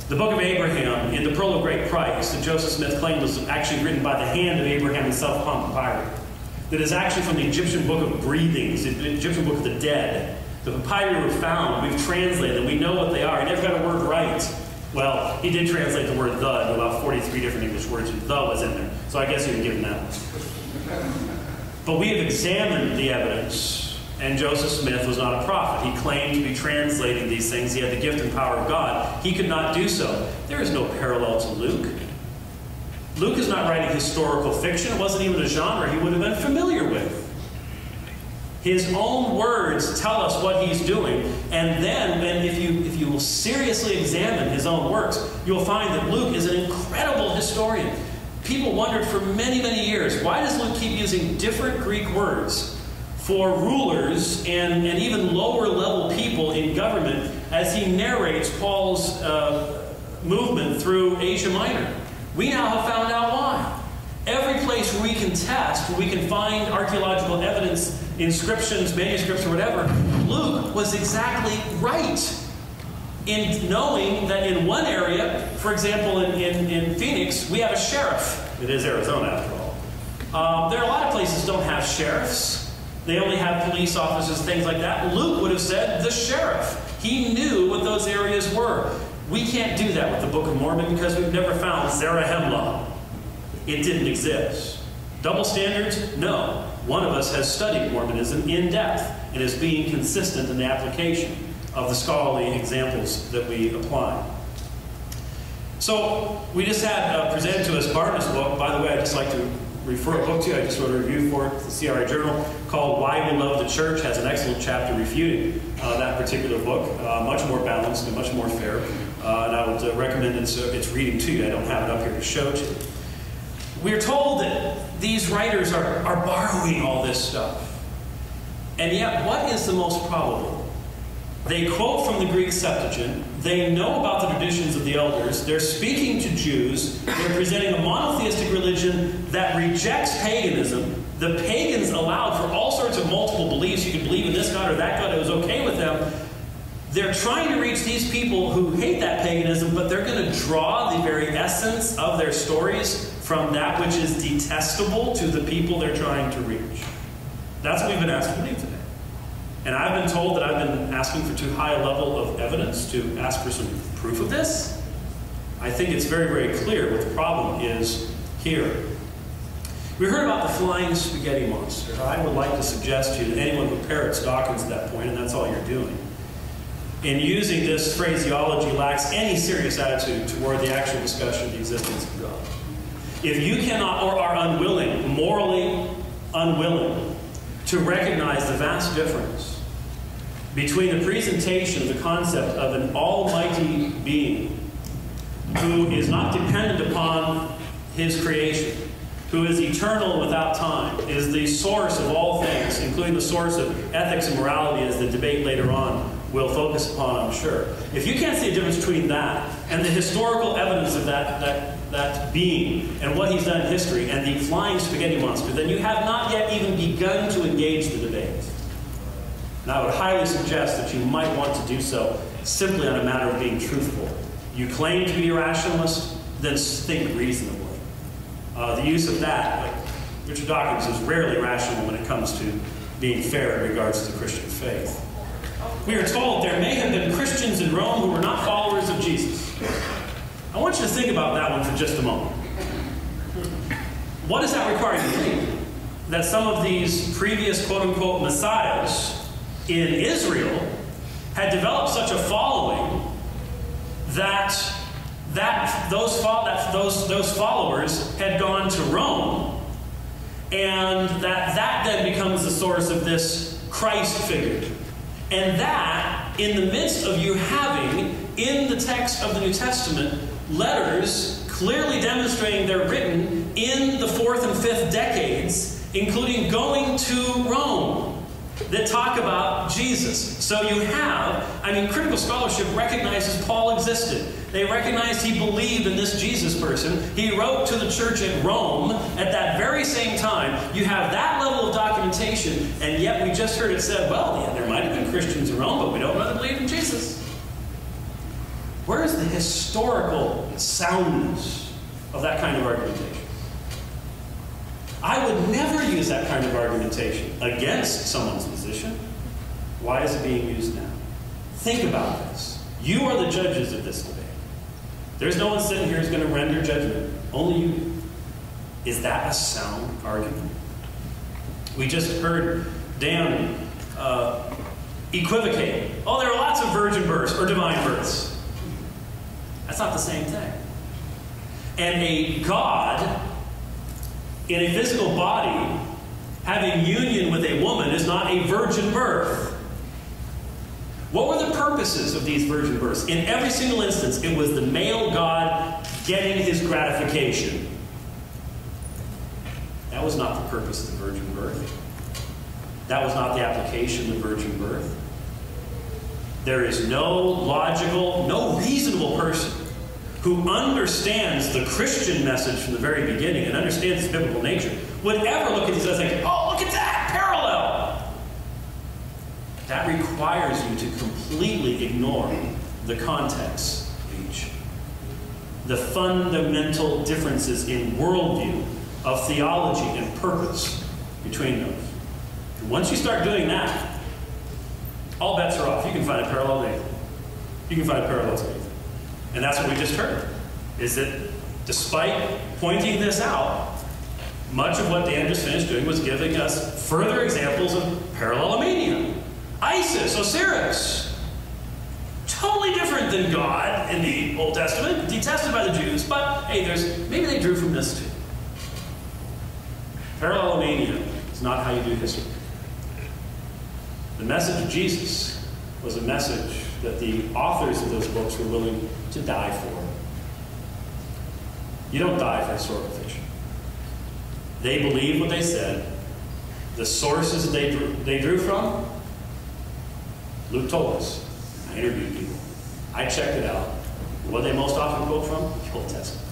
The book of Abraham in the Pearl of Great Price that Joseph Smith claimed was actually written by the hand of Abraham himself upon papyri. That is actually from the Egyptian book of breathings, the Egyptian book of the dead. The papyri were found, we've translated them, we know what they are. He never got a word right. Well, he did translate the word the into about 43 different English words, and the was in there. So I guess you can give him that. But we have examined the evidence, and Joseph Smith was not a prophet. He claimed to be translating these things. He had the gift and power of God. He could not do so. There is no parallel to Luke. Luke is not writing historical fiction. It wasn't even a genre he would have been familiar with. His own words tell us what he's doing. And then, and if you, if you will seriously examine his own works, you'll find that Luke is an incredible historian. People wondered for many, many years why does Luke keep using different Greek words for rulers and, and even lower level people in government as he narrates Paul's uh, movement through Asia Minor? We now have found out why. Every place we can test, where we can find archaeological evidence, inscriptions, manuscripts, or whatever, Luke was exactly right in knowing that in one area, for example, in, in, in Phoenix, we have a sheriff. It is Arizona, after all. Um, there are a lot of places don't have sheriffs. They only have police officers, things like that. Luke would have said the sheriff. He knew what those areas were. We can't do that with the Book of Mormon because we've never found Zarahemla. It didn't exist. Double standards? No. One of us has studied Mormonism in depth and is being consistent in the application of the scholarly examples that we apply. So we just had uh, presented to us Barna's book. By the way, I'd just like to refer a book to you. I just wrote a review for it, the CRA Journal, called Why We Love the Church. Has an excellent chapter refuting uh, that particular book. Uh, much more balanced and much more fair. Uh, and I would uh, recommend its, uh, its reading to you. I don't have it up here to show to you. We're told that these writers are, are borrowing all this stuff. And yet, what is the most probable? They quote from the Greek Septuagint. They know about the traditions of the elders. They're speaking to Jews. They're presenting a monotheistic religion that rejects paganism. The pagans allowed for all sorts of multiple beliefs. You could believe in this God or that God. It was okay with them. They're trying to reach these people who hate that paganism, but they're going to draw the very essence of their stories from that which is detestable to the people they're trying to reach. That's what we've been asked to believe. And I've been told that I've been asking for too high a level of evidence to ask for some proof of this. I think it's very, very clear what the problem is here. We heard about the flying spaghetti monster. I would like to suggest to you that anyone who parrots doctrines at that point, and that's all you're doing, in using this phraseology lacks any serious attitude toward the actual discussion of the existence of God. If you cannot or are unwilling, morally unwilling, to recognize the vast difference between the presentation of the concept of an almighty being who is not dependent upon his creation, who is eternal without time, is the source of all things, including the source of ethics and morality, as the debate later on will focus upon, I'm sure. If you can't see a difference between that and the historical evidence of that, that, that being and what he's done in history and the flying spaghetti monster, then you have not yet even begun to engage the debate. And I would highly suggest that you might want to do so simply on a matter of being truthful. You claim to be a rationalist, then think reasonably. Uh, the use of that, like Richard Dawkins, is rarely rational when it comes to being fair in regards to the Christian faith. We are told there may have been Christians in Rome who were not followers of Jesus. I want you to think about that one for just a moment. What does that require you to think? That some of these previous quote unquote messiahs in Israel had developed such a following that that those, that those, those followers had gone to Rome, and that that then becomes the source of this Christ figure. And that, in the midst of you having in the text of the New Testament letters clearly demonstrating they're written in the fourth and fifth decades, including going to Rome that talk about Jesus. So you have, I mean, critical scholarship recognizes Paul existed. They recognized he believed in this Jesus person. He wrote to the church at Rome at that very same time. You have that level of documentation, and yet we just heard it said, well, yeah, there might have been Christians in Rome, but we don't really believe in Jesus. Where is the historical soundness of that kind of argumentation? I would never use that kind of argumentation against someone's position. Why is it being used now? Think about this. You are the judges of this debate. There's no one sitting here who's going to render judgment. Only you. Is that a sound argument? We just heard Dan uh, equivocate. Oh, there are lots of virgin births or divine births. That's not the same thing. And a God in a physical body, having union with a woman is not a virgin birth. What were the purposes of these virgin births? In every single instance, it was the male God getting his gratification. That was not the purpose of the virgin birth. That was not the application of the virgin birth. There is no logical, no reasonable person who understands the Christian message from the very beginning and understands its biblical nature would ever look at these and think, oh, look at that, parallel. That requires you to completely ignore the context of each. The fundamental differences in worldview, of theology and purpose between those. And once you start doing that, all bets are off. You can find a parallel there. You can find a parallel to anything. And that's what we just heard, is that despite pointing this out, much of what Dan just finished doing was giving us further examples of parallelomania. Isis, Osiris, totally different than God in the Old Testament, detested by the Jews, but hey, there's maybe they drew from this too. Parallelomania is not how you do history. The message of Jesus was a message that the authors of those books were willing to die for. You don't die for historical fiction. They believed what they said. The sources they drew, they drew from, Luke told us. I interviewed people. I checked it out. What they most often quote from? The Old Testament.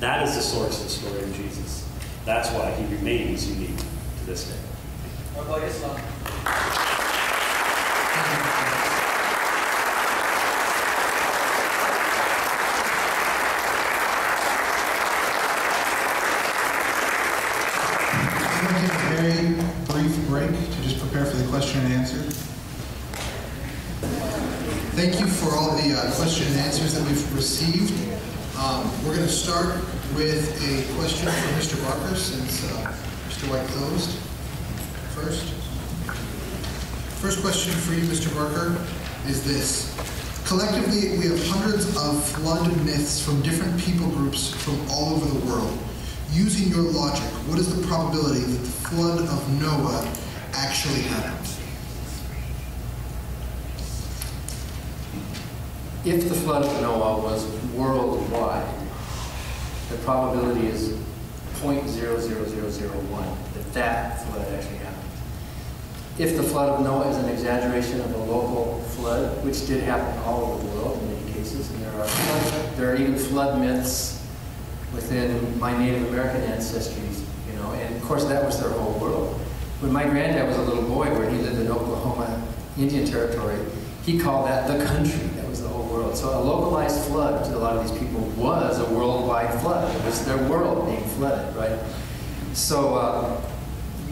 That is the source of the story of Jesus. That's why he remains unique to this day. Received. Um, we're going to start with a question for Mr. Barker since uh, Mr. White closed first. First question for you, Mr. Barker, is this. Collectively, we have hundreds of flood myths from different people groups from all over the world. Using your logic, what is the probability that the flood of Noah actually happened? If the flood of Noah was worldwide, the probability is 0.00001 that that flood actually. If the flood of Noah is an exaggeration of a local flood, which did happen all over the world in many cases, and there are flood, there are even flood myths within my Native American ancestries, you know, and of course that was their whole world. When my granddad was a little boy, where he lived in Oklahoma Indian Territory, he called that the country. That was the whole world. So a localized flood to a lot of these people was a worldwide flood. It was their world being flooded, right? So uh,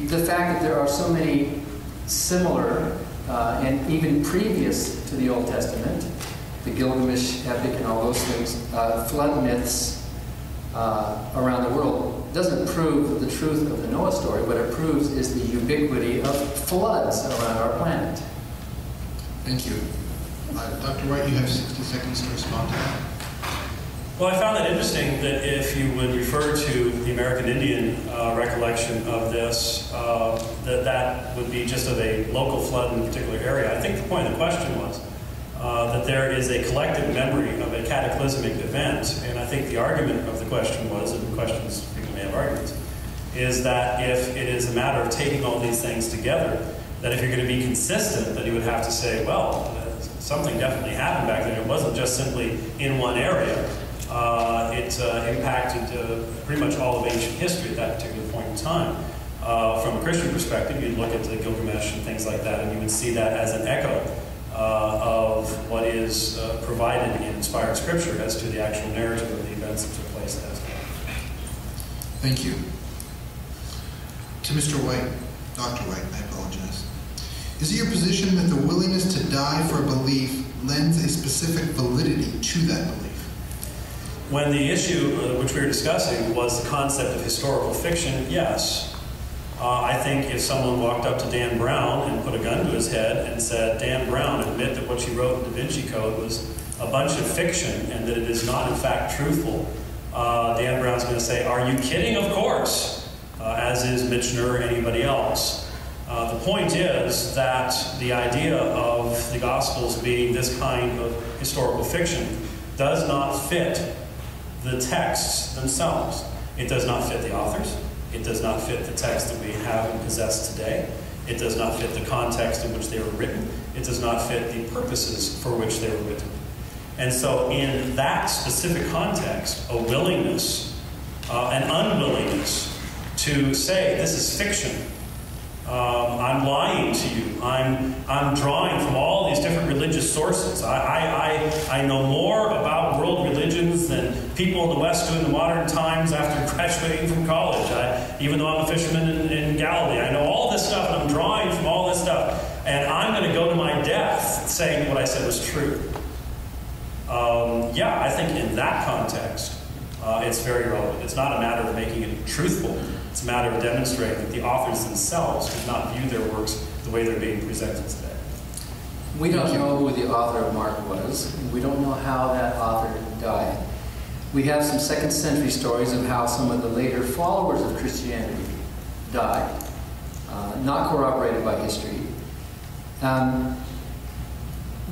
the fact that there are so many similar uh, and even previous to the Old Testament, the Gilgamesh epic and all those things, uh, flood myths uh, around the world doesn't prove the truth of the Noah story. What it proves is the ubiquity of floods around our planet. Thank you. Uh, Dr. White, you have 60 seconds to respond to that. Well, I found that interesting that if you would refer to the American Indian uh, recollection of this, uh, that that would be just of a local flood in a particular area. I think the point of the question was uh, that there is a collective memory of a cataclysmic event, and I think the argument of the question was, and questions people may have arguments, is that if it is a matter of taking all these things together, that if you're going to be consistent, that you would have to say, well, something definitely happened back then. It wasn't just simply in one area. Uh, it uh, impacted uh, pretty much all of ancient history at that particular point in time. Uh, from a Christian perspective, you'd look at the Gilgamesh and things like that, and you would see that as an echo uh, of what is uh, provided in inspired scripture as to the actual narrative of the events that took place as well. Thank you. To Mr. White, Dr. White, I apologize. Is it your position that the willingness to die for a belief lends a specific validity to that belief? When the issue uh, which we were discussing was the concept of historical fiction, yes. Uh, I think if someone walked up to Dan Brown and put a gun to his head and said, Dan Brown, admit that what you wrote in Da Vinci Code was a bunch of fiction and that it is not in fact truthful, uh, Dan Brown's going to say, are you kidding? Of course, uh, as is Michener or anybody else. Uh, the point is that the idea of the Gospels being this kind of historical fiction does not fit the texts themselves. It does not fit the authors. It does not fit the text that we have and possess today. It does not fit the context in which they were written. It does not fit the purposes for which they were written. And so, in that specific context, a willingness, uh, an unwillingness to say this is fiction, um, I'm lying to you. I'm, I'm drawing from all these different religious sources. I, I, I, I know more about world religions than people in the West do in the modern times after graduating from college. I, even though I'm a fisherman in, in Galilee, I know all this stuff and I'm drawing from all this stuff. And I'm going to go to my death saying what I said was true. Um, yeah, I think in that context, uh, it's very relevant. It's not a matter of making it truthful. It's a matter of demonstrating that the authors themselves did not view their works the way they're being presented today. We don't know who the author of Mark was. We don't know how that author died. We have some second century stories of how some of the later followers of Christianity died, uh, not corroborated by history. Um,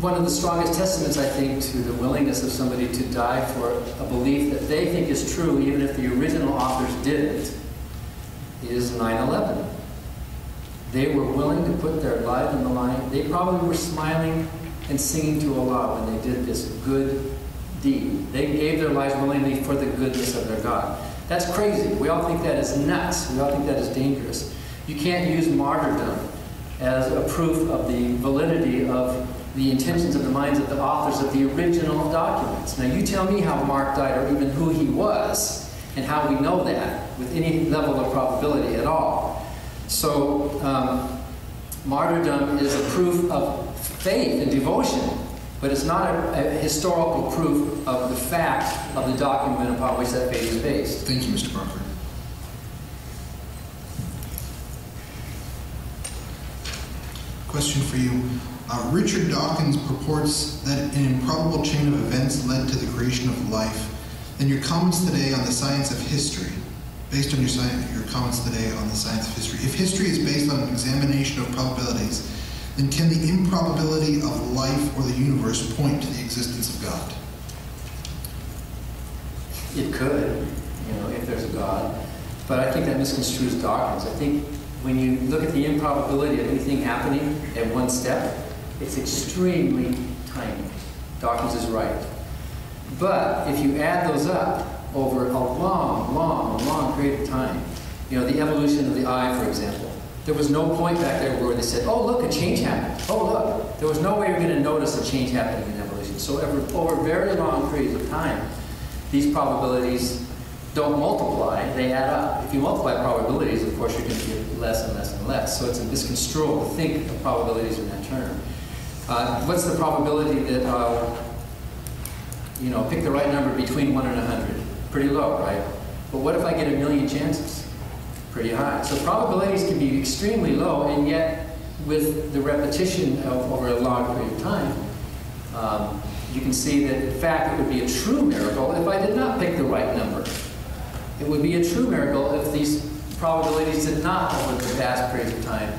one of the strongest testaments, I think, to the willingness of somebody to die for a belief that they think is true, even if the original authors didn't, is 9 11. They were willing to put their life on the line. They probably were smiling and singing to Allah when they did this good deed. They gave their lives willingly for the goodness of their God. That's crazy. We all think that is nuts. We all think that is dangerous. You can't use martyrdom as a proof of the validity of the intentions of the minds of the authors of the original documents. Now, you tell me how Mark died or even who he was and how we know that with any level of probability at all. So, um, martyrdom is a proof of faith and devotion But it's not a, a historical proof of the fact of the document upon which that faith is based. Thank you, Mr. Barker. Question for you. Uh, Richard Dawkins purports that an improbable chain of events led to the creation of life. And your comments today on the science of history, based on your, science, your comments today on the science of history, if history is based on an examination of probabilities, then can the improbability of life or the universe point to the existence of God? It could, you know, if there's a God. But I think that misconstrues Dawkins. I think when you look at the improbability of anything happening at one step, it's extremely tiny. Dawkins is right. But if you add those up over a long, long, long period of time, you know, the evolution of the eye, for example, there was no point back there where they said, oh, look, a change happened. Oh, look. There was no way you're going to notice a change happening in evolution. So over, over very long periods of time, these probabilities don't multiply, they add up. If you multiply probabilities, of course, you're going to get less and less and less. So it's a misconstrual to think of probabilities in that term. Uh, what's the probability that, uh, you know, pick the right number between 1 and 100? Pretty low, right? But what if I get a million chances? Pretty high. So probabilities can be extremely low, and yet with the repetition of, over a long period of time, um, you can see that in fact it would be a true miracle if I did not pick the right number. It would be a true miracle if these probabilities did not, over the vast periods of time,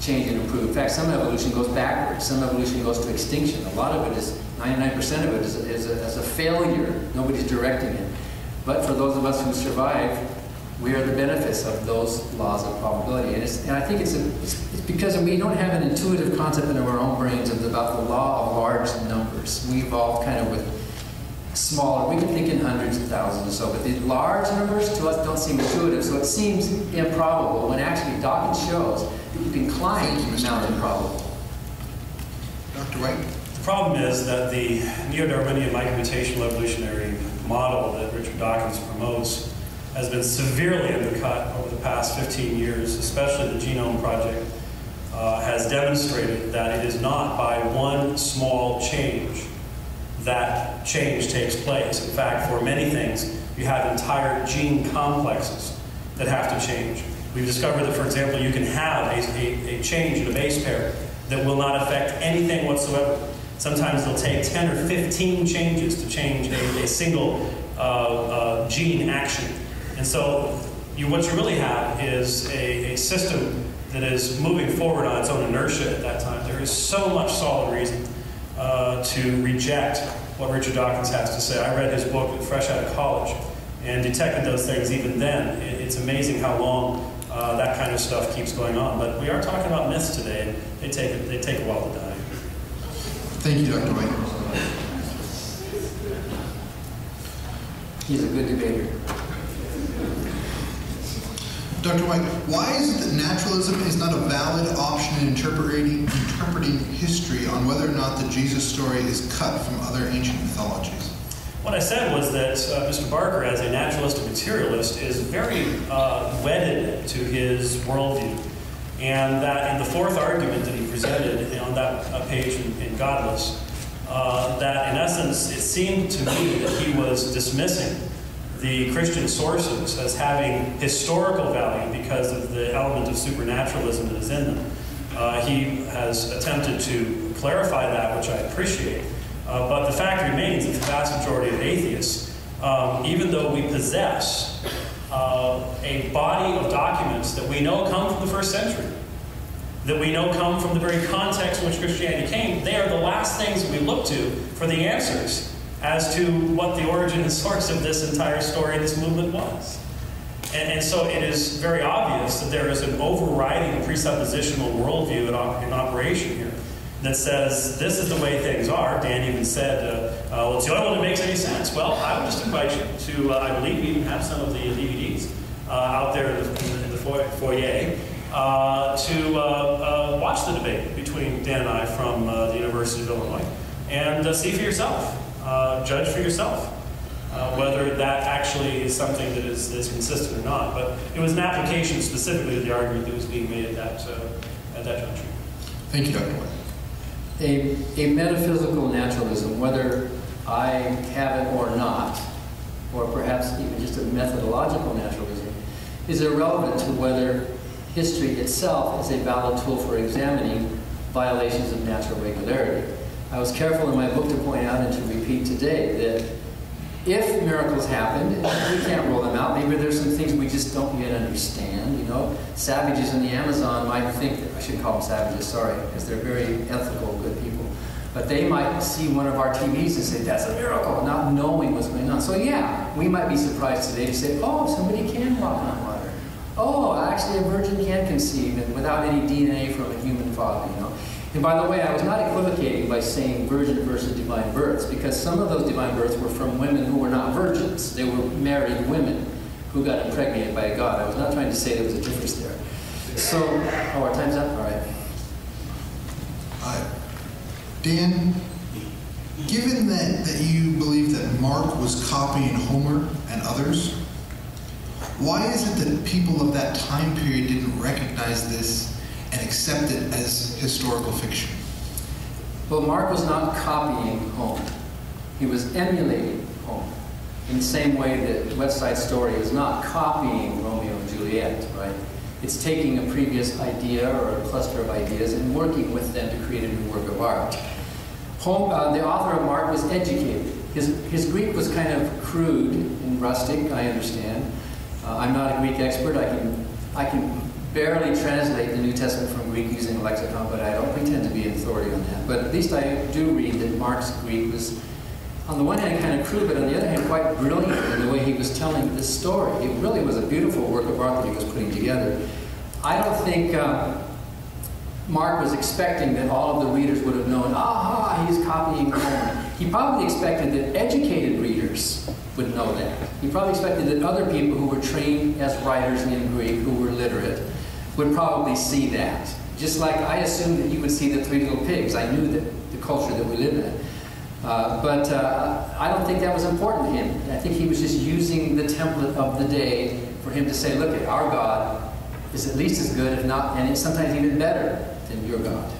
change and improve. In fact, some evolution goes backwards. Some evolution goes to extinction. A lot of it is, 99% of it is, is, a, is a failure. Nobody's directing it. But for those of us who survive, we are the benefits of those laws of probability. And, and I think it's, a, it's, it's, because we don't have an intuitive concept in our own brains of, about the law of large numbers. We evolved kind of with smaller, we can think in hundreds of thousands or so, but the large numbers to us don't seem intuitive, so it seems improbable when actually Dawkins shows that you can climb the mountain Improbable. Dr. White? The problem is that the neo-Darwinian micro-mutational evolutionary model that Richard Dawkins promotes has been severely undercut over the past 15 years, especially the Genome Project uh, has demonstrated that it is not by one small change that change takes place. In fact, for many things, you have entire gene complexes that have to change. We've discovered that, for example, you can have a, a, a change in a base pair that will not affect anything whatsoever. Sometimes they'll take 10 or 15 changes to change a, a single uh, uh, gene action. And so you, what you really have is a, a system that is moving forward on its own inertia at that time. There is so much solid reason uh, to reject what Richard Dawkins has to say. I read his book fresh out of college and detected those things even then. It, it's amazing how long uh, that kind of stuff keeps going on. But we are talking about myths today, and they take, they take a while to die. Thank you, Dr. White. He's a good debater. Dr. White, why is it that naturalism is not a valid option in interpreting, interpreting history on whether or not the Jesus story is cut from other ancient mythologies? What I said was that uh, Mr. Barker, as a naturalist and materialist, is very uh, wedded to his worldview. And that in the fourth argument that he presented on that uh, page in, in Godless, uh, that in essence it seemed to me that he was dismissing the Christian sources as having historical value because of the element of supernaturalism that is in them. Uh, he has attempted to clarify that, which I appreciate. Uh, but the fact remains that the vast majority of atheists, um, even though we possess uh, a body of documents that we know come from the first century, that we know come from the very context in which Christianity came, they are the last things we look to for the answers as to what the origin and source of this entire story, this movement was. And, and, so it is very obvious that there is an overriding presuppositional worldview in, op in, operation here that says this is the way things are. Dan even said, uh, uh, well, it's the only one that makes any sense. Well, I would just invite you to, uh, I believe we even have some of the DVDs uh, out there in the, in the foyer, uh, to uh, watch the debate between Dan and I from the University of Illinois and see for yourself uh, judge for yourself uh, whether that actually is something that is, is consistent or not. But it was an application specifically to the argument that was being made at that, uh, at that juncture. Thank you, Dr. White. a, a metaphysical naturalism, whether I have it or not, or perhaps even just a methodological naturalism, is irrelevant to whether history itself is a valid tool for examining violations of natural regularity. I was careful in my book to point out and to repeat today that if miracles happened, we can't rule them out. Maybe there's some things we just don't yet understand. You know, savages in the Amazon might think that I shouldn't call them savages. Sorry, because they're very ethical, good people. But they might see one of our TVs and say that's a miracle, not knowing what's going on. So yeah, we might be surprised today to say, oh, somebody can walk on water. Oh, actually, a virgin can conceive without any DNA from a human father. You know. And by the way, I was not equivocating by saying virgin versus divine births, because some of those divine births were from women who were not virgins. They were married women who got impregnated by a god. I was not trying to say there was a difference there. So, oh, our time's up? All right. Uh, Dan, given that, that you believe that Mark was copying Homer and others, why is it that people of that time period didn't recognize this and accept it as historical fiction? Well, Mark was not copying Homer. He was emulating Homer in the same way that West Side Story is not copying Romeo and Juliet, right? It's taking a previous idea or a cluster of ideas and working with them to create a new work of art. Home, uh, the author of Mark was educated. His, his Greek was kind of crude and rustic, I understand. Uh, I'm not a Greek expert. I can, I can barely translate the New Testament from Greek using a lexicon, but I don't pretend to be an authority on that. But at least I do read that Mark's Greek was, on the one hand, kind of crude, but on the other hand, quite brilliant in the way he was telling this story. It really was a beautiful work of art that he was putting together. I don't think um, Mark was expecting that all of the readers would have known, aha, he's copying Homer. He probably expected that educated readers would know that. He probably expected that other people who were trained as writers in Greek, who were literate, would probably see that. Just like I assumed that you would see the Three Little Pigs. I knew that the culture that we live in. Uh, but uh, I don't think that was important to him. I think he was just using the template of the day for him to say, look, at our God is at least as good, if not, and it's sometimes even better than your God.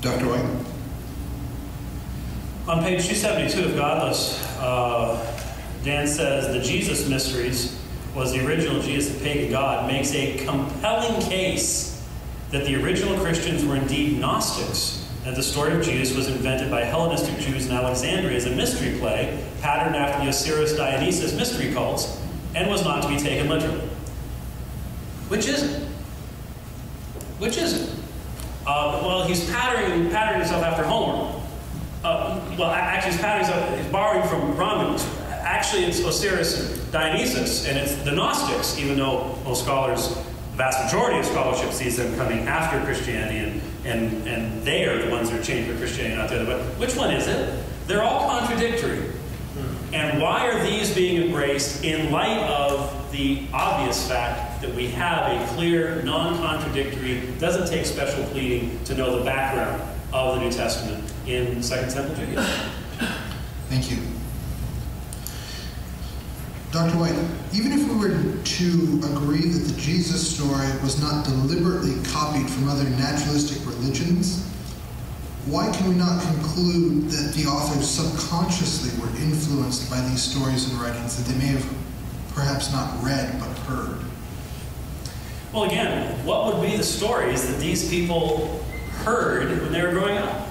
Dr. White? On page 272 of Godless, uh, Dan says the Jesus mysteries was the original Jesus, the pagan God, makes a compelling case that the original Christians were indeed Gnostics, that the story of Jesus was invented by Hellenistic Jews in Alexandria as a mystery play patterned after the Osiris Dionysus mystery cults, and was not to be taken literally. Which is it? Which is it? Uh, well, he's patterning, patterning himself after Homer. Uh, well, actually, he's patterning he's borrowing from Romulus. Actually, it's Osiris and Dionysus, and it's the Gnostics, even though most scholars, the vast majority of scholarship sees them coming after Christianity, and, and, and they are the ones that are changed for Christianity, not the other. But which one is it? They're all contradictory. Hmm. And why are these being embraced in light of the obvious fact that we have a clear, non contradictory, doesn't take special pleading to know the background of the New Testament in Second Temple Judaism? Thank you. Dr. White, even if we were to agree that the Jesus story was not deliberately copied from other naturalistic religions, why can we not conclude that the authors subconsciously were influenced by these stories and writings that they may have perhaps not read but heard? Well, again, what would be the stories that these people heard when they were growing up?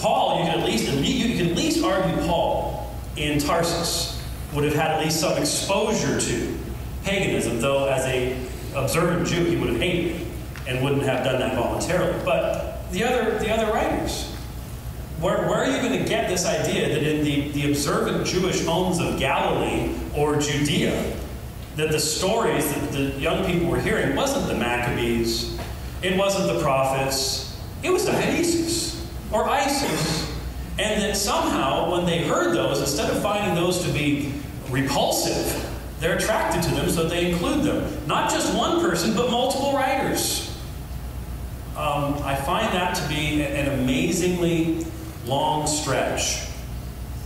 Paul, you can at least you can at least argue Paul in Tarsus would have had at least some exposure to paganism, though as a observant Jew he would have hated it and wouldn't have done that voluntarily. But the other the other writers, where, where are you going to get this idea that in the, the observant Jewish homes of Galilee or Judea, that the stories that the young people were hearing wasn't the Maccabees, it wasn't the prophets, it was Dionysus or Isis. And that somehow, when they heard those, instead of finding those to be repulsive, they're attracted to them, so they include them. Not just one person, but multiple writers. Um, I find that to be an amazingly long stretch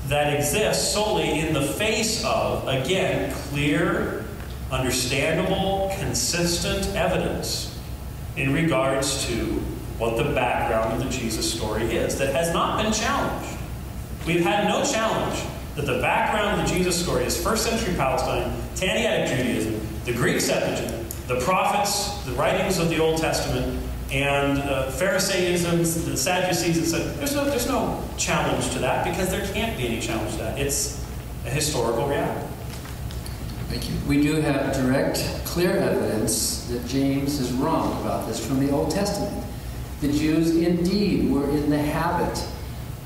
that exists solely in the face of, again, clear, understandable, consistent evidence in regards to what the background of the Jesus story is that has not been challenged. We've had no challenge that the background of the Jesus story is first century Palestine, Tannaitic Judaism, the Greek Septuagint, the prophets, the writings of the Old Testament, and uh, Pharisaism, the Sadducees, etc. There's no, there's no challenge to that because there can't be any challenge to that. It's a historical reality. Thank you. We do have direct, clear evidence that James is wrong about this from the Old Testament. The Jews indeed were in the habit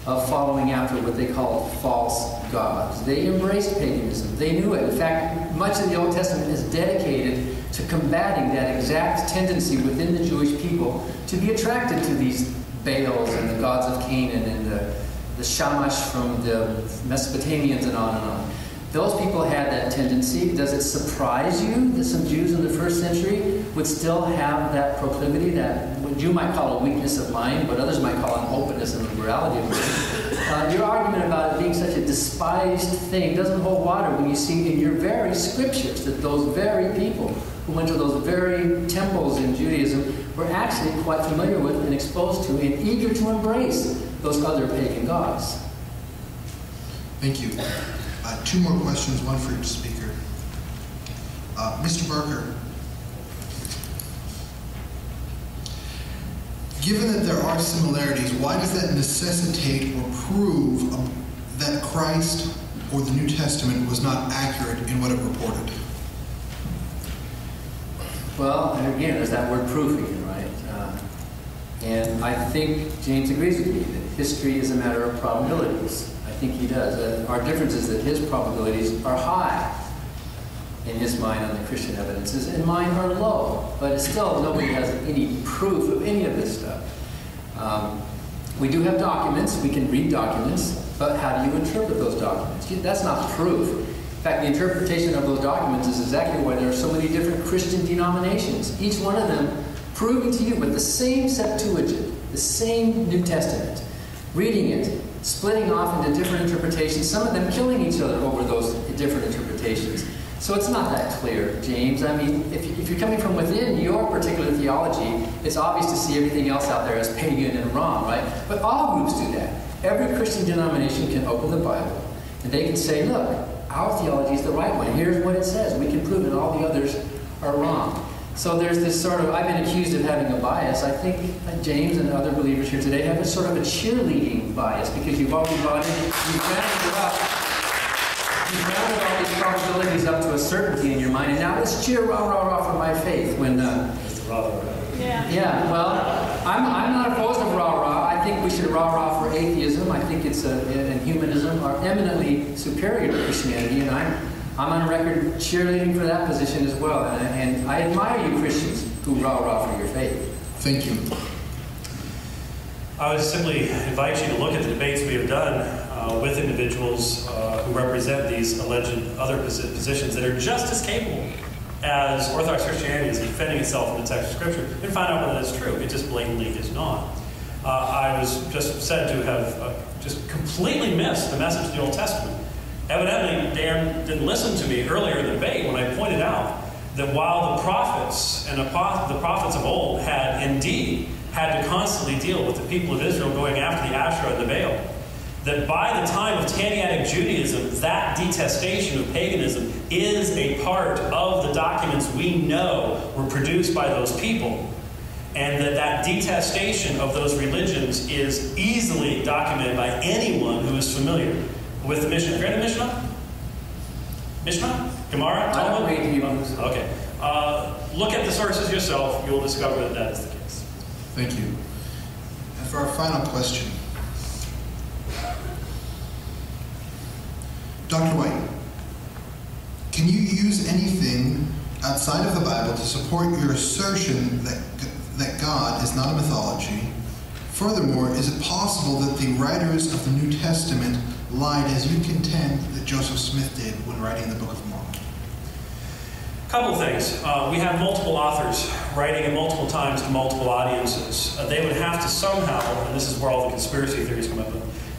of following after what they called false gods. They embraced paganism. They knew it. In fact, much of the Old Testament is dedicated to combating that exact tendency within the Jewish people to be attracted to these Baals and the gods of Canaan and the, the Shamash from the Mesopotamians and on and on. Those people had that tendency. Does it surprise you that some Jews in the first century would still have that proclivity, that what you might call a weakness of mind, but others might call an openness and liberality of mind? Uh, your argument about it being such a despised thing doesn't hold water when you see in your very scriptures that those very people who went to those very temples in Judaism were actually quite familiar with and exposed to and eager to embrace those other pagan gods. Thank you. Uh, two more questions, one for each speaker. Uh, Mr. Barker, given that there are similarities, why does that necessitate or prove that Christ or the New Testament was not accurate in what it reported? Well, and again, there's that word proof again, right? Uh, and I think James agrees with me that history is a matter of probabilities. I think he does. Uh, our difference is that his probabilities are high in his mind on the Christian evidences, and mine are low. But still, nobody has any proof of any of this stuff. Um, we do have documents. We can read documents. But how do you interpret those documents? That's not proof. In fact, the interpretation of those documents is exactly why there are so many different Christian denominations, each one of them proving to you with the same Septuagint, the same New Testament, reading it, splitting off into different interpretations, some of them killing each other over those different interpretations. So it's not that clear, James. I mean, if, if you're coming from within your particular theology, it's obvious to see everything else out there as pagan and wrong, right? But all groups do that. Every Christian denomination can open the Bible and they can say, look, our theology is the right one. Here's what it says. We can prove it. All the others are wrong. So there's this sort of, I've been accused of having a bias. I think James and other believers here today have a sort of a cheerleading bias because you've already brought in, you've rounded up, you've rounded all these probabilities up to a certainty in your mind, and now let's cheer rah rah rah for my faith. When uh, Yeah. yeah, well, I'm, I'm not opposed to rah rah. I think we should rah rah for atheism. I think it's a, and humanism are eminently superior to Christianity, and I'm I'm on record cheerleading for that position as well. And, I- and I admire you Christians who rah rah for your faith. Thank you. I would simply invite you to look at the debates we have done uh, with individuals uh, who represent these alleged other positions that are just as capable as Orthodox Christianity is defending itself in the text of Scripture and find out whether that's true. It just blatantly is not. Uh, I was just said to have uh, just completely missed the message of the Old Testament. Evidently, Dan didn't listen to me earlier in the debate when I pointed out that while the prophets and the prophets of old had indeed had to constantly deal with the people of Israel going after the Asherah and the Baal, that by the time of Tannaitic Judaism, that detestation of paganism is a part of the documents we know were produced by those people, and that that detestation of those religions is easily documented by anyone who is familiar with the Mishnah. Have you read the Mishnah? Mishnah? Gemara? I don't Talmud? read Hebrews. Okay. Uh, look at the sources yourself. You'll discover that that is the case. Thank you. And for our final question, Dr. White, can you use anything outside of the Bible to support your assertion that, that God is not a mythology? Furthermore, is it possible that the writers of the New Testament lied as you contend that Joseph Smith did when writing the Book of Mormon? Couple things. Uh, we have multiple authors writing it multiple times to multiple audiences. Uh, they would have to somehow, and this is where all the conspiracy theories come up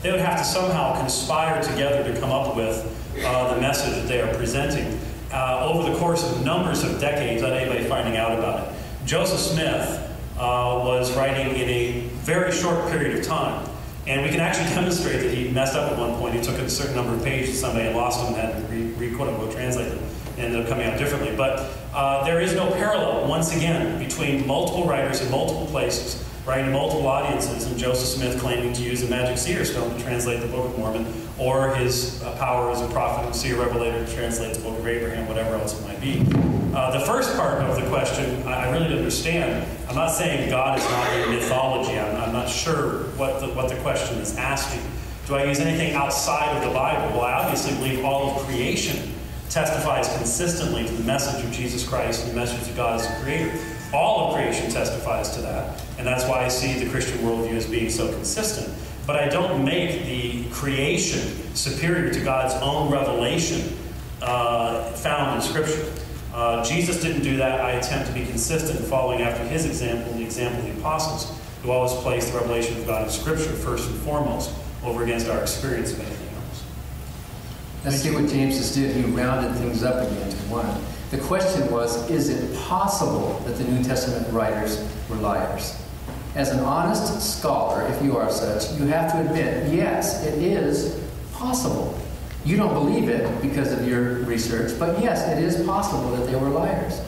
they would have to somehow conspire together to come up with uh, the message that they are presenting uh, over the course of numbers of decades without anybody finding out about it. Joseph Smith, uh, was writing in a very short period of time. And we can actually demonstrate that he messed up at one point. He took a certain number of pages, somebody lost them, had to re, re quote unquote translate them, and ended up coming out differently. But uh, there is no parallel, once again, between multiple writers in multiple places, writing to multiple audiences, and Joseph Smith claiming to use a magic seer stone to translate the Book of Mormon, or his uh, power as a prophet and seer revelator to translate the Book of Abraham, whatever else it might be. Uh, the first part of the question, I, I really don't understand. I'm not saying God is not in mythology. I'm, I'm not sure what the, what the question is asking. Do I use anything outside of the Bible? Well, I obviously believe all of creation testifies consistently to the message of Jesus Christ and the message of God as a creator. All of creation testifies to that, and that's why I see the Christian worldview as being so consistent. But I don't make the creation superior to God's own revelation uh, found in Scripture. Uh, Jesus didn't do that. I attempt to be consistent, following after his example, and the example of the apostles, who always placed the revelation of God in Scripture first and foremost, over against our experience of anything else. Let's see what James just did. He rounded things up again to one. The question was, is it possible that the New Testament writers were liars? As an honest scholar, if you are such, you have to admit, yes, it is possible. You don't believe it because of your research, but yes, it is possible that they were liars.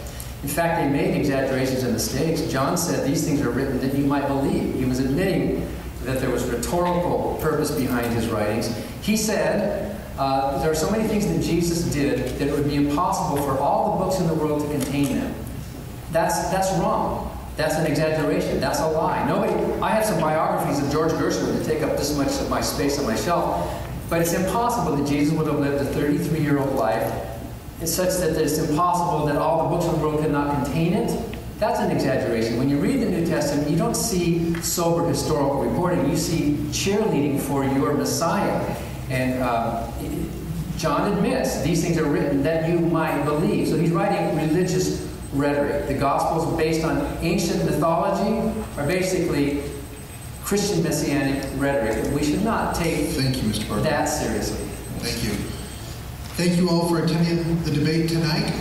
In fact, they made exaggerations and mistakes. John said these things are written that you might believe. He was admitting that there was rhetorical purpose behind his writings. He said, uh, there are so many things that Jesus did that it would be impossible for all the books in the world to contain them. That's, that's wrong. That's an exaggeration. That's a lie. Nobody. I have some biographies of George Gershwin that take up this much of my space on my shelf, but it's impossible that Jesus would have lived a 33-year-old life. It's such that it's impossible that all the books in the world could not contain it. That's an exaggeration. When you read the New Testament, you don't see sober historical reporting. You see cheerleading for your Messiah. And uh, John admits these things are written that you might believe. So he's writing religious rhetoric. The Gospels, based on ancient mythology, are basically Christian messianic rhetoric. And we should not take Thank you, Mr. Barker. that seriously. Thank you. Thank you all for attending the debate tonight.